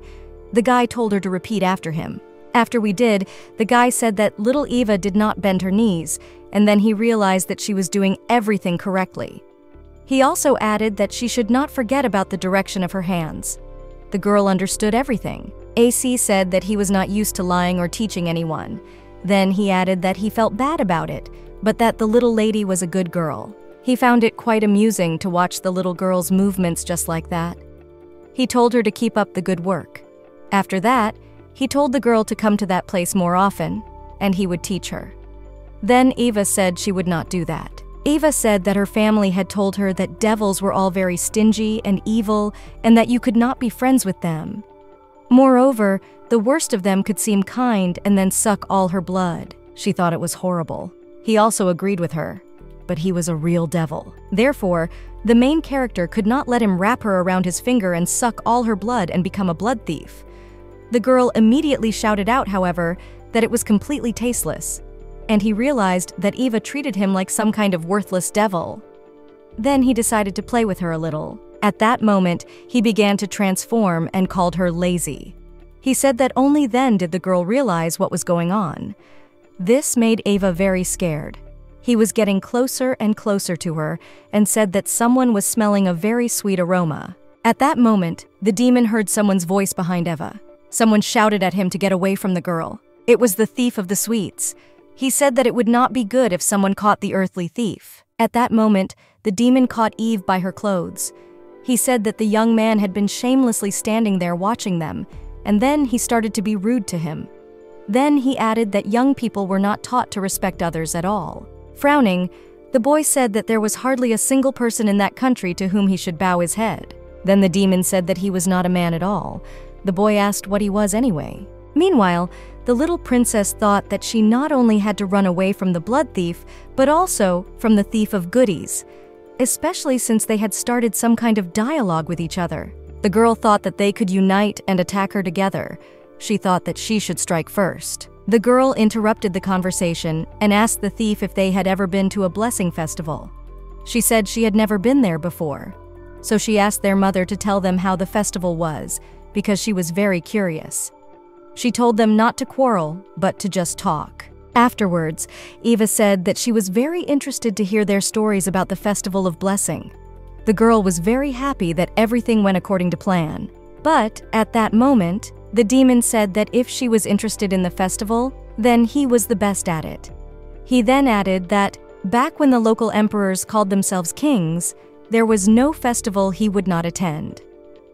The guy told her to repeat after him. After we did, the guy said that little Eva did not bend her knees, and then he realized that she was doing everything correctly. He also added that she should not forget about the direction of her hands. The girl understood everything. AC said that he was not used to lying or teaching anyone. Then he added that he felt bad about it, but that the little lady was a good girl. He found it quite amusing to watch the little girl's movements just like that. He told her to keep up the good work. After that, he told the girl to come to that place more often, and he would teach her. Then Eva said she would not do that. Eva said that her family had told her that devils were all very stingy and evil and that you could not be friends with them. Moreover, the worst of them could seem kind and then suck all her blood. She thought it was horrible. He also agreed with her but he was a real devil. Therefore, the main character could not let him wrap her around his finger and suck all her blood and become a blood thief. The girl immediately shouted out, however, that it was completely tasteless, and he realized that Eva treated him like some kind of worthless devil. Then he decided to play with her a little. At that moment, he began to transform and called her lazy. He said that only then did the girl realize what was going on. This made Eva very scared. He was getting closer and closer to her and said that someone was smelling a very sweet aroma. At that moment, the demon heard someone's voice behind Eva. Someone shouted at him to get away from the girl. It was the thief of the sweets. He said that it would not be good if someone caught the earthly thief. At that moment, the demon caught Eve by her clothes. He said that the young man had been shamelessly standing there watching them, and then he started to be rude to him. Then he added that young people were not taught to respect others at all. Frowning, the boy said that there was hardly a single person in that country to whom he should bow his head. Then the demon said that he was not a man at all. The boy asked what he was anyway. Meanwhile, the little princess thought that she not only had to run away from the blood thief, but also from the thief of goodies, especially since they had started some kind of dialogue with each other. The girl thought that they could unite and attack her together. She thought that she should strike first. The girl interrupted the conversation and asked the thief if they had ever been to a blessing festival. She said she had never been there before, so she asked their mother to tell them how the festival was because she was very curious. She told them not to quarrel, but to just talk. Afterwards, Eva said that she was very interested to hear their stories about the Festival of Blessing. The girl was very happy that everything went according to plan. But at that moment, the demon said that if she was interested in the festival, then he was the best at it. He then added that, back when the local emperors called themselves kings, there was no festival he would not attend.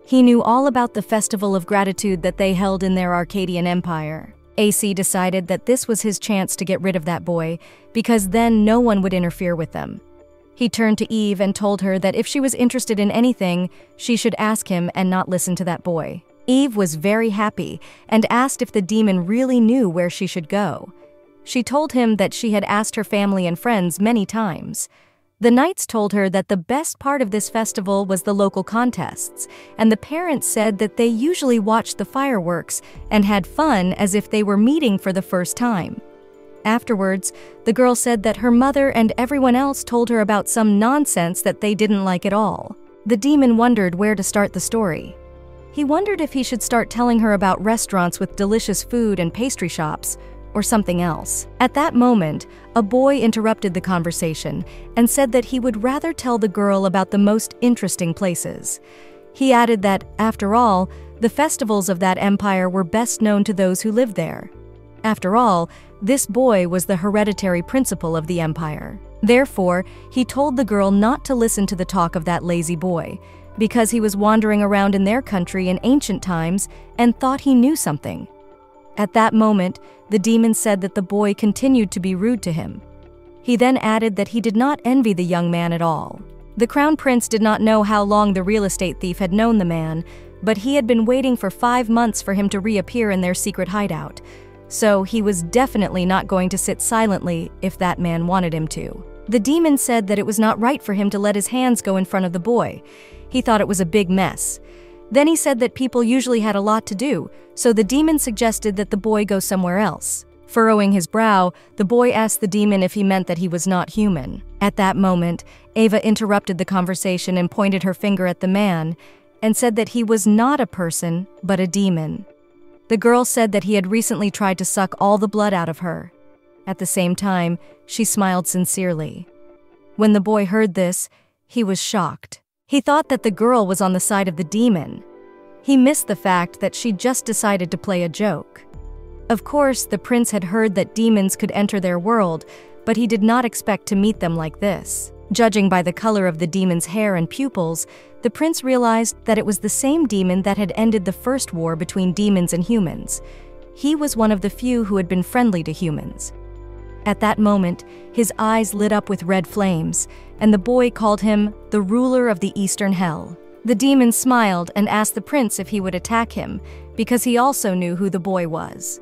He knew all about the festival of gratitude that they held in their Arcadian empire. AC decided that this was his chance to get rid of that boy, because then no one would interfere with them. He turned to Eve and told her that if she was interested in anything, she should ask him and not listen to that boy. Eve was very happy and asked if the demon really knew where she should go. She told him that she had asked her family and friends many times. The knights told her that the best part of this festival was the local contests, and the parents said that they usually watched the fireworks and had fun as if they were meeting for the first time. Afterwards, the girl said that her mother and everyone else told her about some nonsense that they didn't like at all. The demon wondered where to start the story. He wondered if he should start telling her about restaurants with delicious food and pastry shops, or something else. At that moment, a boy interrupted the conversation and said that he would rather tell the girl about the most interesting places. He added that, after all, the festivals of that empire were best known to those who lived there. After all, this boy was the hereditary principal of the empire. Therefore, he told the girl not to listen to the talk of that lazy boy, because he was wandering around in their country in ancient times and thought he knew something. At that moment, the demon said that the boy continued to be rude to him. He then added that he did not envy the young man at all. The crown prince did not know how long the real estate thief had known the man, but he had been waiting for five months for him to reappear in their secret hideout, so he was definitely not going to sit silently if that man wanted him to. The demon said that it was not right for him to let his hands go in front of the boy. He thought it was a big mess. Then he said that people usually had a lot to do, so the demon suggested that the boy go somewhere else. Furrowing his brow, the boy asked the demon if he meant that he was not human. At that moment, Ava interrupted the conversation and pointed her finger at the man and said that he was not a person, but a demon. The girl said that he had recently tried to suck all the blood out of her. At the same time, she smiled sincerely. When the boy heard this, he was shocked. He thought that the girl was on the side of the demon. He missed the fact that she just decided to play a joke. Of course, the prince had heard that demons could enter their world, but he did not expect to meet them like this. Judging by the color of the demon's hair and pupils, the prince realized that it was the same demon that had ended the first war between demons and humans. He was one of the few who had been friendly to humans. At that moment, his eyes lit up with red flames, and the boy called him the ruler of the eastern hell. The demon smiled and asked the prince if he would attack him, because he also knew who the boy was.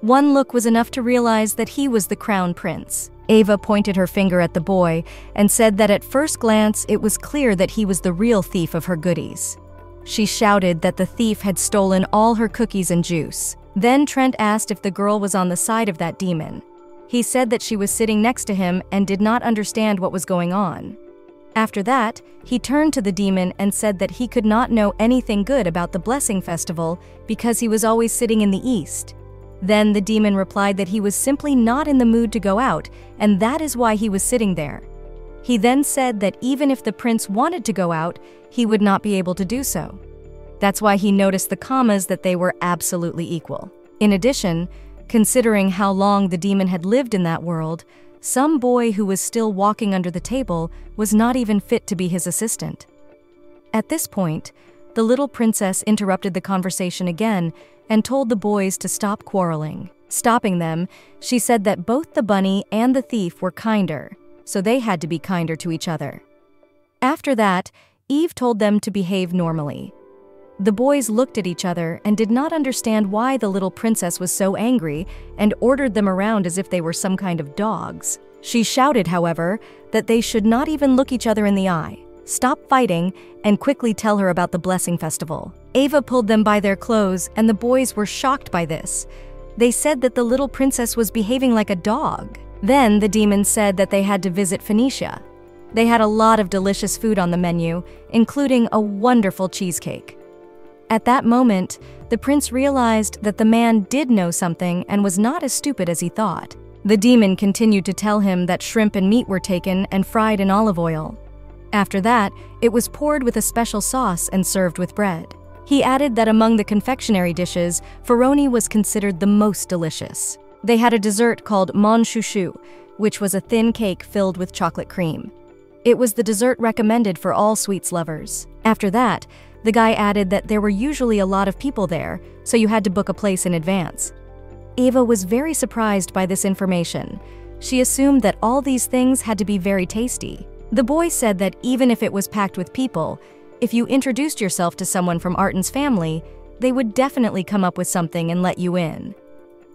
One look was enough to realize that he was the crown prince. Ava pointed her finger at the boy and said that at first glance it was clear that he was the real thief of her goodies. She shouted that the thief had stolen all her cookies and juice. Then Trent asked if the girl was on the side of that demon. He said that she was sitting next to him and did not understand what was going on. After that, he turned to the demon and said that he could not know anything good about the Blessing Festival because he was always sitting in the east. Then the demon replied that he was simply not in the mood to go out, and that is why he was sitting there. He then said that even if the prince wanted to go out, he would not be able to do so. That's why he noticed the commas that they were absolutely equal. In addition, Considering how long the demon had lived in that world, some boy who was still walking under the table was not even fit to be his assistant. At this point, the little princess interrupted the conversation again and told the boys to stop quarreling. Stopping them, she said that both the bunny and the thief were kinder, so they had to be kinder to each other. After that, Eve told them to behave normally, the boys looked at each other and did not understand why the little princess was so angry and ordered them around as if they were some kind of dogs. She shouted, however, that they should not even look each other in the eye, stop fighting, and quickly tell her about the blessing festival. Ava pulled them by their clothes, and the boys were shocked by this. They said that the little princess was behaving like a dog. Then the demon said that they had to visit Phoenicia. They had a lot of delicious food on the menu, including a wonderful cheesecake. At that moment, the prince realized that the man did know something and was not as stupid as he thought. The demon continued to tell him that shrimp and meat were taken and fried in olive oil. After that, it was poured with a special sauce and served with bread. He added that among the confectionery dishes, Ferroni was considered the most delicious. They had a dessert called mon chouchou, which was a thin cake filled with chocolate cream. It was the dessert recommended for all sweets lovers. After that, The guy added that there were usually a lot of people there, so you had to book a place in advance. Ava was very surprised by this information. She assumed that all these things had to be very tasty. The boy said that even if it was packed with people, if you introduced yourself to someone from Arkan's family, they would definitely come up with something and let you in.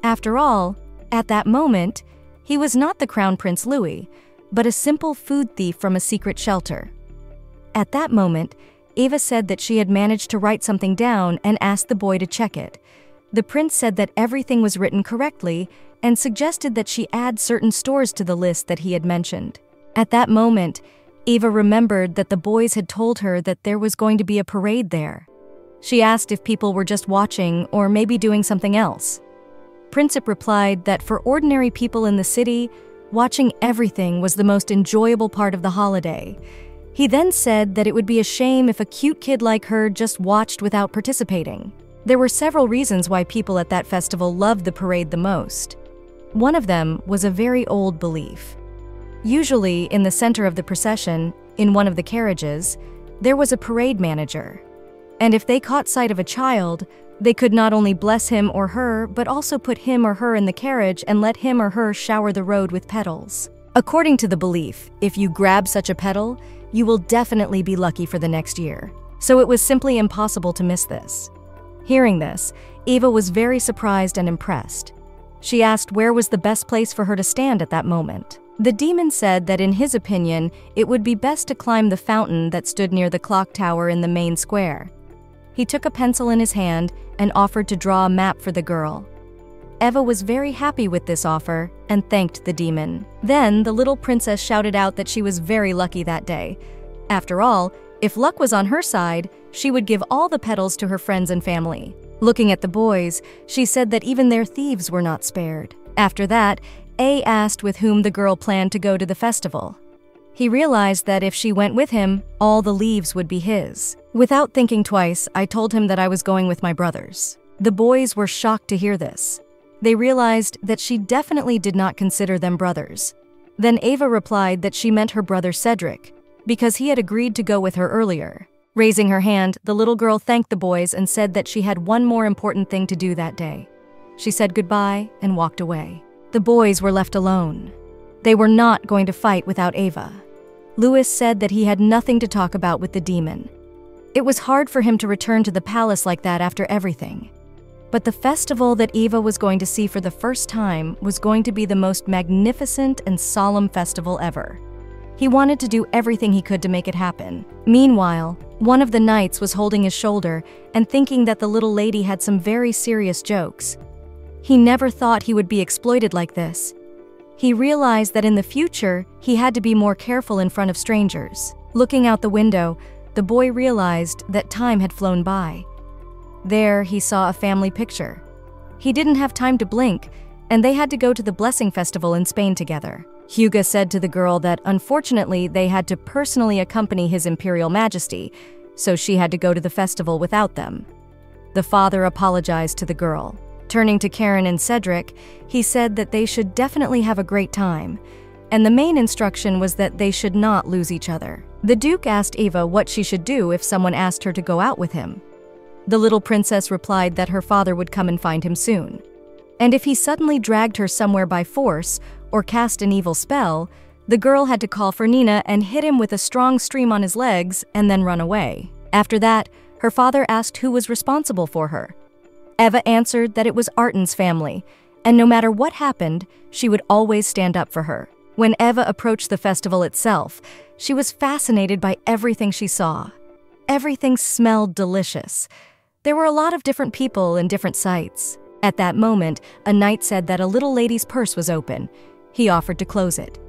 After all, at that moment, he was not the Crown Prince Louis, but a simple food thief from a secret shelter. At that moment, Ava said that she had managed to write something down and asked the boy to check it. The prince said that everything was written correctly and suggested that she add certain stores to the list that he had mentioned. At that moment, Eva remembered that the boys had told her that there was going to be a parade there. She asked if people were just watching or maybe doing something else. Princip replied that for ordinary people in the city, watching everything was the most enjoyable part of the holiday. He then said that it would be a shame if a cute kid like her just watched without participating. There were several reasons why people at that festival loved the parade the most. One of them was a very old belief. Usually, in the center of the procession, in one of the carriages, there was a parade manager. And if they caught sight of a child, they could not only bless him or her, but also put him or her in the carriage and let him or her shower the road with petals. According to the belief, if you grab such a petal, you will definitely be lucky for the next year. So it was simply impossible to miss this. Hearing this, Eva was very surprised and impressed. She asked where was the best place for her to stand at that moment. The demon said that in his opinion, it would be best to climb the fountain that stood near the clock tower in the main square. He took a pencil in his hand and offered to draw a map for the girl. Eva was very happy with this offer and thanked the demon. Then the little princess shouted out that she was very lucky that day. After all, if luck was on her side, she would give all the petals to her friends and family. Looking at the boys, she said that even their thieves were not spared. After that, A asked with whom the girl planned to go to the festival. He realized that if she went with him, all the leaves would be his. Without thinking twice, I told him that I was going with my brothers. The boys were shocked to hear this. They realized that she definitely did not consider them brothers. Then Ava replied that she meant her brother Cedric, because he had agreed to go with her earlier. Raising her hand, the little girl thanked the boys and said that she had one more important thing to do that day. She said goodbye and walked away. The boys were left alone. They were not going to fight without Ava. Louis said that he had nothing to talk about with the demon. It was hard for him to return to the palace like that after everything. But the festival that Eva was going to see for the first time was going to be the most magnificent and solemn festival ever. He wanted to do everything he could to make it happen. Meanwhile, one of the knights was holding his shoulder and thinking that the little lady had some very serious jokes. He never thought he would be exploited like this, he realized that in the future, he had to be more careful in front of strangers. Looking out the window, the boy realized that time had flown by. There, he saw a family picture. He didn't have time to blink, and they had to go to the Blessing Festival in Spain together. Hugo said to the girl that unfortunately they had to personally accompany His Imperial Majesty, so she had to go to the festival without them. The father apologized to the girl. Turning to Karen and Cedric, he said that they should definitely have a great time, and the main instruction was that they should not lose each other. The Duke asked Eva what she should do if someone asked her to go out with him. The little princess replied that her father would come and find him soon. And if he suddenly dragged her somewhere by force or cast an evil spell, the girl had to call for Nina and hit him with a strong stream on his legs and then run away. After that, her father asked who was responsible for her. Eva answered that it was Arkan's family, and no matter what happened, she would always stand up for her. When Eva approached the festival itself, she was fascinated by everything she saw. Everything smelled delicious. There were a lot of different people and different sights. At that moment, a knight said that a little lady's purse was open. He offered to close it.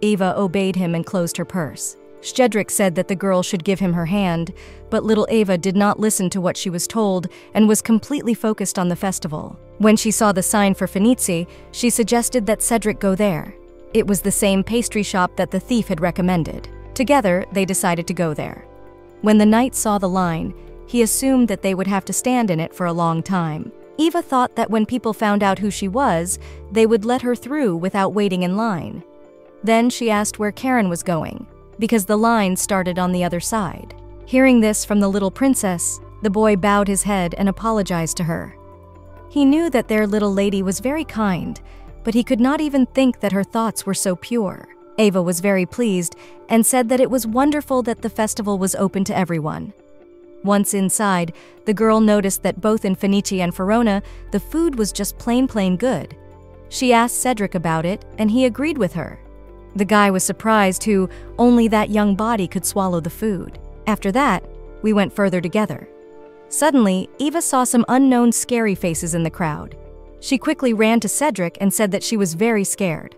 Eva obeyed him and closed her purse. Cedric said that the girl should give him her hand, but little Eva did not listen to what she was told and was completely focused on the festival. When she saw the sign for Fenici, she suggested that Cedric go there. It was the same pastry shop that the thief had recommended. Together, they decided to go there. When the knight saw the line, he assumed that they would have to stand in it for a long time. Eva thought that when people found out who she was, they would let her through without waiting in line. Then she asked where Karen was going because the line started on the other side. Hearing this from the little princess, the boy bowed his head and apologized to her. He knew that their little lady was very kind, but he could not even think that her thoughts were so pure. Ava was very pleased and said that it was wonderful that the festival was open to everyone. Once inside, the girl noticed that both in Fenice and Verona, the food was just plain, plain good. She asked Cedric about it, and he agreed with her. The guy was surprised who only that young body could swallow the food. After that, we went further together. Suddenly, Eva saw some unknown scary faces in the crowd. She quickly ran to Cedric and said that she was very scared.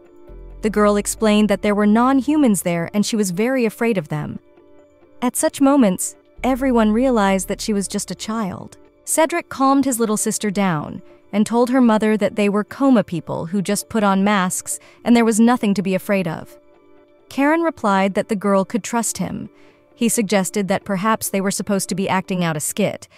The girl explained that there were non humans there and she was very afraid of them. At such moments, everyone realized that she was just a child. Cedric calmed his little sister down and told her mother that they were coma people who just put on masks and there was nothing to be afraid of. Karen replied that the girl could trust him. He suggested that perhaps they were supposed to be acting out a skit.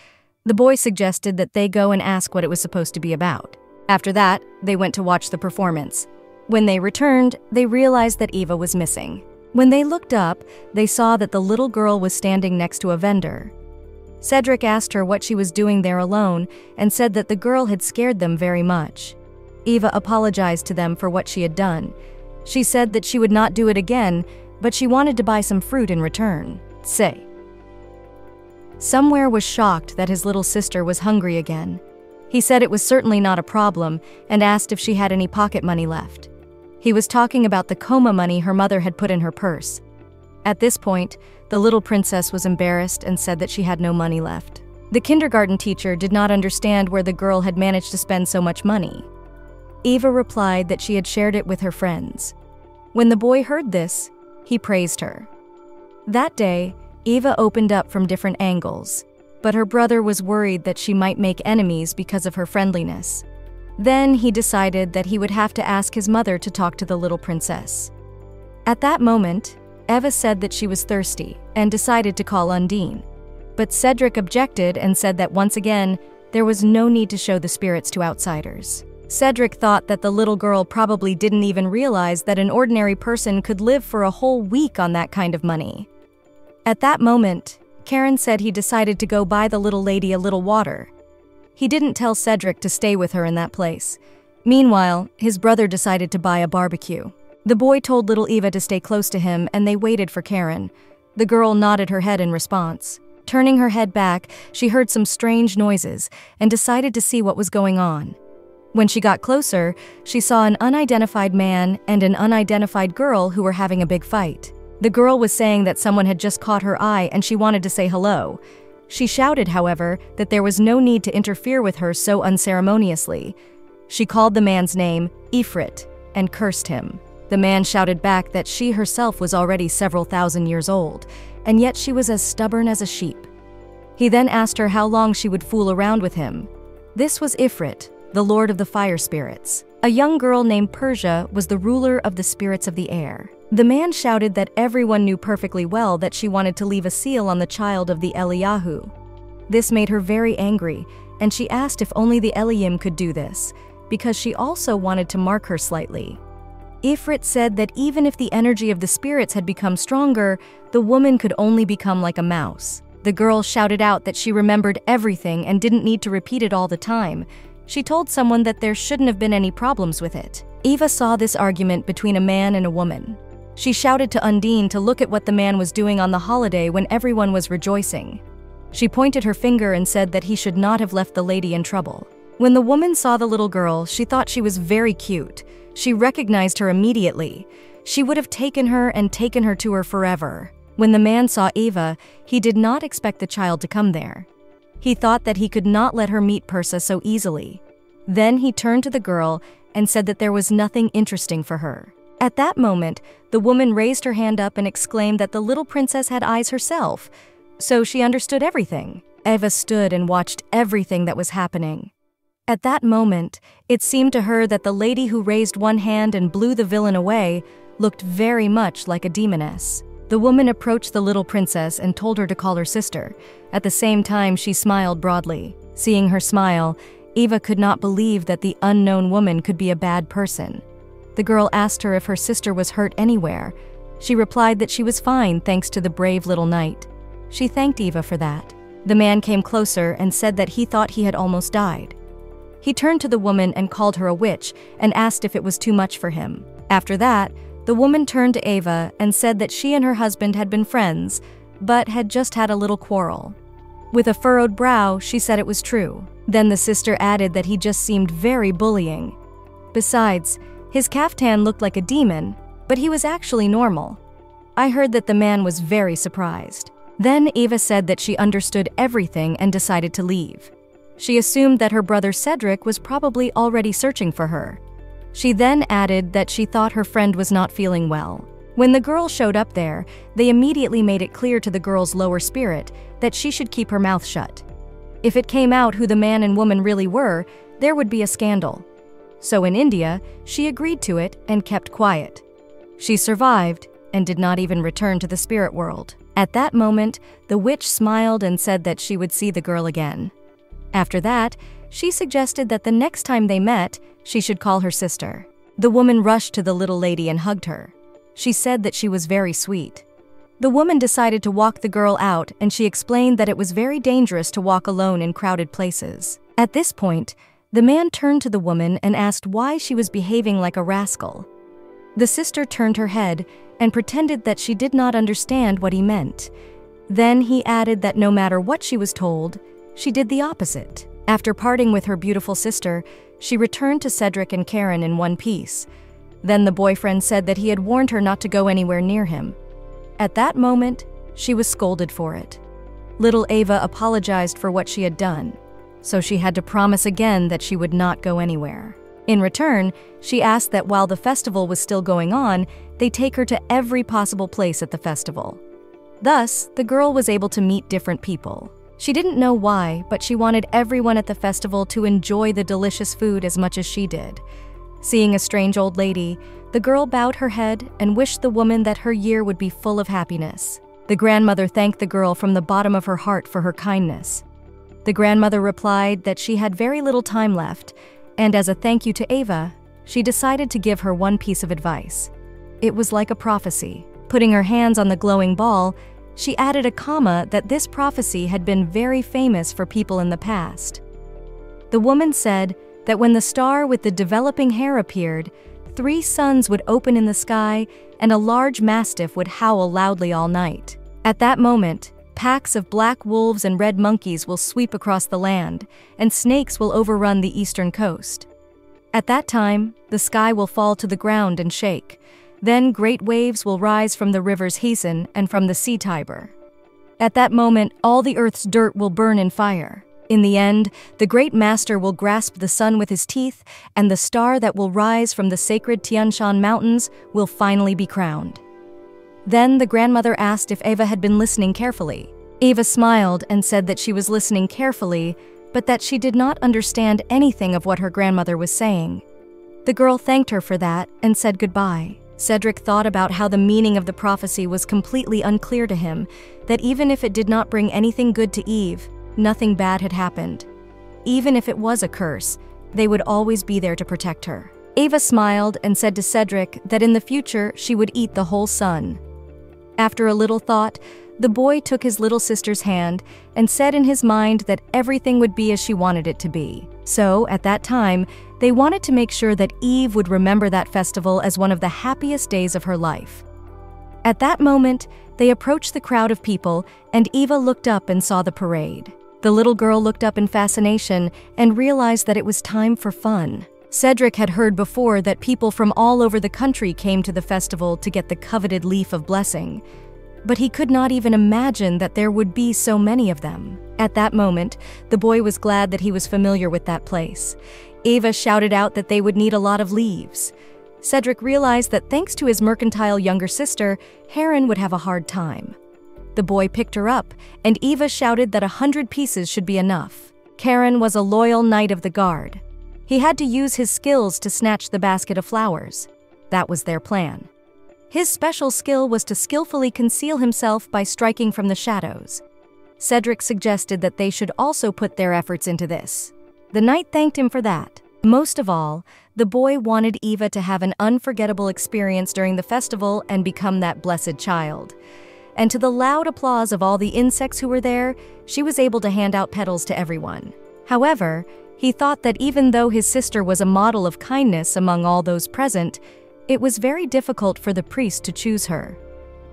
The boy suggested that they go and ask what it was supposed to be about. After that, they went to watch the performance. When they returned, they realized that Eva was missing. When they looked up, they saw that the little girl was standing next to a vendor. Cedric asked her what she was doing there alone and said that the girl had scared them very much. Eva apologized to them for what she had done. She said that she would not do it again, but she wanted to buy some fruit in return. Say. Somewhere was shocked that his little sister was hungry again. He said it was certainly not a problem and asked if she had any pocket money left. He was talking about the coma money her mother had put in her purse. At this point, the little princess was embarrassed and said that she had no money left. The kindergarten teacher did not understand where the girl had managed to spend so much money. Eva replied that she had shared it with her friends. When the boy heard this, he praised her. That day, Eva opened up from different angles, but her brother was worried that she might make enemies because of her friendliness. Then he decided that he would have to ask his mother to talk to the little princess. At that moment, Eva said that she was thirsty and decided to call Undine. But Cedric objected and said that once again, there was no need to show the spirits to outsiders. Cedric thought that the little girl probably didn't even realize that an ordinary person could live for a whole week on that kind of money. At that moment, Karen said he decided to go buy the little lady a little water he didn't tell Cedric to stay with her in that place. Meanwhile, his brother decided to buy a barbecue. The boy told little Eva to stay close to him, and they waited for Karen. The girl nodded her head in response. Turning her head back, she heard some strange noises and decided to see what was going on. When she got closer, she saw an unidentified man and an unidentified girl who were having a big fight. The girl was saying that someone had just caught her eye and she wanted to say hello. She shouted, however, that there was no need to interfere with her so unceremoniously. She called the man's name, Ifrit, and cursed him. The man shouted back that she herself was already several thousand years old, and yet she was as stubborn as a sheep. He then asked her how long she would fool around with him. This was Ifrit, the lord of the fire spirits. A young girl named Persia was the ruler of the spirits of the air. The man shouted that everyone knew perfectly well that she wanted to leave a seal on the child of the Eliyahu. This made her very angry, and she asked if only the Eliim could do this, because she also wanted to mark her slightly. Ifrit said that even if the energy of the spirits had become stronger, the woman could only become like a mouse. The girl shouted out that she remembered everything and didn't need to repeat it all the time. She told someone that there shouldn't have been any problems with it. Eva saw this argument between a man and a woman. She shouted to Undine to look at what the man was doing on the holiday when everyone was rejoicing. She pointed her finger and said that he should not have left the lady in trouble. When the woman saw the little girl, she thought she was very cute. She recognized her immediately. She would have taken her and taken her to her forever. When the man saw Eva, he did not expect the child to come there. He thought that he could not let her meet Persa so easily. Then he turned to the girl and said that there was nothing interesting for her. At that moment, the woman raised her hand up and exclaimed that the little princess had eyes herself, so she understood everything. Eva stood and watched everything that was happening. At that moment, it seemed to her that the lady who raised one hand and blew the villain away looked very much like a demoness. The woman approached the little princess and told her to call her sister. At the same time, she smiled broadly. Seeing her smile, Eva could not believe that the unknown woman could be a bad person. The girl asked her if her sister was hurt anywhere. She replied that she was fine thanks to the brave little knight. She thanked Eva for that. The man came closer and said that he thought he had almost died. He turned to the woman and called her a witch and asked if it was too much for him. After that, the woman turned to Eva and said that she and her husband had been friends, but had just had a little quarrel. With a furrowed brow, she said it was true. Then the sister added that he just seemed very bullying. Besides, his caftan looked like a demon, but he was actually normal. I heard that the man was very surprised. Then Eva said that she understood everything and decided to leave. She assumed that her brother Cedric was probably already searching for her. She then added that she thought her friend was not feeling well. When the girl showed up there, they immediately made it clear to the girl's lower spirit that she should keep her mouth shut. If it came out who the man and woman really were, there would be a scandal. So in India, she agreed to it and kept quiet. She survived and did not even return to the spirit world. At that moment, the witch smiled and said that she would see the girl again. After that, she suggested that the next time they met, she should call her sister. The woman rushed to the little lady and hugged her. She said that she was very sweet. The woman decided to walk the girl out and she explained that it was very dangerous to walk alone in crowded places. At this point, the man turned to the woman and asked why she was behaving like a rascal. The sister turned her head and pretended that she did not understand what he meant. Then he added that no matter what she was told, she did the opposite. After parting with her beautiful sister, she returned to Cedric and Karen in one piece. Then the boyfriend said that he had warned her not to go anywhere near him. At that moment, she was scolded for it. Little Ava apologized for what she had done, so she had to promise again that she would not go anywhere. In return, she asked that while the festival was still going on, they take her to every possible place at the festival. Thus, the girl was able to meet different people. She didn't know why, but she wanted everyone at the festival to enjoy the delicious food as much as she did. Seeing a strange old lady, the girl bowed her head and wished the woman that her year would be full of happiness. The grandmother thanked the girl from the bottom of her heart for her kindness. The grandmother replied that she had very little time left, and as a thank you to Ava, she decided to give her one piece of advice. It was like a prophecy. Putting her hands on the glowing ball, she added a comma that this prophecy had been very famous for people in the past. The woman said that when the star with the developing hair appeared, three suns would open in the sky, and a large mastiff would howl loudly all night. At that moment, packs of black wolves and red monkeys will sweep across the land, and snakes will overrun the eastern coast. At that time, the sky will fall to the ground and shake. Then great waves will rise from the rivers Hesan and from the sea Tiber. At that moment, all the earth's dirt will burn in fire. In the end, the great master will grasp the sun with his teeth, and the star that will rise from the sacred Tian Shan mountains will finally be crowned. Then the grandmother asked if Eva had been listening carefully. Eva smiled and said that she was listening carefully, but that she did not understand anything of what her grandmother was saying. The girl thanked her for that and said goodbye. Cedric thought about how the meaning of the prophecy was completely unclear to him, that even if it did not bring anything good to Eve, nothing bad had happened. Even if it was a curse, they would always be there to protect her. Ava smiled and said to Cedric that in the future she would eat the whole sun. After a little thought, the boy took his little sister's hand and said in his mind that everything would be as she wanted it to be. So, at that time, they wanted to make sure that Eve would remember that festival as one of the happiest days of her life. At that moment, they approached the crowd of people, and Eva looked up and saw the parade. The little girl looked up in fascination and realized that it was time for fun. Cedric had heard before that people from all over the country came to the festival to get the coveted leaf of blessing, but he could not even imagine that there would be so many of them. At that moment, the boy was glad that he was familiar with that place. Eva shouted out that they would need a lot of leaves. Cedric realized that thanks to his mercantile younger sister, Heron would have a hard time. The boy picked her up, and Eva shouted that a hundred pieces should be enough. Karen was a loyal knight of the guard. He had to use his skills to snatch the basket of flowers. That was their plan. His special skill was to skillfully conceal himself by striking from the shadows. Cedric suggested that they should also put their efforts into this. The knight thanked him for that. Most of all, the boy wanted Eva to have an unforgettable experience during the festival and become that blessed child. and to the loud applause of all the insects who were there, she was able to hand out petals to everyone. However, he thought that even though his sister was a model of kindness among all those present, it was very difficult for the priest to choose her.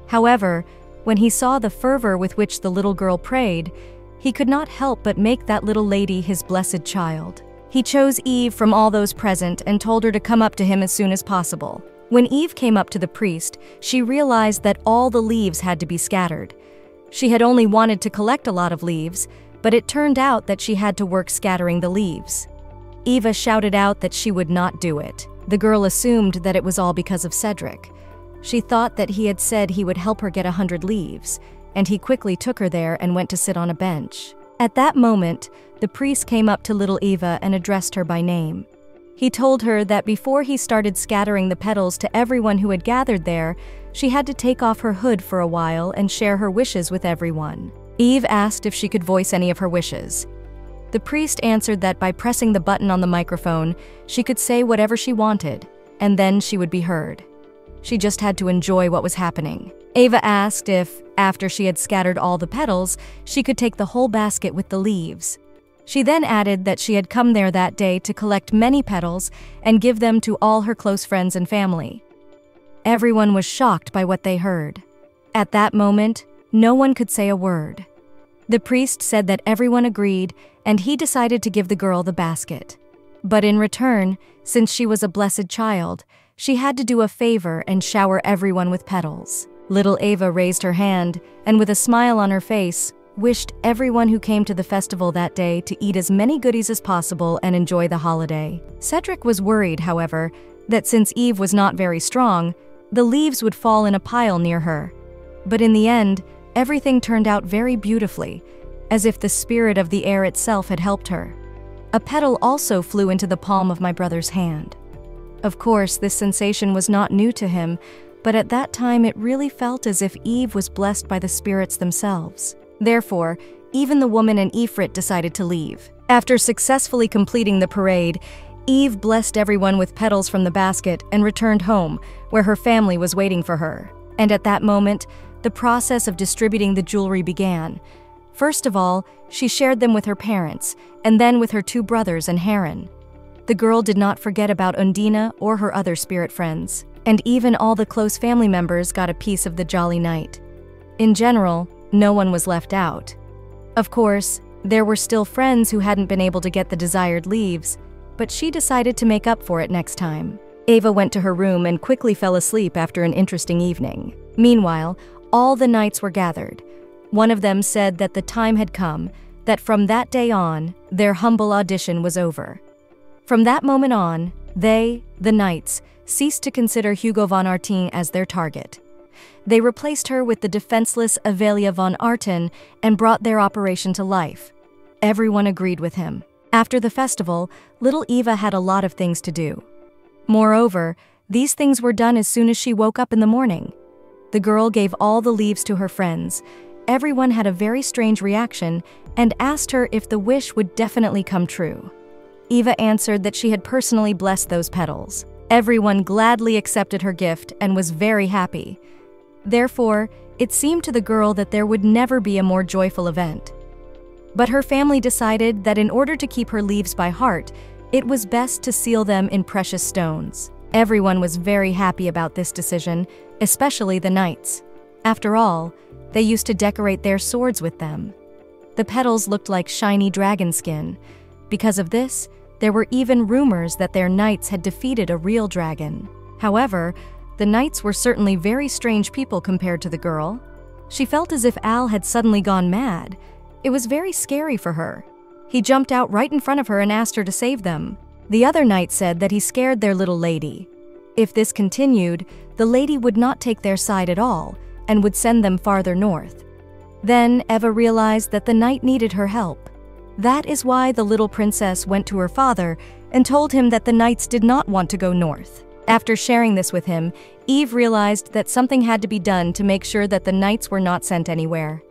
However, when he saw the fervor with which the little girl prayed, he could not help but make that little lady his blessed child. He chose Eve from all those present and told her to come up to him as soon as possible. When Eve came up to the priest, she realized that all the leaves had to be scattered. She had only wanted to collect a lot of leaves, but it turned out that she had to work scattering the leaves. Eva shouted out that she would not do it. The girl assumed that it was all because of Cedric. She thought that he had said he would help her get a hundred leaves, and he quickly took her there and went to sit on a bench. At that moment, the priest came up to little Eva and addressed her by name. He told her that before he started scattering the petals to everyone who had gathered there, she had to take off her hood for a while and share her wishes with everyone. Eve asked if she could voice any of her wishes. The priest answered that by pressing the button on the microphone, she could say whatever she wanted, and then she would be heard. She just had to enjoy what was happening. Eva asked if, after she had scattered all the petals, she could take the whole basket with the leaves. She then added that she had come there that day to collect many petals and give them to all her close friends and family. Everyone was shocked by what they heard. At that moment, no one could say a word. The priest said that everyone agreed, and he decided to give the girl the basket. But in return, since she was a blessed child, she had to do a favor and shower everyone with petals. Little Eva raised her hand, and with a smile on her face, wished everyone who came to the festival that day to eat as many goodies as possible and enjoy the holiday. Cedric was worried, however, that since Eve was not very strong, the leaves would fall in a pile near her. But in the end, everything turned out very beautifully, as if the spirit of the air itself had helped her. A petal also flew into the palm of my brother's hand. Of course, this sensation was not new to him, but at that time it really felt as if Eve was blessed by the spirits themselves. Therefore, even the woman and Ifrit decided to leave. After successfully completing the parade, Eve blessed everyone with petals from the basket and returned home, where her family was waiting for her. And at that moment, the process of distributing the jewelry began. First of all, she shared them with her parents, and then with her two brothers and Heron. The girl did not forget about Undina or her other spirit friends, and even all the close family members got a piece of the jolly night. In general, no one was left out. Of course, there were still friends who hadn't been able to get the desired leaves, but she decided to make up for it next time. Ava went to her room and quickly fell asleep after an interesting evening. Meanwhile, all the knights were gathered. One of them said that the time had come, that from that day on, their humble audition was over. From that moment on, they, the knights, ceased to consider Hugo von Arkan as their target. They replaced her with the defenseless Avelia von Arkan and brought their operation to life. Everyone agreed with him. After the festival, little Eva had a lot of things to do. Moreover, these things were done as soon as she woke up in the morning. The girl gave all the leaves to her friends. Everyone had a very strange reaction and asked her if the wish would definitely come true. Eva answered that she had personally blessed those petals. Everyone gladly accepted her gift and was very happy. Therefore, it seemed to the girl that there would never be a more joyful event. But her family decided that in order to keep her leaves by heart, it was best to seal them in precious stones. Everyone was very happy about this decision, especially the knights. After all, they used to decorate their swords with them. The petals looked like shiny dragon skin. Because of this, there were even rumors that their knights had defeated a real dragon. However, the knights were certainly very strange people compared to the girl. She felt as if Al had suddenly gone mad. It was very scary for her. He jumped out right in front of her and asked her to save them. The other knight said that he scared their little lady. If this continued, the lady would not take their side at all and would send them farther north. Then Eva realized that the knight needed her help. That is why the little princess went to her father and told him that the knights did not want to go north. After sharing this with him, Eve realized that something had to be done to make sure that the knights were not sent anywhere.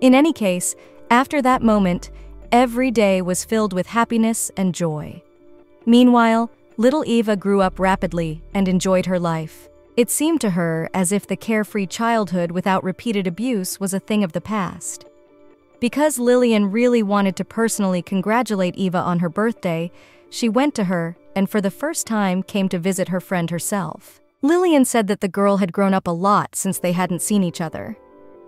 In any case, after that moment, every day was filled with happiness and joy. Meanwhile, little Eva grew up rapidly and enjoyed her life. It seemed to her as if the carefree childhood without repeated abuse was a thing of the past. Because Lillian really wanted to personally congratulate Eva on her birthday, she went to her and for the first time came to visit her friend herself. Lillian said that the girl had grown up a lot since they hadn't seen each other.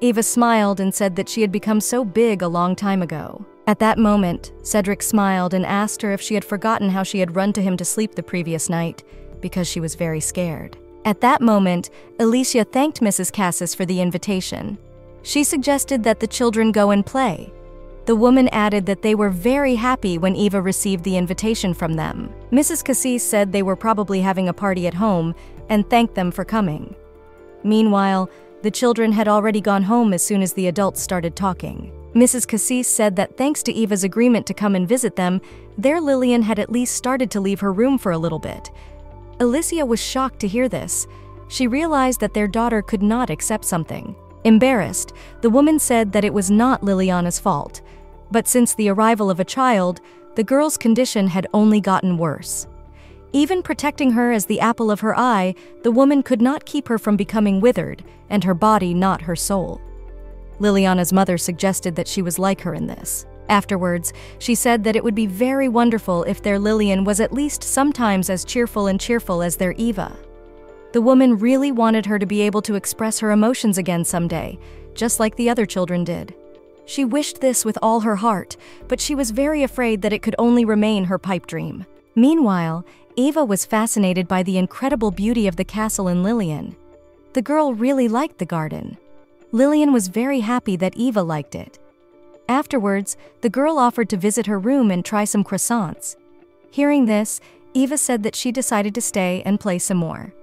Eva smiled and said that she had become so big a long time ago. At that moment, Cedric smiled and asked her if she had forgotten how she had run to him to sleep the previous night, because she was very scared. At that moment, Alicia thanked Mrs. Cassis for the invitation. She suggested that the children go and play. The woman added that they were very happy when Eva received the invitation from them. Mrs. Cassis said they were probably having a party at home and thanked them for coming. Meanwhile, the children had already gone home as soon as the adults started talking. Mrs. Cassis said that thanks to Eva's agreement to come and visit them, their Lillian had at least started to leave her room for a little bit. Alicia was shocked to hear this. She realized that their daughter could not accept something. Embarrassed, the woman said that it was not Liliana's fault, but since the arrival of a child, the girl's condition had only gotten worse. Even protecting her as the apple of her eye, the woman could not keep her from becoming withered, and her body not her soul. Liliana's mother suggested that she was like her in this. Afterwards, she said that it would be very wonderful if their Lillian was at least sometimes as cheerful and cheerful as their Eva. The woman really wanted her to be able to express her emotions again someday, just like the other children did. She wished this with all her heart, but she was very afraid that it could only remain her pipe dream. Meanwhile, Eva was fascinated by the incredible beauty of the castle in Lillian. The girl really liked the garden. Lillian was very happy that Eva liked it. Afterwards, the girl offered to visit her room and try some croissants. Hearing this, Eva said that she decided to stay and play some more.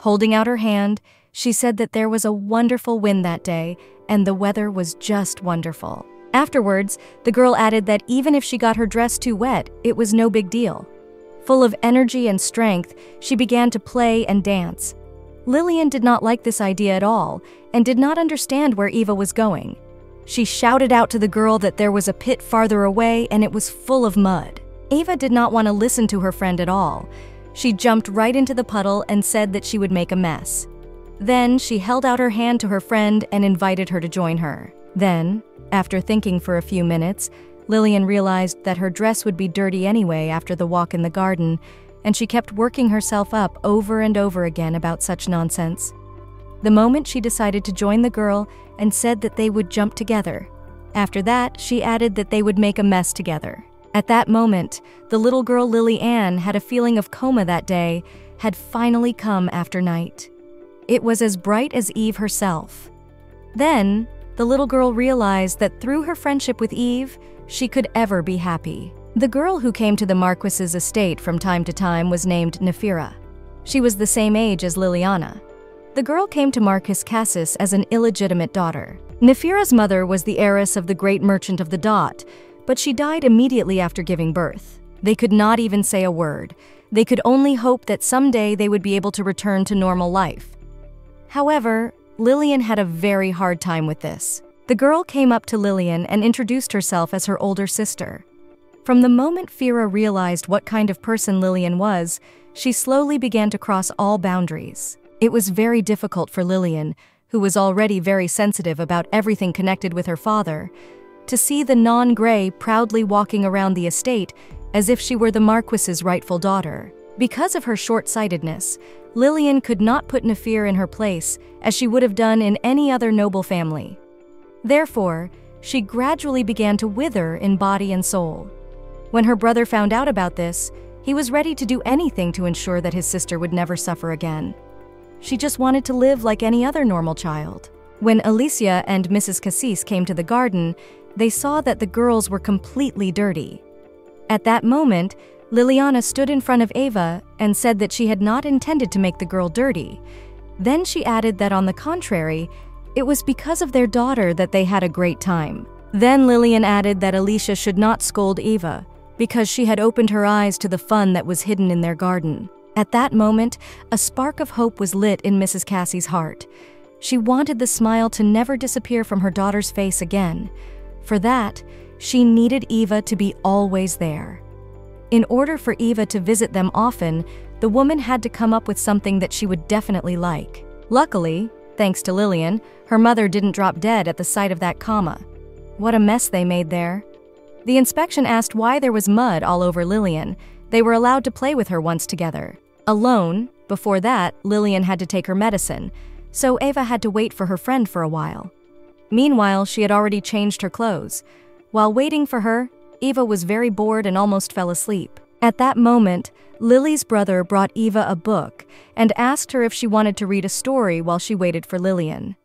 Holding out her hand, she said that there was a wonderful wind that day and the weather was just wonderful. Afterwards, the girl added that even if she got her dress too wet, it was no big deal. Full of energy and strength, she began to play and dance. Lillian did not like this idea at all and did not understand where Eva was going. She shouted out to the girl that there was a pit farther away and it was full of mud. Eva did not want to listen to her friend at all, she jumped right into the puddle and said that she would make a mess. Then she held out her hand to her friend and invited her to join her. Then, after thinking for a few minutes, Lillian realized that her dress would be dirty anyway after the walk in the garden, and she kept working herself up over and over again about such nonsense. The moment she decided to join the girl and said that they would jump together. After that, she added that they would make a mess together. At that moment, the little girl Lillian had a feeling of coma that day had finally come after night. It was as bright as Eve herself. Then, the little girl realized that through her friendship with Eve, she could ever be happy. The girl who came to the Marquis's estate from time to time was named Nefira. She was the same age as Liliana. The girl came to Marquis Cassis as an illegitimate daughter. Nefira's mother was the heiress of the great merchant of the Dot, but she died immediately after giving birth. They could not even say a word. They could only hope that someday they would be able to return to normal life. However, Lillian had a very hard time with this. The girl came up to Lillian and introduced herself as her older sister. From the moment Fira realized what kind of person Lillian was, she slowly began to cross all boundaries. It was very difficult for Lillian, who was already very sensitive about everything connected with her father, to see the non Grey proudly walking around the estate as if she were the Marquis's rightful daughter. Because of her short sightedness, Lillian could not put Nefir in her place as she would have done in any other noble family. Therefore, she gradually began to wither in body and soul. When her brother found out about this, he was ready to do anything to ensure that his sister would never suffer again. She just wanted to live like any other normal child. When Alicia and Mrs. Cassis came to the garden, they saw that the girls were completely dirty. At that moment, Liliana stood in front of Eva and said that she had not intended to make the girl dirty. Then she added that on the contrary, it was because of their daughter that they had a great time. Then Lillian added that Alicia should not scold Eva, because she had opened her eyes to the fun that was hidden in their garden. At that moment, a spark of hope was lit in Mrs. Cassie's heart. She wanted the smile to never disappear from her daughter's face again. For that, she needed Eva to be always there. In order for Eva to visit them often, the woman had to come up with something that she would definitely like. Luckily, thanks to Lillian, her mother didn't drop dead at the sight of that comma. What a mess they made there. The inspection asked why there was mud all over Lillian. They were allowed to play with her once together. Alone, before that, Lillian had to take her medicine, so Ava had to wait for her friend for a while. Meanwhile, she had already changed her clothes. While waiting for her, Eva was very bored and almost fell asleep. At that moment, Lily's brother brought Eva a book and asked her if she wanted to read a story while she waited for Lillian.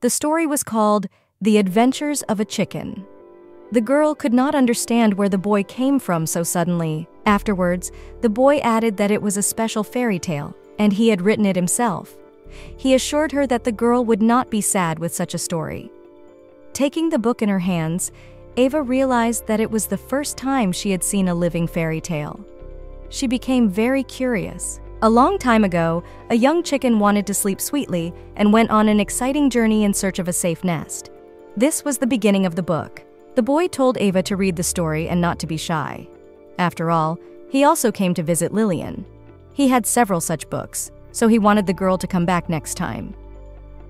The story was called The Adventures of a Chicken. The girl could not understand where the boy came from so suddenly. Afterwards, the boy added that it was a special fairy tale, and he had written it himself. He assured her that the girl would not be sad with such a story. Taking the book in her hands, Ava realized that it was the first time she had seen a living fairy tale. She became very curious. A long time ago, a young chicken wanted to sleep sweetly and went on an exciting journey in search of a safe nest. This was the beginning of the book. The boy told Ava to read the story and not to be shy. After all, he also came to visit Lillian. He had several such books, so he wanted the girl to come back next time.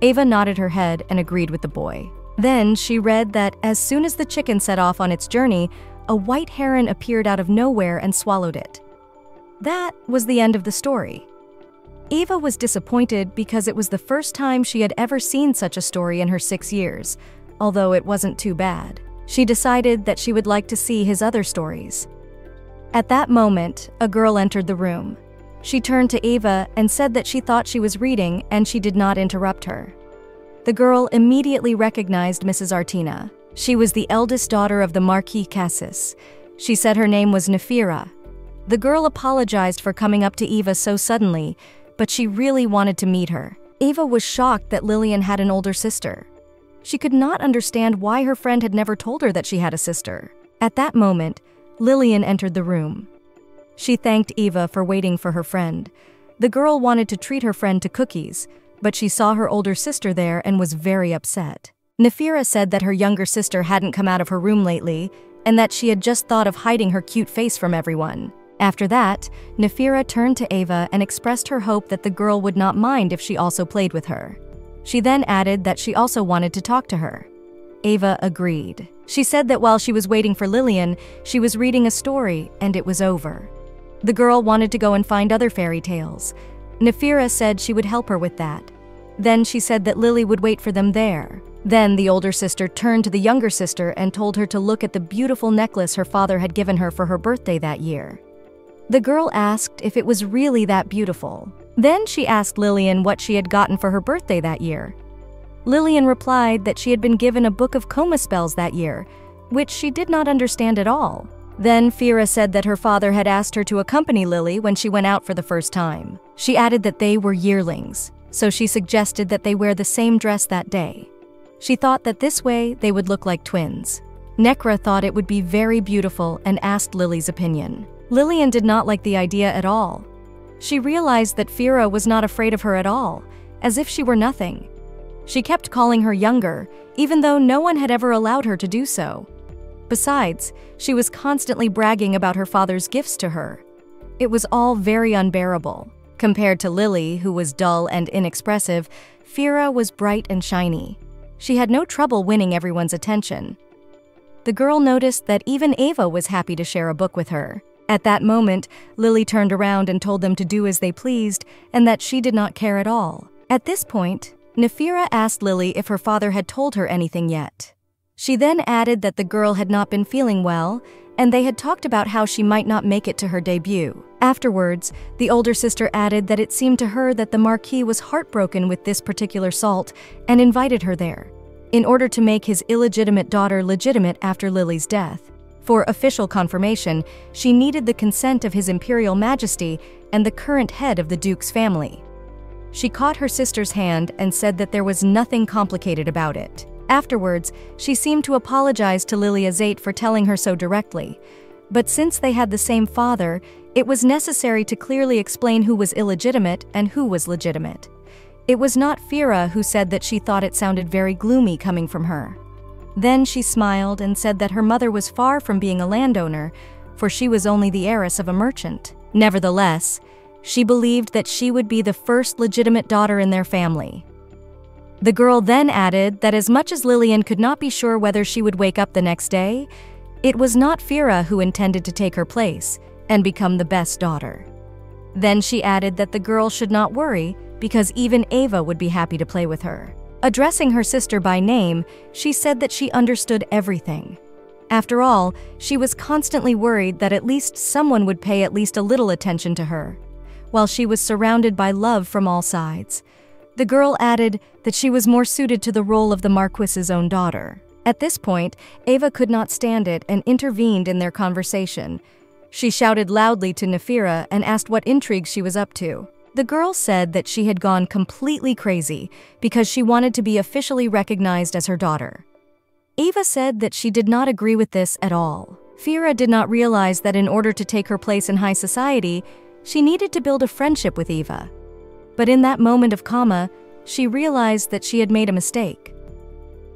Ava nodded her head and agreed with the boy. Then she read that as soon as the chicken set off on its journey, a white heron appeared out of nowhere and swallowed it. That was the end of the story. Ava was disappointed because it was the first time she had ever seen such a story in her six years, although it wasn't too bad she decided that she would like to see his other stories. At that moment, a girl entered the room. She turned to Ava and said that she thought she was reading and she did not interrupt her. The girl immediately recognized Mrs. Artina. She was the eldest daughter of the Marquis Cassis. She said her name was Nefira. The girl apologized for coming up to Eva so suddenly, but she really wanted to meet her. Ava was shocked that Lillian had an older sister. She could not understand why her friend had never told her that she had a sister. At that moment, Lillian entered the room. She thanked Eva for waiting for her friend. The girl wanted to treat her friend to cookies, but she saw her older sister there and was very upset. Nefira said that her younger sister hadn't come out of her room lately and that she had just thought of hiding her cute face from everyone. After that, Nefira turned to Ava and expressed her hope that the girl would not mind if she also played with her. She then added that she also wanted to talk to her. Ava agreed. She said that while she was waiting for Lillian, she was reading a story and it was over. The girl wanted to go and find other fairy tales. Nefira said she would help her with that. Then she said that Lily would wait for them there. Then the older sister turned to the younger sister and told her to look at the beautiful necklace her father had given her for her birthday that year. The girl asked if it was really that beautiful. Then she asked Lillian what she had gotten for her birthday that year. Lillian replied that she had been given a book of coma spells that year, which she did not understand at all. Then Fira said that her father had asked her to accompany Lily when she went out for the first time. She added that they were yearlings, so she suggested that they wear the same dress that day. She thought that this way they would look like twins. Necra thought it would be very beautiful and asked Lily's opinion. Lillian did not like the idea at all, she realized that Fira was not afraid of her at all, as if she were nothing. She kept calling her younger, even though no one had ever allowed her to do so. Besides, she was constantly bragging about her father's gifts to her. It was all very unbearable. Compared to Lily, who was dull and inexpressive, Fira was bright and shiny. She had no trouble winning everyone's attention. The girl noticed that even Ava was happy to share a book with her. At that moment, Lily turned around and told them to do as they pleased and that she did not care at all. At this point, Nefira asked Lily if her father had told her anything yet. She then added that the girl had not been feeling well, and they had talked about how she might not make it to her debut. Afterwards, the older sister added that it seemed to her that the Marquis was heartbroken with this particular salt and invited her there, in order to make his illegitimate daughter legitimate after Lily's death. For official confirmation, she needed the consent of His Imperial Majesty and the current head of the Duke's family. She caught her sister's hand and said that there was nothing complicated about it. Afterwards, she seemed to apologize to Lilia Zate for telling her so directly. But since they had the same father, it was necessary to clearly explain who was illegitimate and who was legitimate. It was not Fira who said that she thought it sounded very gloomy coming from her. Then she smiled and said that her mother was far from being a landowner, for she was only the heiress of a merchant. Nevertheless, She believed that she would be the first legitimate daughter in their family. The girl then added that as much as Lillian could not be sure whether she would wake up the next day, it was not Fira who intended to take her place and become the best daughter. Then she added that the girl should not worry because even Ava would be happy to play with her. Addressing her sister by name, she said that she understood everything. After all, she was constantly worried that at least someone would pay at least a little attention to her, while she was surrounded by love from all sides. The girl added that she was more suited to the role of the Marquis's own daughter. At this point, Ava could not stand it and intervened in their conversation. She shouted loudly to Nefira and asked what intrigue she was up to. The girl said that she had gone completely crazy because she wanted to be officially recognized as her daughter. Ava said that she did not agree with this at all. Fira did not realize that in order to take her place in high society, she needed to build a friendship with Eva. But in that moment of calma, she realized that she had made a mistake.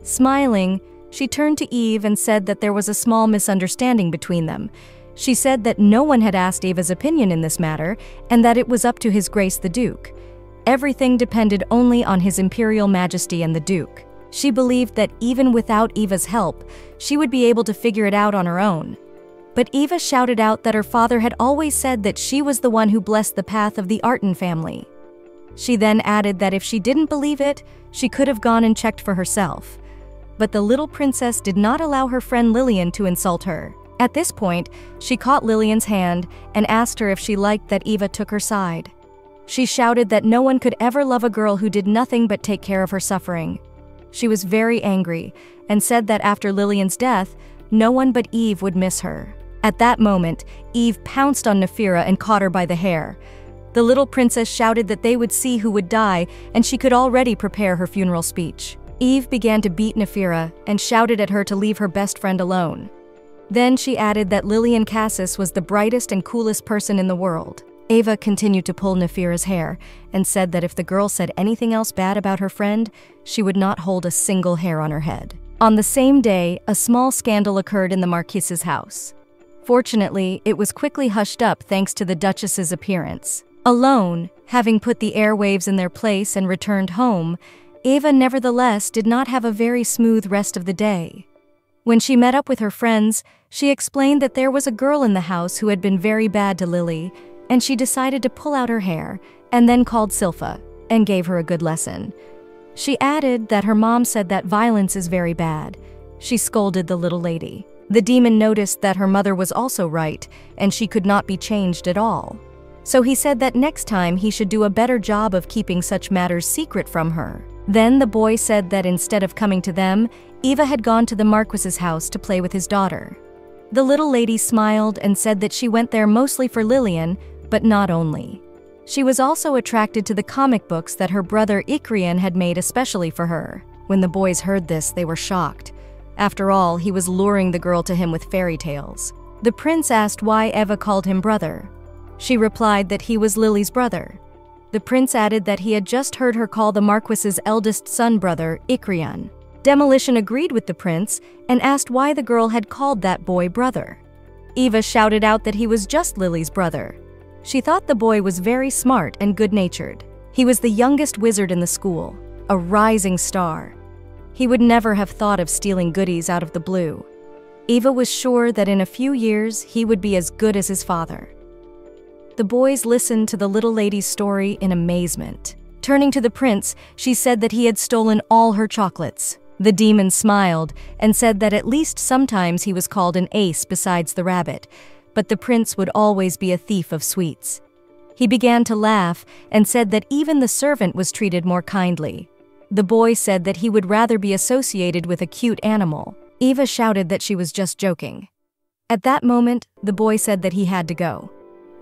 Smiling, she turned to Eve and said that there was a small misunderstanding between them. She said that no one had asked Eva's opinion in this matter and that it was up to His Grace the Duke. Everything depended only on His Imperial Majesty and the Duke. She believed that even without Eva's help, she would be able to figure it out on her own. But Eva shouted out that her father had always said that she was the one who blessed the path of the Arton family. She then added that if she didn't believe it, she could have gone and checked for herself but the little princess did not allow her friend Lillian to insult her. At this point, she caught Lillian's hand and asked her if she liked that Eva took her side. She shouted that no one could ever love a girl who did nothing but take care of her suffering. She was very angry and said that after Lillian's death, no one but Eve would miss her. At that moment, Eve pounced on Nefira and caught her by the hair. The little princess shouted that they would see who would die, and she could already prepare her funeral speech. Eve began to beat Nefira and shouted at her to leave her best friend alone. Then she added that Lillian Cassis was the brightest and coolest person in the world. Ava continued to pull Nefira's hair and said that if the girl said anything else bad about her friend, she would not hold a single hair on her head. On the same day, a small scandal occurred in the Marquise's house. Fortunately, it was quickly hushed up thanks to the Duchess's appearance. Alone, having put the airwaves in their place and returned home, Ava nevertheless did not have a very smooth rest of the day. When she met up with her friends, she explained that there was a girl in the house who had been very bad to Lily, and she decided to pull out her hair, and then called Silpha and gave her a good lesson. She added that her mom said that violence is very bad. She scolded the little lady. The demon noticed that her mother was also right, and she could not be changed at all. So he said that next time he should do a better job of keeping such matters secret from her. Then the boy said that instead of coming to them, Eva had gone to the Marquis's house to play with his daughter. The little lady smiled and said that she went there mostly for Lillian, but not only. She was also attracted to the comic books that her brother Ikrian had made especially for her. When the boys heard this, they were shocked. After all, he was luring the girl to him with fairy tales. The prince asked why Eva called him brother. She replied that he was Lily's brother. The prince added that he had just heard her call the Marquis's eldest son brother, Ikrian. Demolition agreed with the prince and asked why the girl had called that boy brother. Eva shouted out that he was just Lily's brother. She thought the boy was very smart and good natured. He was the youngest wizard in the school, a rising star. He would never have thought of stealing goodies out of the blue. Eva was sure that in a few years he would be as good as his father. The boys listened to the little lady's story in amazement. Turning to the prince, she said that he had stolen all her chocolates. The demon smiled and said that at least sometimes he was called an ace besides the rabbit, but the prince would always be a thief of sweets. He began to laugh and said that even the servant was treated more kindly. The boy said that he would rather be associated with a cute animal. Eva shouted that she was just joking. At that moment, the boy said that he had to go.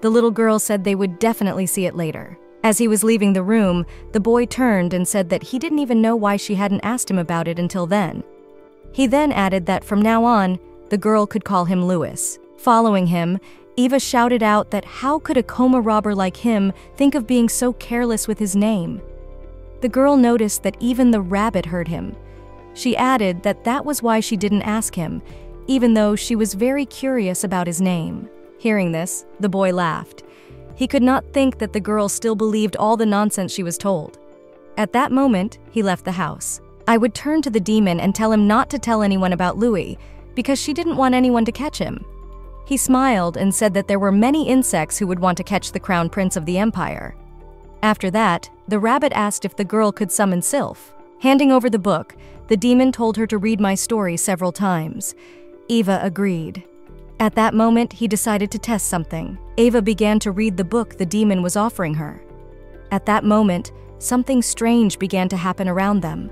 The little girl said they would definitely see it later. As he was leaving the room, the boy turned and said that he didn't even know why she hadn't asked him about it until then. He then added that from now on, the girl could call him Louis. Following him, Eva shouted out that how could a coma robber like him think of being so careless with his name? The girl noticed that even the rabbit heard him. She added that that was why she didn't ask him, even though she was very curious about his name. Hearing this, the boy laughed. He could not think that the girl still believed all the nonsense she was told. At that moment, he left the house. I would turn to the demon and tell him not to tell anyone about Louis, because she didn't want anyone to catch him. He smiled and said that there were many insects who would want to catch the crown prince of the empire. After that, the rabbit asked if the girl could summon Sylph. Handing over the book, the demon told her to read my story several times. Eva agreed. At that moment, he decided to test something. Eva began to read the book the demon was offering her. At that moment, something strange began to happen around them.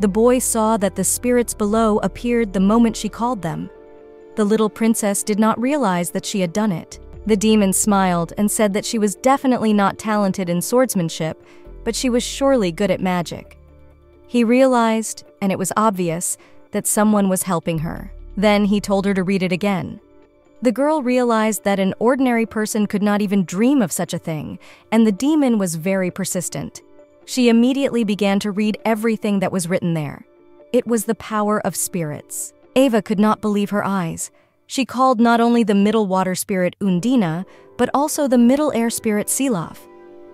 The boy saw that the spirits below appeared the moment she called them. The little princess did not realize that she had done it. The demon smiled and said that she was definitely not talented in swordsmanship, but she was surely good at magic. He realized, and it was obvious, that someone was helping her. Then he told her to read it again. The girl realized that an ordinary person could not even dream of such a thing, and the demon was very persistent. She immediately began to read everything that was written there. It was the power of spirits. Eva could not believe her eyes. She called not only the middle water spirit Undina, but also the middle air spirit Silaf.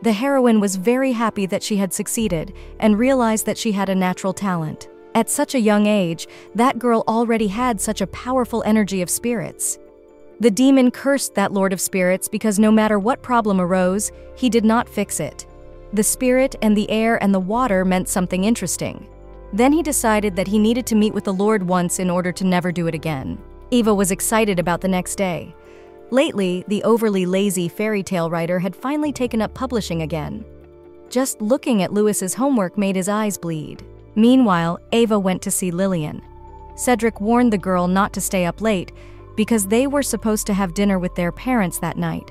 The heroine was very happy that she had succeeded and realized that she had a natural talent. At such a young age, that girl already had such a powerful energy of spirits. The demon cursed that Lord of Spirits because no matter what problem arose, he did not fix it. The spirit and the air and the water meant something interesting. Then he decided that he needed to meet with the Lord once in order to never do it again. Eva was excited about the next day. Lately, the overly lazy fairy tale writer had finally taken up publishing again. Just looking at Louis's homework made his eyes bleed. Meanwhile, Ava went to see Lillian. Cedric warned the girl not to stay up late because they were supposed to have dinner with their parents that night.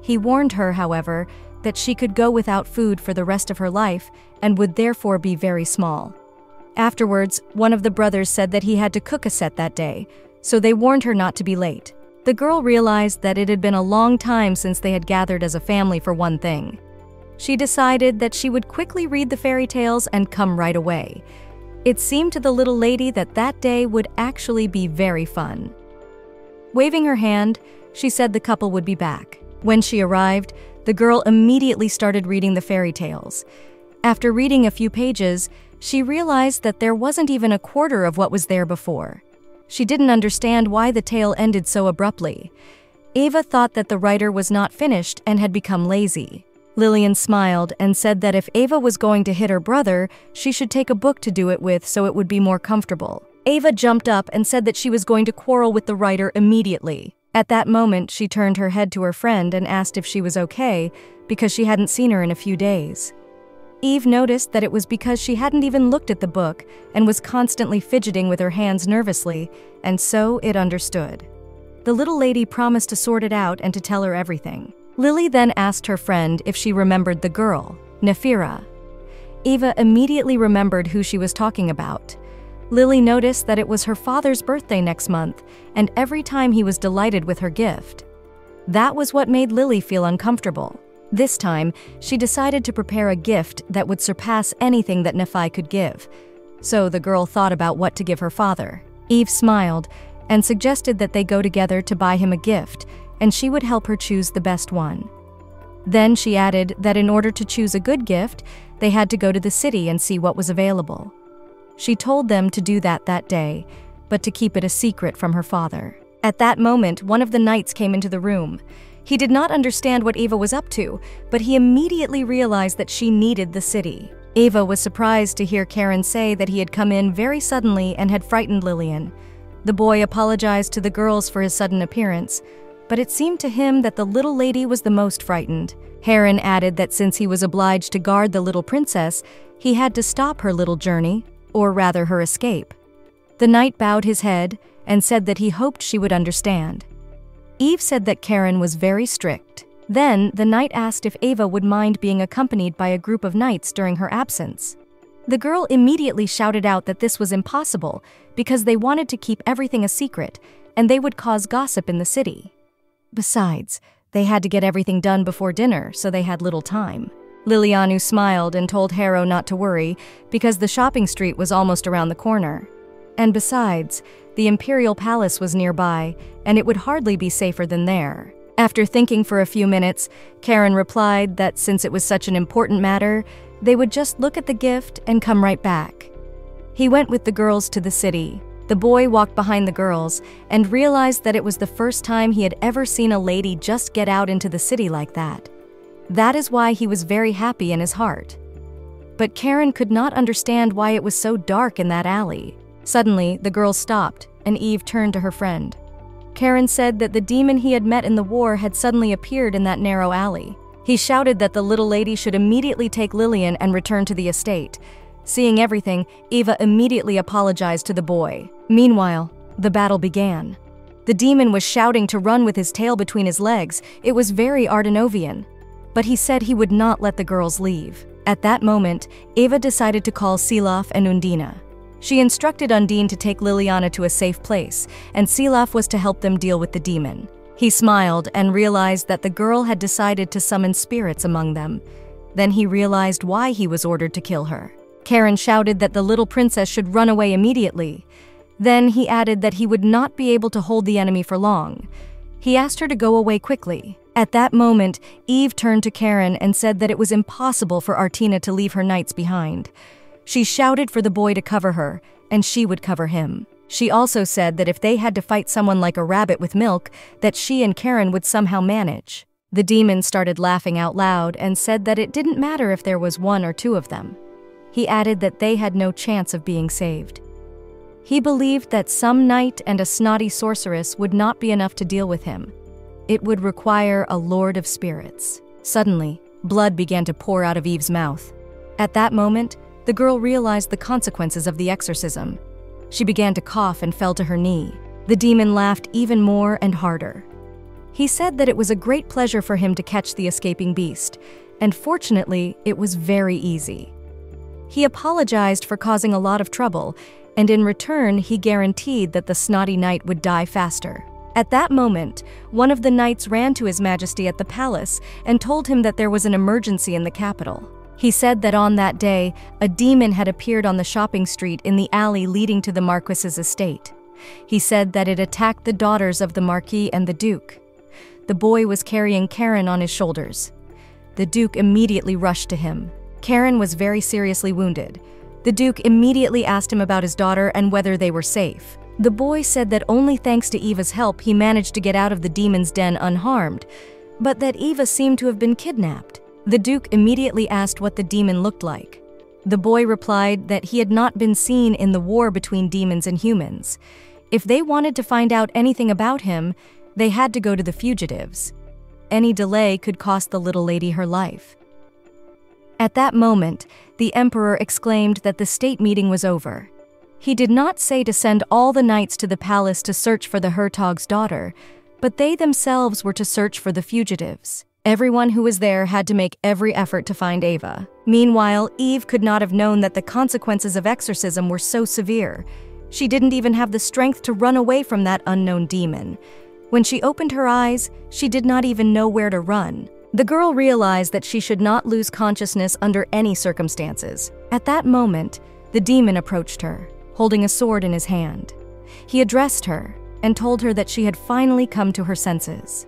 He warned her, however, that she could go without food for the rest of her life and would therefore be very small. Afterwards, one of the brothers said that he had to cook a set that day, so they warned her not to be late. The girl realized that it had been a long time since they had gathered as a family for one thing. She decided that she would quickly read the fairy tales and come right away. It seemed to the little lady that that day would actually be very fun. Waving her hand, she said the couple would be back. When she arrived, the girl immediately started reading the fairy tales. After reading a few pages, she realized that there wasn't even a quarter of what was there before. She didn't understand why the tale ended so abruptly. Ava thought that the writer was not finished and had become lazy. Lillian smiled and said that if Ava was going to hit her brother, she should take a book to do it with so it would be more comfortable. Ava jumped up and said that she was going to quarrel with the writer immediately. At that moment, she turned her head to her friend and asked if she was okay, because she hadn't seen her in a few days. Eve noticed that it was because she hadn't even looked at the book and was constantly fidgeting with her hands nervously, and so it understood. The little lady promised to sort it out and to tell her everything. Lily then asked her friend if she remembered the girl, Nefira. Eva immediately remembered who she was talking about. Lily noticed that it was her father's birthday next month, and every time he was delighted with her gift. That was what made Lily feel uncomfortable. This time, she decided to prepare a gift that would surpass anything that Nephi could give. So the girl thought about what to give her father. Eve smiled and suggested that they go together to buy him a gift, and she would help her choose the best one. Then she added that in order to choose a good gift, they had to go to the city and see what was available. She told them to do that that day, but to keep it a secret from her father. At that moment, one of the knights came into the room. He did not understand what Eva was up to, but he immediately realized that she needed the city. Eva was surprised to hear Karen say that he had come in very suddenly and had frightened Lillian. The boy apologized to the girls for his sudden appearance, but it seemed to him that the little lady was the most frightened. Heron added that since he was obliged to guard the little princess, he had to stop her little journey, or rather her escape. The knight bowed his head and said that he hoped she would understand. Eve said that Karen was very strict. Then, the knight asked if Ava would mind being accompanied by a group of knights during her absence. The girl immediately shouted out that this was impossible because they wanted to keep everything a secret and they would cause gossip in the city. Besides, they had to get everything done before dinner, so they had little time. Lilianu smiled and told Harrow not to worry because the shopping street was almost around the corner. And besides, the Imperial Palace was nearby, and it would hardly be safer than there. After thinking for a few minutes, Karen replied that since it was such an important matter, they would just look at the gift and come right back. He went with the girls to the city. The boy walked behind the girls and realized that it was the first time he had ever seen a lady just get out into the city like that. That is why he was very happy in his heart. But Karen could not understand why it was so dark in that alley. Suddenly, the girl stopped, and Eve turned to her friend. Karen said that the demon he had met in the war had suddenly appeared in that narrow alley. He shouted that the little lady should immediately take Lillian and return to the estate. Seeing everything, Eva immediately apologized to the boy. Meanwhile, the battle began. The demon was shouting to run with his tail between his legs. It was very Ardenovian. But he said he would not let the girls leave. At that moment, Eva decided to call Silaf and Undina. She instructed Undine to take Liliana to a safe place, and Silaf was to help them deal with the demon. He smiled and realized that the girl had decided to summon spirits among them. Then he realized why he was ordered to kill her. Karen shouted that the little princess should run away immediately. Then he added that he would not be able to hold the enemy for long. He asked her to go away quickly, at that moment, Eve turned to Karen and said that it was impossible for Artina to leave her knights behind. She shouted for the boy to cover her, and she would cover him. She also said that if they had to fight someone like a rabbit with milk, that she and Karen would somehow manage. The demon started laughing out loud and said that it didn't matter if there was one or two of them. He added that they had no chance of being saved. He believed that some knight and a snotty sorceress would not be enough to deal with him, it would require a lord of spirits. Suddenly, blood began to pour out of Eve's mouth. At that moment, the girl realized the consequences of the exorcism. She began to cough and fell to her knee. The demon laughed even more and harder. He said that it was a great pleasure for him to catch the escaping beast, and fortunately, it was very easy. He apologized for causing a lot of trouble, and in return, he guaranteed that the snotty knight would die faster. At that moment, one of the knights ran to His Majesty at the palace and told him that there was an emergency in the capital. He said that on that day, a demon had appeared on the shopping street in the alley leading to the Marquis's estate. He said that it attacked the daughters of the Marquis and the Duke. The boy was carrying Karen on his shoulders. The Duke immediately rushed to him. Karen was very seriously wounded. The Duke immediately asked him about his daughter and whether they were safe. The boy said that only thanks to Eva's help he managed to get out of the demon's den unharmed, but that Eva seemed to have been kidnapped. The Duke immediately asked what the demon looked like. The boy replied that he had not been seen in the war between demons and humans. If they wanted to find out anything about him, they had to go to the fugitives. Any delay could cost the little lady her life. At that moment, the Emperor exclaimed that the state meeting was over. He did not say to send all the knights to the palace to search for the Hertog's daughter, but they themselves were to search for the fugitives. Everyone who was there had to make every effort to find Eva. Meanwhile, Eve could not have known that the consequences of exorcism were so severe. She didn't even have the strength to run away from that unknown demon. When she opened her eyes, she did not even know where to run. The girl realized that she should not lose consciousness under any circumstances. At that moment, the demon approached her holding a sword in his hand. He addressed her and told her that she had finally come to her senses.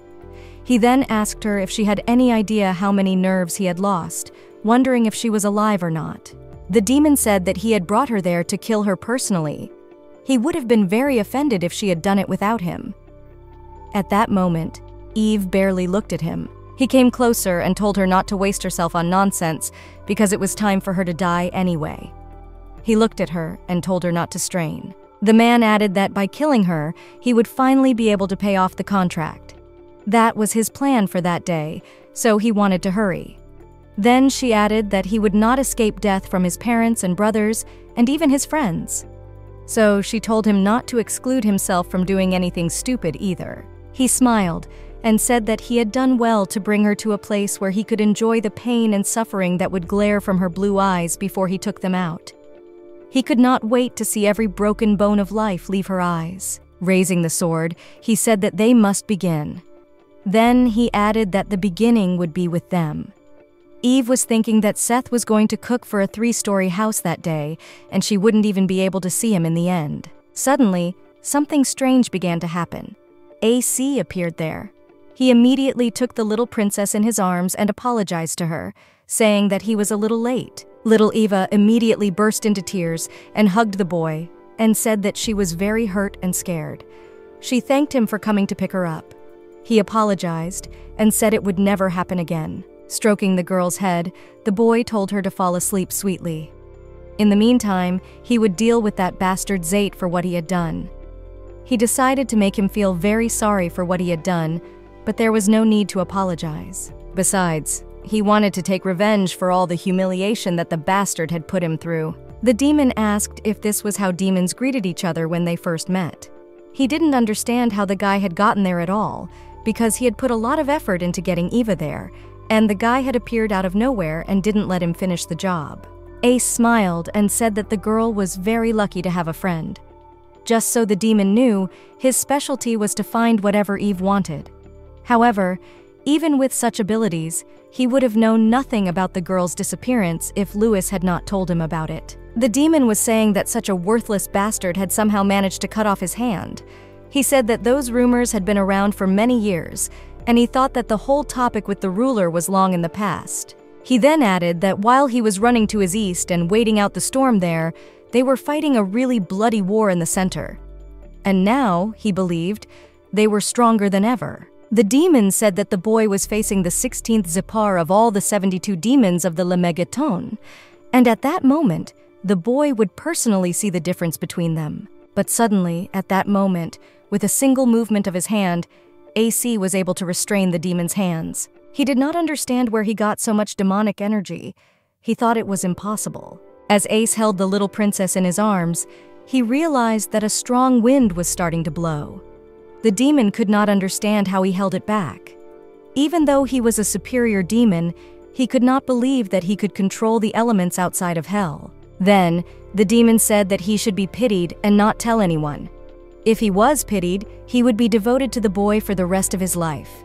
He then asked her if she had any idea how many nerves he had lost, wondering if she was alive or not. The demon said that he had brought her there to kill her personally. He would have been very offended if she had done it without him. At that moment, Eve barely looked at him. He came closer and told her not to waste herself on nonsense because it was time for her to die anyway. He looked at her and told her not to strain. The man added that by killing her, he would finally be able to pay off the contract. That was his plan for that day, so he wanted to hurry. Then she added that he would not escape death from his parents and brothers, and even his friends. So she told him not to exclude himself from doing anything stupid either. He smiled and said that he had done well to bring her to a place where he could enjoy the pain and suffering that would glare from her blue eyes before he took them out. He could not wait to see every broken bone of life leave her eyes. Raising the sword, he said that they must begin. Then he added that the beginning would be with them. Eve was thinking that Seth was going to cook for a three story house that day, and she wouldn't even be able to see him in the end. Suddenly, something strange began to happen. AC appeared there. He immediately took the little princess in his arms and apologized to her, saying that he was a little late. Little Eva immediately burst into tears and hugged the boy and said that she was very hurt and scared. She thanked him for coming to pick her up. He apologized and said it would never happen again. Stroking the girl's head, the boy told her to fall asleep sweetly. In the meantime, he would deal with that bastard Zate for what he had done. He decided to make him feel very sorry for what he had done, but there was no need to apologize. Besides, he wanted to take revenge for all the humiliation that the bastard had put him through. The demon asked if this was how demons greeted each other when they first met. He didn't understand how the guy had gotten there at all, because he had put a lot of effort into getting Eva there, and the guy had appeared out of nowhere and didn't let him finish the job. Ace smiled and said that the girl was very lucky to have a friend. Just so the demon knew, his specialty was to find whatever Eve wanted. However, even with such abilities, he would have known nothing about the girl's disappearance if Louis had not told him about it. The demon was saying that such a worthless bastard had somehow managed to cut off his hand. He said that those rumors had been around for many years, and he thought that the whole topic with the ruler was long in the past. He then added that while he was running to his east and waiting out the storm there, they were fighting a really bloody war in the center. And now, he believed, they were stronger than ever. The demon said that the boy was facing the 16th Zepar of all the 72 demons of the Lemegeton, and at that moment, the boy would personally see the difference between them. But suddenly, at that moment, with a single movement of his hand, AC was able to restrain the demon's hands. He did not understand where he got so much demonic energy. He thought it was impossible. As Ace held the little princess in his arms, he realized that a strong wind was starting to blow. The demon could not understand how he held it back. Even though he was a superior demon, he could not believe that he could control the elements outside of hell. Then, the demon said that he should be pitied and not tell anyone. If he was pitied, he would be devoted to the boy for the rest of his life.